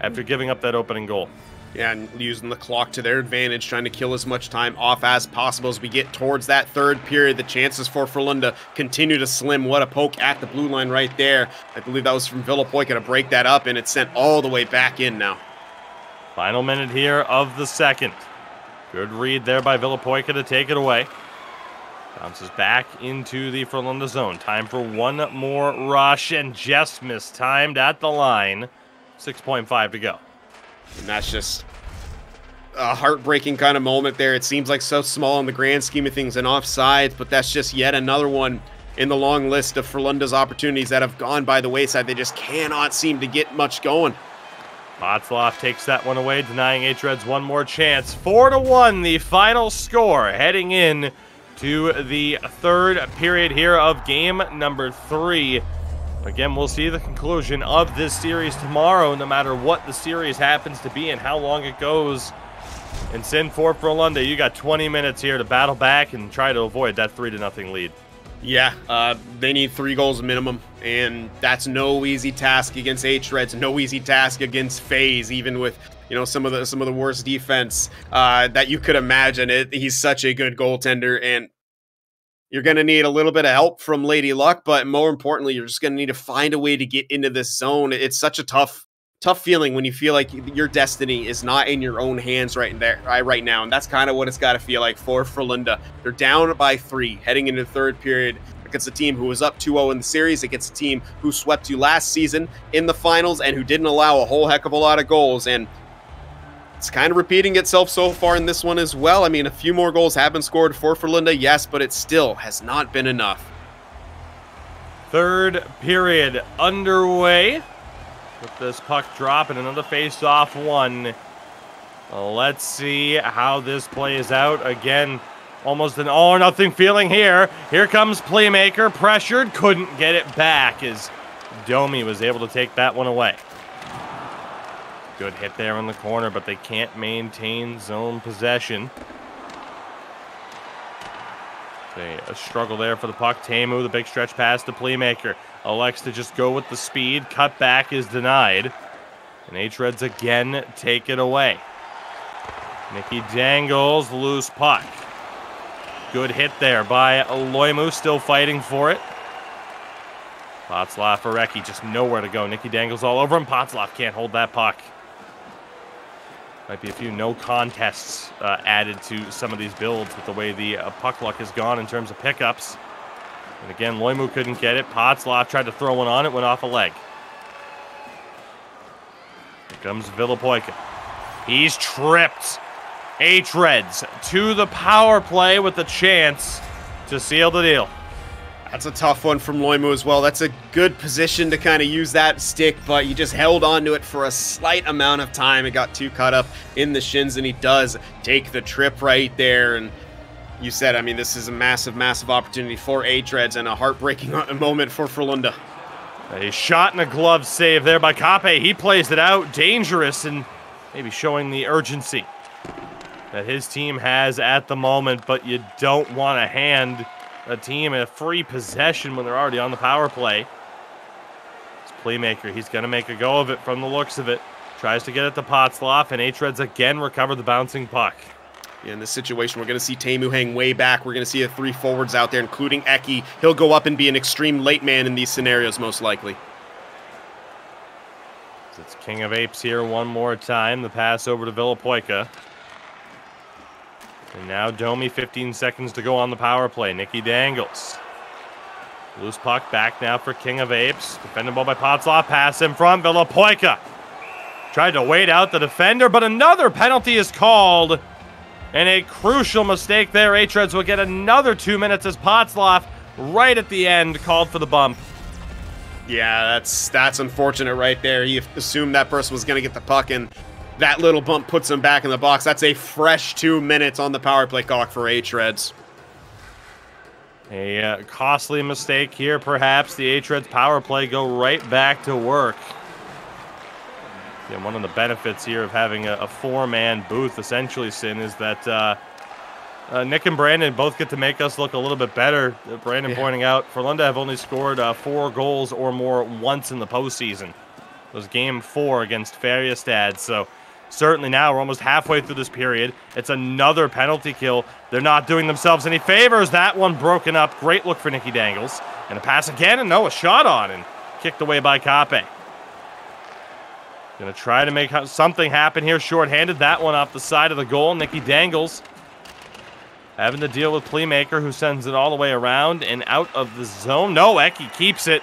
after giving up that opening goal. Yeah, and using the clock to their advantage, trying to kill as much time off as possible as we get towards that third period. The chances for Frölunda continue to slim. What a poke at the blue line right there. I believe that was from Villapoika to break that up, and it's sent all the way back in now. Final minute here of the second. Good read there by Villapoika to take it away. Bounces back into the Frölunda zone. Time for one more rush, and just mistimed at the line. 6.5 to go. And that's just a heartbreaking kind of moment there. It seems like so small in the grand scheme of things and offsides, but that's just yet another one in the long list of Frölunda's opportunities that have gone by the wayside. They just cannot seem to get much going. Potzloff takes that one away, denying H-Reds one more chance. 4 to 1, the final score, heading in to the third period here of game number three. Again, we'll see the conclusion of this series tomorrow, no matter what the series happens to be and how long it goes. And Sin for Frölunda, you got 20 minutes here to battle back and try to avoid that 3 to nothing lead. Yeah, uh, they need three goals minimum, and that's no easy task against H-Reds. No easy task against FaZe, even with you know some of the some of the worst defense uh, that you could imagine. It, he's such a good goaltender, and you're going to need a little bit of help from Lady Luck, but more importantly, you're just going to need to find a way to get into this zone. It's such a tough, tough feeling when you feel like your destiny is not in your own hands right there, right now, and that's kind of what it's got to feel like for Frölunda. They're down by three, heading into the third period against a team who was up 2-0 in the series, against a team who swept you last season in the finals and who didn't allow a whole heck of a lot of goals. And it's kind of repeating itself so far in this one as well. I mean, a few more goals have been scored for Frölunda, yes, but it still has not been enough. Third period underway with this puck drop and another face-off one. Let's see how this plays out. Again, almost an all or nothing feeling here. Here comes Playmaker, pressured, couldn't get it back as Domi was able to take that one away. Good hit there in the corner, but they can't maintain zone possession. A struggle there for the puck. Teemu, the big stretch pass to Playmaker. Elects to just go with the speed. Cut back is denied. And H-Reds again take it away. Nikki Dangles, loose puck. Good hit there by Loimu, still fighting for it. Potzloff, Arecki, just nowhere to go. Nikki Dangles all over him. Potzloff can't hold that puck. Might be a few no contests uh, added to some of these builds with the way the uh, puck luck has gone in terms of pickups. And again, Loimu couldn't get it. Potzloff tried to throw one on it, went off a leg. Here comes Villapoika. He's tripped. H-Reds to the power play with a chance to seal the deal. That's a tough one from Loimu as well. That's a good position to kind of use that stick, but you just held on to it for a slight amount of time. It got too caught up in the shins, and he does take the trip right there. And you said, I mean, this is a massive, massive opportunity for H-Reds and a heartbreaking moment for Frölunda. A shot and a glove save there by Kape. He plays it out, dangerous, and maybe showing the urgency that his team has at the moment, but you don't want to hand a team a free possession when they're already on the power play. It's playmaker. He's going to make a go of it from the looks of it. Tries to get it to Potzloff, and H-Reds again recover the bouncing puck. Yeah, in this situation, we're going to see Teemu hang way back. We're going to see the three forwards out there, including Eki. He'll go up and be an extreme late man in these scenarios, most likely. It's King of Apes here one more time. The pass over to Villapoika. And now Domi, 15 seconds to go on the power play. Nikki Dangles. Loose puck back now for King of Apes. Defended ball by Potzloff. Pass in front. Villapoika tried to wait out the defender, but another penalty is called. And a crucial mistake there. H-Reds will get another two minutes as Potzloff, right at the end called for the bump. Yeah, that's that's unfortunate right there. He assumed that person was going to get the puck, and that little bump puts him back in the box. That's a fresh two minutes on the power play clock for H-Reds. A uh, costly mistake here, perhaps. The H-Reds power play go right back to work. Yeah, one of the benefits here of having a, a four-man booth, essentially, Sin, is that uh, uh, Nick and Brandon both get to make us look a little bit better. Uh, Brandon Yeah. pointing out, Frölunda have only scored uh, four goals or more once in the postseason. It was game four against Färjestad, so certainly now we're almost halfway through this period. It's another penalty kill. They're not doing themselves any favors. That one broken up. Great look for Nikki Dangles. And a pass again, and no, a shot on, and kicked away by Kape. Gonna try to make something happen here, shorthanded. That one off the side of the goal. Nikki Dangles having to deal with Playmaker, who sends it all the way around and out of the zone. No, Eki keeps it.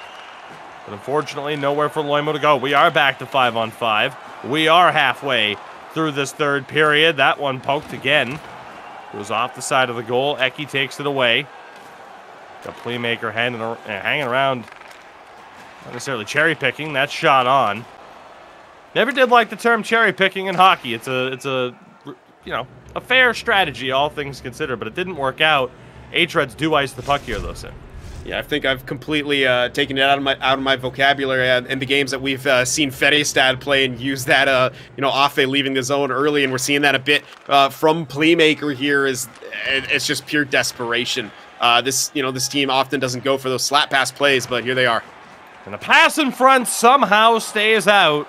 But unfortunately, nowhere for Loimu to go. We are back to five on five. We are halfway through this third period. That one poked again. Goes off the side of the goal. Eki takes it away. The Playmaker hanging, uh, hanging around, not necessarily cherry picking. That shot on. Never did like the term cherry picking in hockey. It's a it's a you know a fair strategy, all things considered, but it didn't work out. H-Reds do ice the puck here, though, Sin. Yeah, I think I've completely uh, taken it out of my out of my vocabulary in the games that we've uh, seen Färjestad play and use that, uh, you know, Afe leaving the zone early, and we're seeing that a bit uh, from Playmaker here. Is it's just pure desperation. Uh, this, you know, this team often doesn't go for those slap pass plays, but here they are. And the pass in front somehow stays out.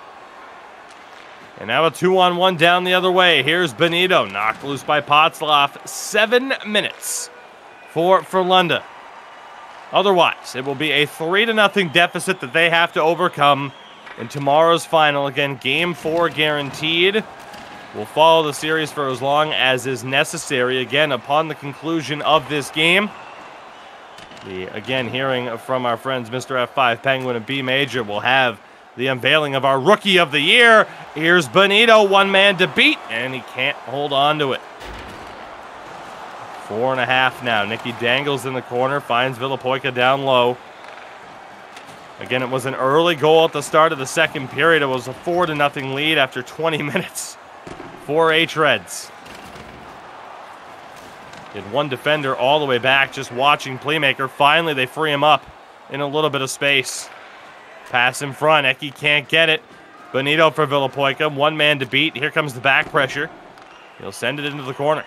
And now a two on one down the other way. Here's Benito, knocked loose by Potzloff. Seven minutes for Frölunda. Otherwise, it will be a three to nothing deficit that they have to overcome in tomorrow's final. Again, game four guaranteed. We'll follow the series for as long as is necessary. Again, upon the conclusion of this game, the again hearing from our friends Mr. F5 Penguin and B Major we'll have the unveiling of our rookie of the year. Here's Benito, one man to beat, and he can't hold on to it. Four and a half now. Nikki Dangles in the corner, finds Villapoika down low. Again, it was an early goal at the start of the second period. It was a four to nothing lead after 20 minutes for H Reds. Had one defender all the way back, just watching playmaker. Finally, they free him up in a little bit of space. Pass in front. Eki can't get it. Benito for Villapoika. One man to beat. Here comes the back pressure. He'll send it into the corner.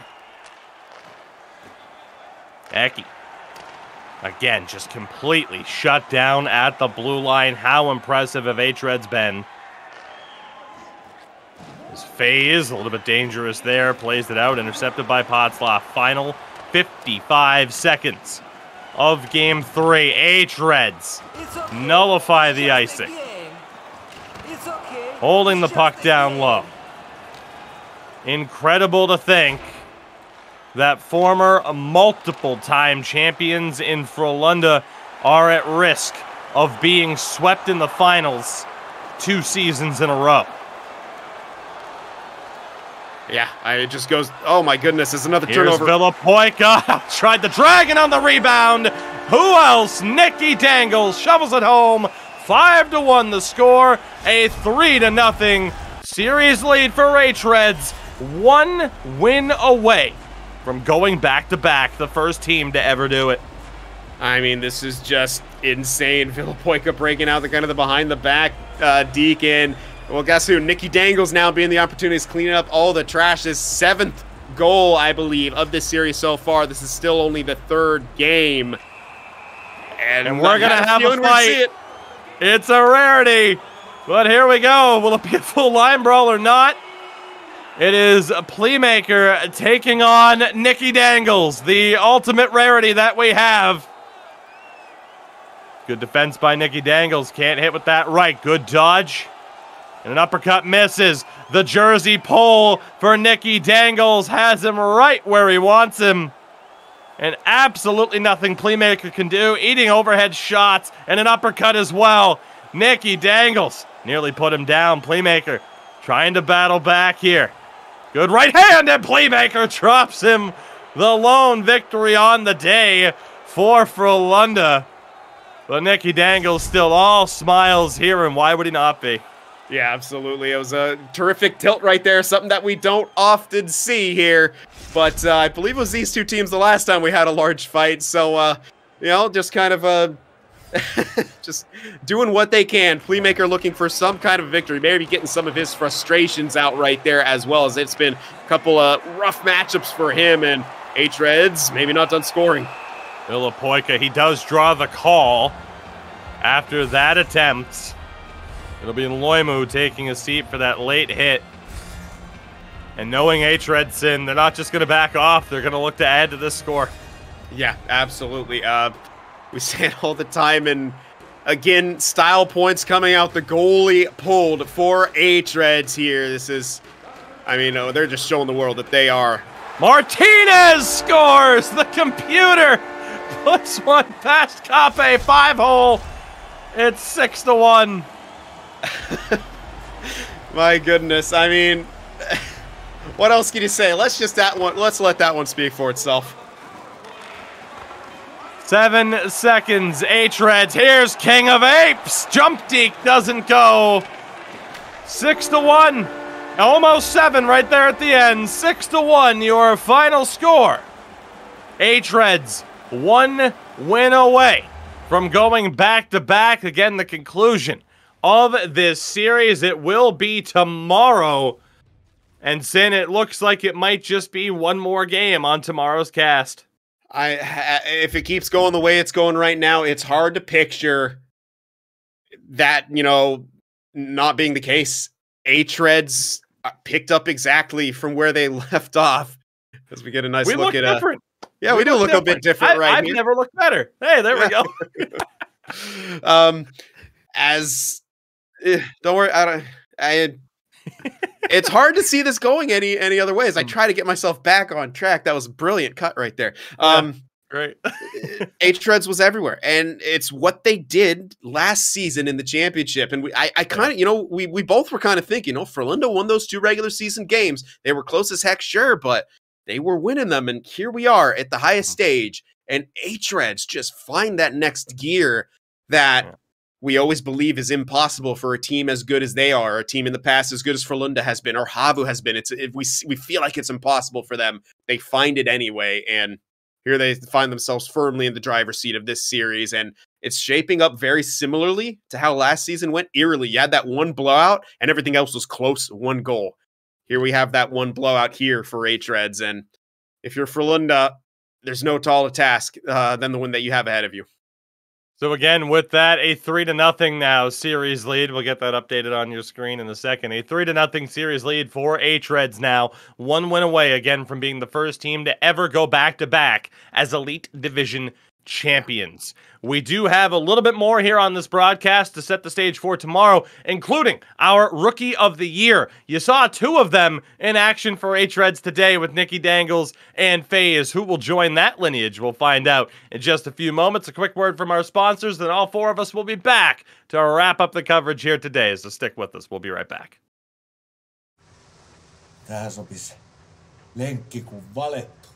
Eki. Again, just completely shut down at the blue line. How impressive have H-Reds been? His phase, a little bit dangerous there. Plays it out, intercepted by Potzloff. Final 55 seconds of game three. H-Reds nullify the icing. Holding the puck down low. Incredible to think that former multiple time champions in Frölunda are at risk of being swept in the finals two seasons in a row. Yeah, I, it just goes. Oh my goodness! it's another Here's turnover. Villapoika. Tried the dragon on the rebound. Who else? Nikki Dangles shovels it home. Five to one the score. A three to nothing series lead for H Reds. One win away from going back to back, the first team to ever do it. I mean, this is just insane. Villapoika breaking out the kind of the behind the back uh, Deacon. Well, guess who? Nikki Dangles now being the opportunities cleaning up all the trash. His seventh goal, I believe, of this series so far. This is still only the third game. And, And we're going to have a feeling we're gonna see fight. it. It's a rarity. But here we go. Will it be a full line brawl or not? It is Playmaker taking on Nikki Dangles, the ultimate rarity that we have. Good defense by Nikki Dangles. Can't hit with that right. Good dodge. And an uppercut misses. The jersey pull for Nikki Dangles has him right where he wants him. And absolutely nothing Playmaker can do. Eating overhead shots and an uppercut as well. Nikki Dangles nearly put him down. Playmaker trying to battle back here. Good right hand and Playmaker drops him. The lone victory on the day for Frölunda. But Nikki Dangles still all smiles here, and why would he not be? Yeah, absolutely. It was a terrific tilt right there, something that we don't often see here. But uh, I believe it was these two teams the last time we had a large fight. So, uh, you know, just kind of uh, just doing what they can. Playmaker looking for some kind of victory, maybe getting some of his frustrations out right there as well as it's been a couple of rough matchups for him and H-Reds maybe not done scoring. Villapoika, he does draw the call after that attempt. It'll be Loimu taking a seat for that late hit. And knowing H Redson, they're not just going to back off, they're going to look to add to this score. Yeah, absolutely. Uh, we say it all the time, and again, style points coming out. The goalie pulled for H-Reds here. This is, I mean, oh, they're just showing the world that they are. Martinez scores! The computer puts one past Kape, five hole. It's six to one. My goodness, I mean, what else can you say? Let's just that one. Let's let that one speak for itself. Seven seconds. H Reds. Here's King of Apes. Jump Deke doesn't go. Six to one. Almost seven right there at the end. Six to one. Your final score. H Reds. One win away from going back to back. Again, the conclusion of this series. It will be tomorrow. And Sin, it looks like it might just be one more game on tomorrow's cast. I if it keeps going the way it's going right now, it's hard to picture that you know not being the case. H-Reds picked up exactly from where they left off because we get a nice we look, look at uh, different. yeah, we, We do look look a bit different I, right I've here. never looked better. Hey, there we go. um, as eh, don't worry, I don't. I. it's hard to see this going any any other ways. I try to get myself back on track. That was a brilliant cut right there. Um, Great. H-Reds was everywhere, and it's what they did last season in the championship. And we, I, I kind of, you know, we we both were kind of thinking, oh, Frölunda won those two regular season games. They were close as heck, sure, but they were winning them. And here we are at the highest stage, and H Reds just find that next gear that we always believe is impossible for a team as good as they are, a team in the past as good as Frölunda has been or Havu has been. It's if we we feel like it's impossible for them, they find it anyway, and Here they find themselves firmly in the driver's seat of this series, and it's shaping up very similarly to how last season went. Eerily, you had that one blowout, and everything else was close, one goal. Here we have that one blowout here for H-Reds, and if you're Frölunda, there's no taller task uh, than the one that you have ahead of you. So again, with that, a three to nothing now series lead. We'll get that updated on your screen in a second. A three to nothing series lead for H Reds now. One win away again from being the first team to ever go back to back as Elite Division champions. We do have a little bit more here on this broadcast to set the stage for tomorrow, including our Rookie of the Year. You saw two of them in action for H-Reds today with Nikki Dangles and FaZe. Who will join that lineage? We'll find out in just a few moments. A quick word from our sponsors, then all four of us will be back to wrap up the coverage here today. So stick with us. We'll be right back. Tähän sopisi lenkki kuin valettu.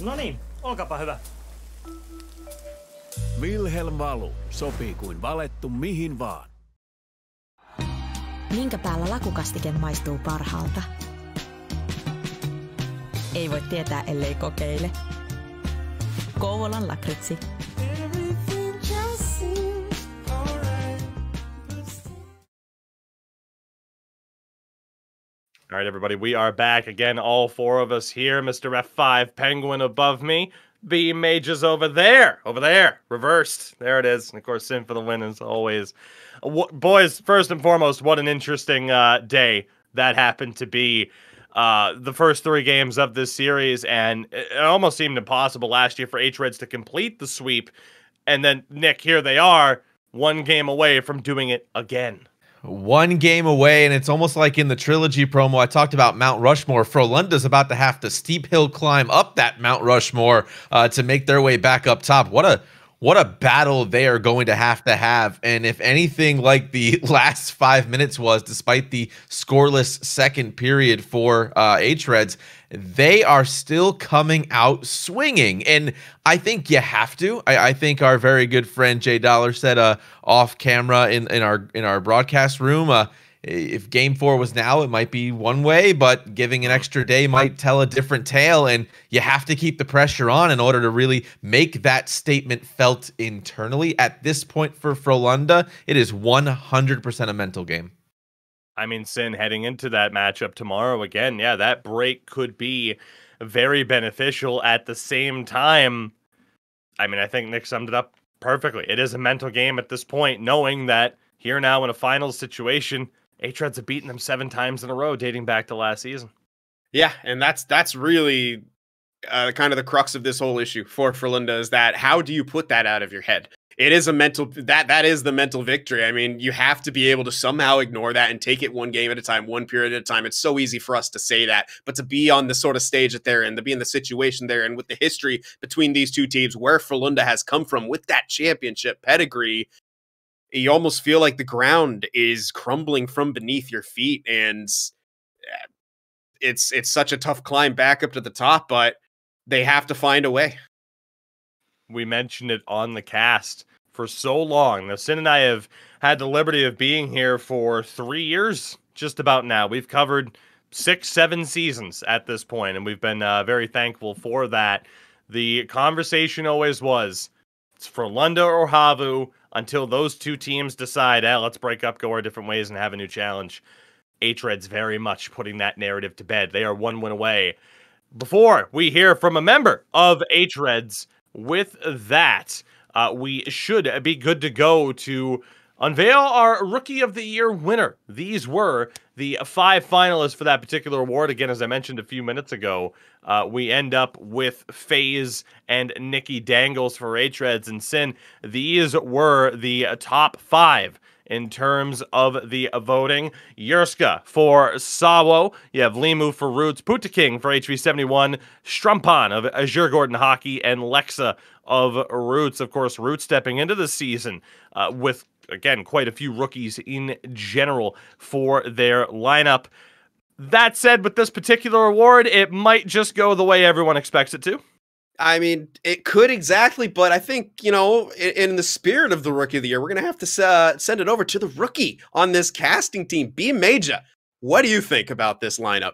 No niin, olkapa hyvä. Wilhelm Valu sopii kuin valettu mihin vaan. Minkä päällä lakukastike maistuu parhaalta? Ei voi tietää, ellei kokeile. Kouvolan lakritsi. All right, everybody, we are back again. All four of us here. Mr. F5 Penguin above me. B Major over there. Over there. Reversed. There it is. And of course, Sin for the win as always. Boys, first and foremost, what an interesting uh, day that happened to be. Uh, the first three games of this series, and it almost seemed impossible last year for H Reds to complete the sweep. And then, Nick, here they are, one game away from doing it again. One game away, and it's almost like in the trilogy promo I talked about Mount Rushmore. Frölunda's about to have to steep hill climb up that Mount Rushmore uh, to make their way back up top. What a what a battle they are going to have to have. And if anything like the last five minutes was, despite the scoreless second period for uh, H Reds, they are still coming out swinging. And I think you have to. I, I think our very good friend Jay Dollar said uh, off camera in, in our in our broadcast room, uh, if game four was now, it might be one way, but giving an extra day might tell a different tale. And you have to keep the pressure on in order to really make that statement felt internally. At this point for Frölunda, it is 100% a mental game. I mean, Sin heading into that matchup tomorrow again, yeah, that break could be very beneficial. At the same time, I mean, I think Nick summed it up perfectly. It is a mental game at this point, knowing that here now in a finals situation, H-Reds have beaten them seven times in a row, dating back to last season. Yeah, and that's that's really uh, kind of the crux of this whole issue for Frölunda is that how do you put that out of your head? It is a mental that that is the mental victory. I mean, you have to be able to somehow ignore that and take it one game at a time, one period at a time. It's so easy for us to say that, but to be on the sort of stage that they're in, to be in the situation they're in, with the history between these two teams, where Frölunda has come from with that championship pedigree, you almost feel like the ground is crumbling from beneath your feet, and uh, it's it's such a tough climb back up to the top, but they have to find a way. We mentioned it on the cast for so long. Now, Sin and I have had the liberty of being here for three years, just about now. We've covered six, seven seasons at this point, and we've been uh, very thankful for that. The conversation always was it's Frölunda or Havu until those two teams decide, eh, let's break up, go our different ways, and have a new challenge. H-Red's very much putting that narrative to bed. They are one win away. Before we hear from a member of H-Reds, with that, uh, we should be good to go to unveil our Rookie of the Year winner. These were the five finalists for that particular award. Again, as I mentioned a few minutes ago, uh, we end up with FaZe and Nikki Dangles for H-Reds and Sin. These were the top five in terms of the voting. Yerska for Sawo. You have Limu for Roots, Puta King for HV71, Strumpan of Azure Gordon Hockey, and Lexa of Roots. Of course, Roots stepping into the season uh, with, again, quite a few rookies in general for their lineup. That said, with this particular award, it might just go the way everyone expects it to. I mean, it could exactly, but I think you know, in, in the spirit of the rookie of the year, we're gonna have to uh, send it over to the rookie on this casting team, B Major. What do you think about this lineup?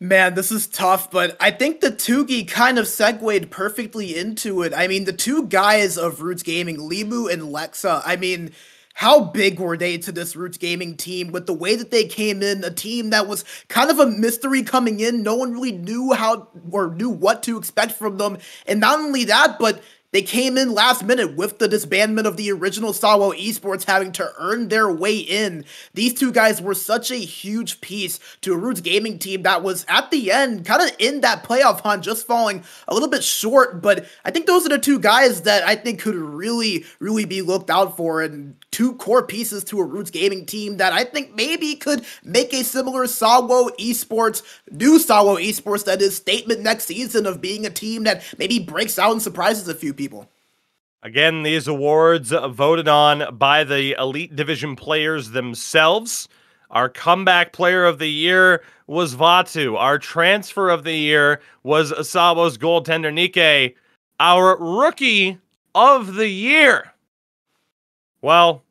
Man, this is tough, but I think the Tugi kind of segued perfectly into it. I mean, the two guys of Roots Gaming, Limu and Lexa, I mean, how big were they to this Roots Gaming team with the way that they came in? A team that was kind of a mystery coming in. No one really knew how or knew what to expect from them. And not only that, but they came in last minute with the disbandment of the original Sawo Esports having to earn their way in. These two guys were such a huge piece to a Roots gaming team that was at the end kind of in that playoff hunt, just falling a little bit short. But I think those are the two guys that I think could really, really be looked out for and two core pieces to a Roots gaming team that I think maybe could make a similar Sawo Esports, new Sawo Esports that is statement next season of being a team that maybe breaks out and surprises a few people. Again, these awards voted on by the Elite Division players themselves. Our comeback player of the year was Vatu. Our transfer of the year was Asabo's goaltender Nikke. Our rookie of the year. Well,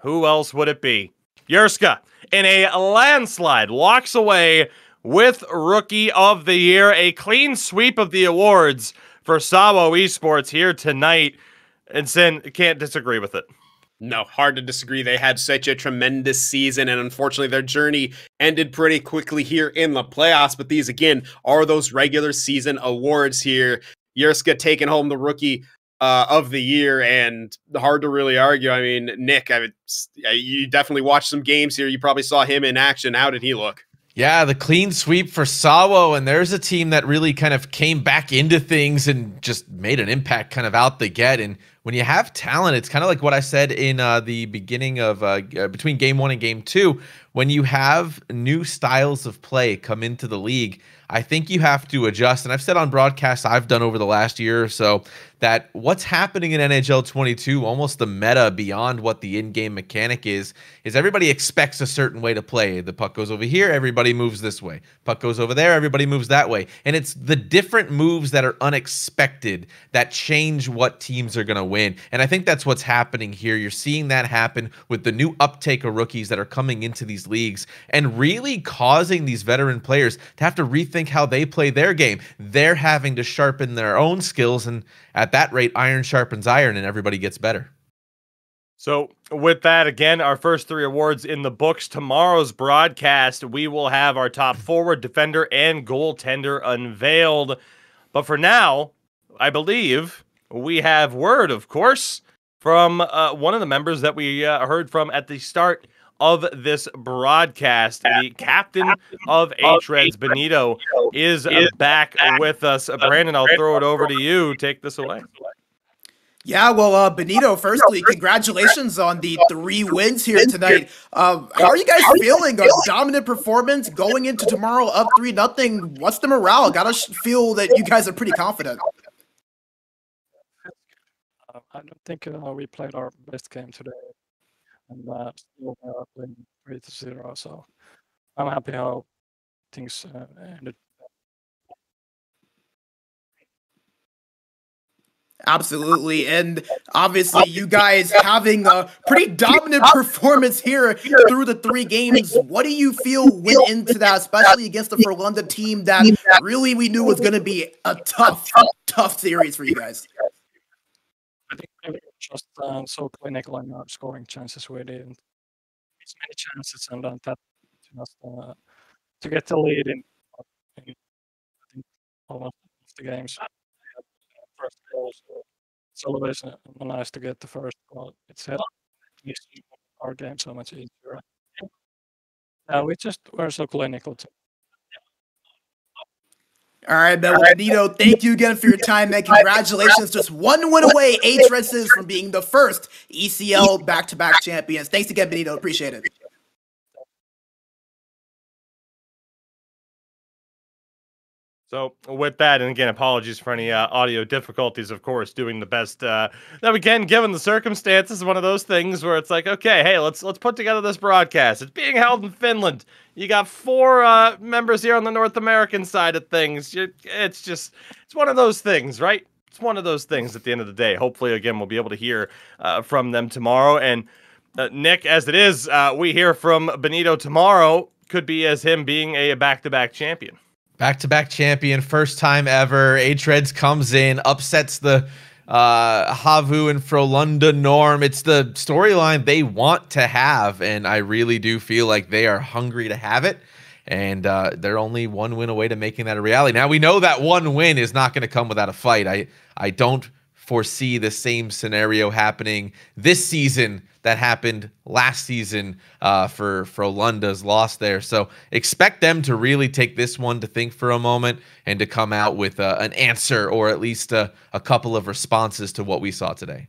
who else would it be? Yerska, in a landslide, walks away with Rookie of the Year. A clean sweep of the awards for Sawo Esports here tonight. And Sin can't disagree with it. No, hard to disagree. They had such a tremendous season, and unfortunately, their journey ended pretty quickly here in the playoffs. But these, again, are those regular season awards here. Yerska taking home the rookie uh, of the year, and hard to really argue. I mean, Nick, I would, you definitely watched some games here. You probably saw him in action. How did he look? Yeah, the clean sweep for Sawo, and there's a team that really kind of came back into things and just made an impact kind of out the get. And when you have talent, it's kind of like what I said in uh, the beginning of uh, uh, between game one and game two. When you have new styles of play come into the league, I think you have to adjust. And I've said on broadcasts I've done over the last year or so that what's happening in NHL 22, almost the meta beyond what the in-game mechanic is, is everybody expects a certain way to play. The puck goes over here, everybody moves this way. Puck goes over there, everybody moves that way. And it's the different moves that are unexpected that change what teams are going to win. And I think that's what's happening here. You're seeing that happen with the new uptake of rookies that are coming into these leagues and really causing these veteran players to have to rethink how they play their game. They're having to sharpen their own skills and at that rate, iron sharpens iron and everybody gets better. So, with that, again, our first three awards in the books. Tomorrow's broadcast, we will have our top forward, defender, and goaltender unveiled. But for now, I believe we have word, of course, from uh, one of the members that we uh, heard from at the start of this broadcast. The captain of H-Reds, Benito, is back with us. Brandon, I'll throw it over to you. Take this away. Yeah, well, uh, Benito, firstly, congratulations on the three wins here tonight. Um, how are you guys feeling? A dominant performance going into tomorrow up 3 nothing. What's the morale? Gotta feel that you guys are pretty confident. Uh, I don't think uh, we played our best game today and uh, still uh, playing three to zero. So I'm happy how things uh, ended. Absolutely. And obviously, you guys having a pretty dominant performance here through the three games. What do you feel went into that, especially against the Frölunda team that really we knew was going to be a tough, tough series for you guys? I think we were just uh, so clinical in our scoring chances. We didn't miss many chances, and then that just uh, to get the lead in, in I think almost the games. First goal, so it's always uh, nice to get the first goal. It's helped our game so much easier. Uh, we just were so clinical too. All right, Mel Benito, thank you again for your time, man. Congratulations. Just one win away, H-Reds from being the first ECL back-to-back champions. Thanks again, Benito. Appreciate it. So, with that, and again, apologies for any uh, audio difficulties, of course, doing the best uh, that we can given the circumstances. One of those things where it's like, okay, hey, let's let's put together this broadcast. It's being held in Finland. You got four uh, members here on the North American side of things. It's just, it's one of those things, right? It's one of those things at the end of the day. Hopefully, again, we'll be able to hear uh, from them tomorrow. And uh, Nick, as it is, uh, we hear from Benito tomorrow. Could be as him being a back to back champion Back to back champion, first time ever. H-Reds comes in, upsets the uh, Havu and Frölunda norm. It's the storyline they want to have, and I really do feel like they are hungry to have it. And uh, they're only one win away to making that a reality. Now we know that one win is not going to come without a fight. I I don't foresee the same scenario happening this season that happened last season uh, for Frölunda's loss there. So expect them to really take this one to think for a moment and to come out with uh, an answer or at least a, a couple of responses to what we saw today.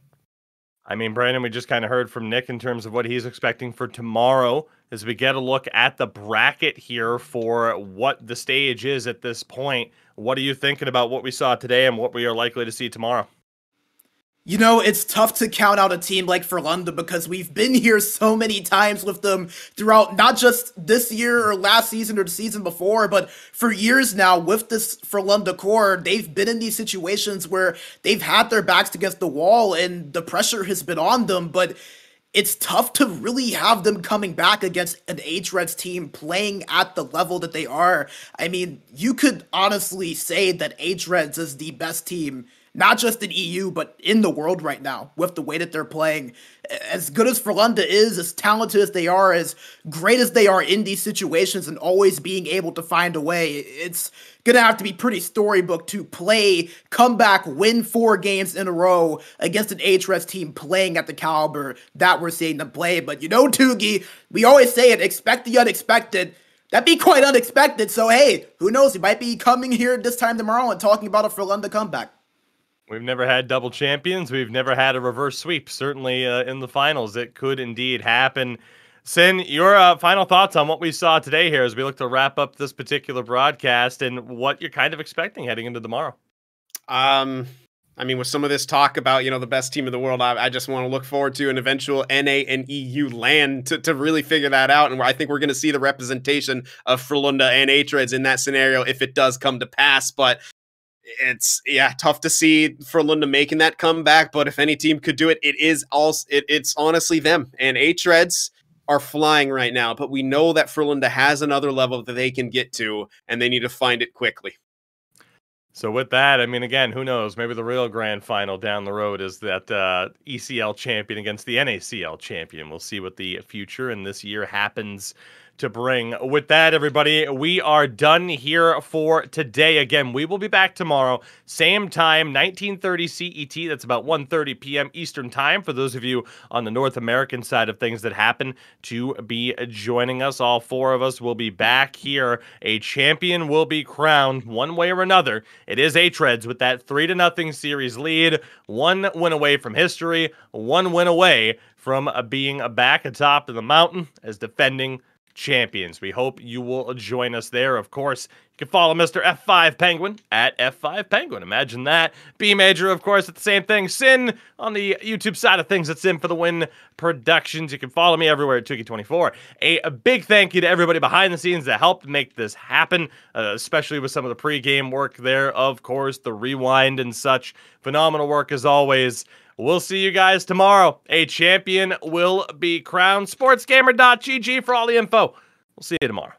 I mean, Brandon, we just kind of heard from Nick in terms of what he's expecting for tomorrow as we get a look at the bracket here for what the stage is at this point. What are you thinking about what we saw today and what we are likely to see tomorrow? You know, it's tough to count out a team like Frölunda because we've been here so many times with them throughout not just this year or last season or the season before, but for years now with this Frölunda core, they've been in these situations where they've had their backs against the wall and the pressure has been on them, but it's tough to really have them coming back against an H-Reds team playing at the level that they are. I mean, you could honestly say that H-Reds is the best team not just in EU, but in the world right now with the way that they're playing. As good as Frölunda is, as talented as they are, as great as they are in these situations and always being able to find a way, it's going to have to be pretty storybook to play, come back, win four games in a row against an HRS team playing at the caliber that we're seeing them play. But you know, Tugi, we always say it, expect the unexpected. That'd be quite unexpected. So, hey, who knows? He might be coming here this time tomorrow and talking about a Frölunda comeback. We've never had double champions. We've never had a reverse sweep. Certainly uh, in the finals, it could indeed happen. Sin, your uh, final thoughts on what we saw today here as we look to wrap up this particular broadcast and what you're kind of expecting heading into tomorrow. Um, I mean, with some of this talk about you know the best team in the world, I, I just want to look forward to an eventual NA and EU LAN to, to really figure that out. And I think we're going to see the representation of Frölunda and H-Reds in that scenario if it does come to pass. But it's yeah tough to see Frölunda making that comeback but if any team could do it it is also it, it's honestly them. And H-Reds are flying right now but we know that Frölunda has another level that they can get to and they need to find it quickly. So with that I mean again who knows? Maybe the real grand final down the road is that uh, ECL champion against the NACL champion. We'll see what the future in this year happens to bring. With that, everybody, we are done here for today. Again, we will be back tomorrow, same time, 1930 CET. That's about 1.30 p.m. Eastern Time for those of you on the North American side of things that happen to be joining us. All four of us will be back here. A champion will be crowned one way or another. It is H-Reds with that 3 to nothing series lead. One win away from history, one win away from being back atop of the mountain as defending champions. We hope you will join us there. Of course, you can follow Mr. F5 Penguin at F5 Penguin. Imagine that. B Major, of course, at the same thing. Sin on the YouTube side of things at Sin for the Win Productions. You can follow me everywhere at Tugi24. A, a, big thank you to everybody behind the scenes that helped make this happen, uh, especially with some of the pregame work there, of course, the rewind and such. Phenomenal work as always. We'll see you guys tomorrow. A champion will be crowned. SportsGamer.gg for all the info. We'll see you tomorrow.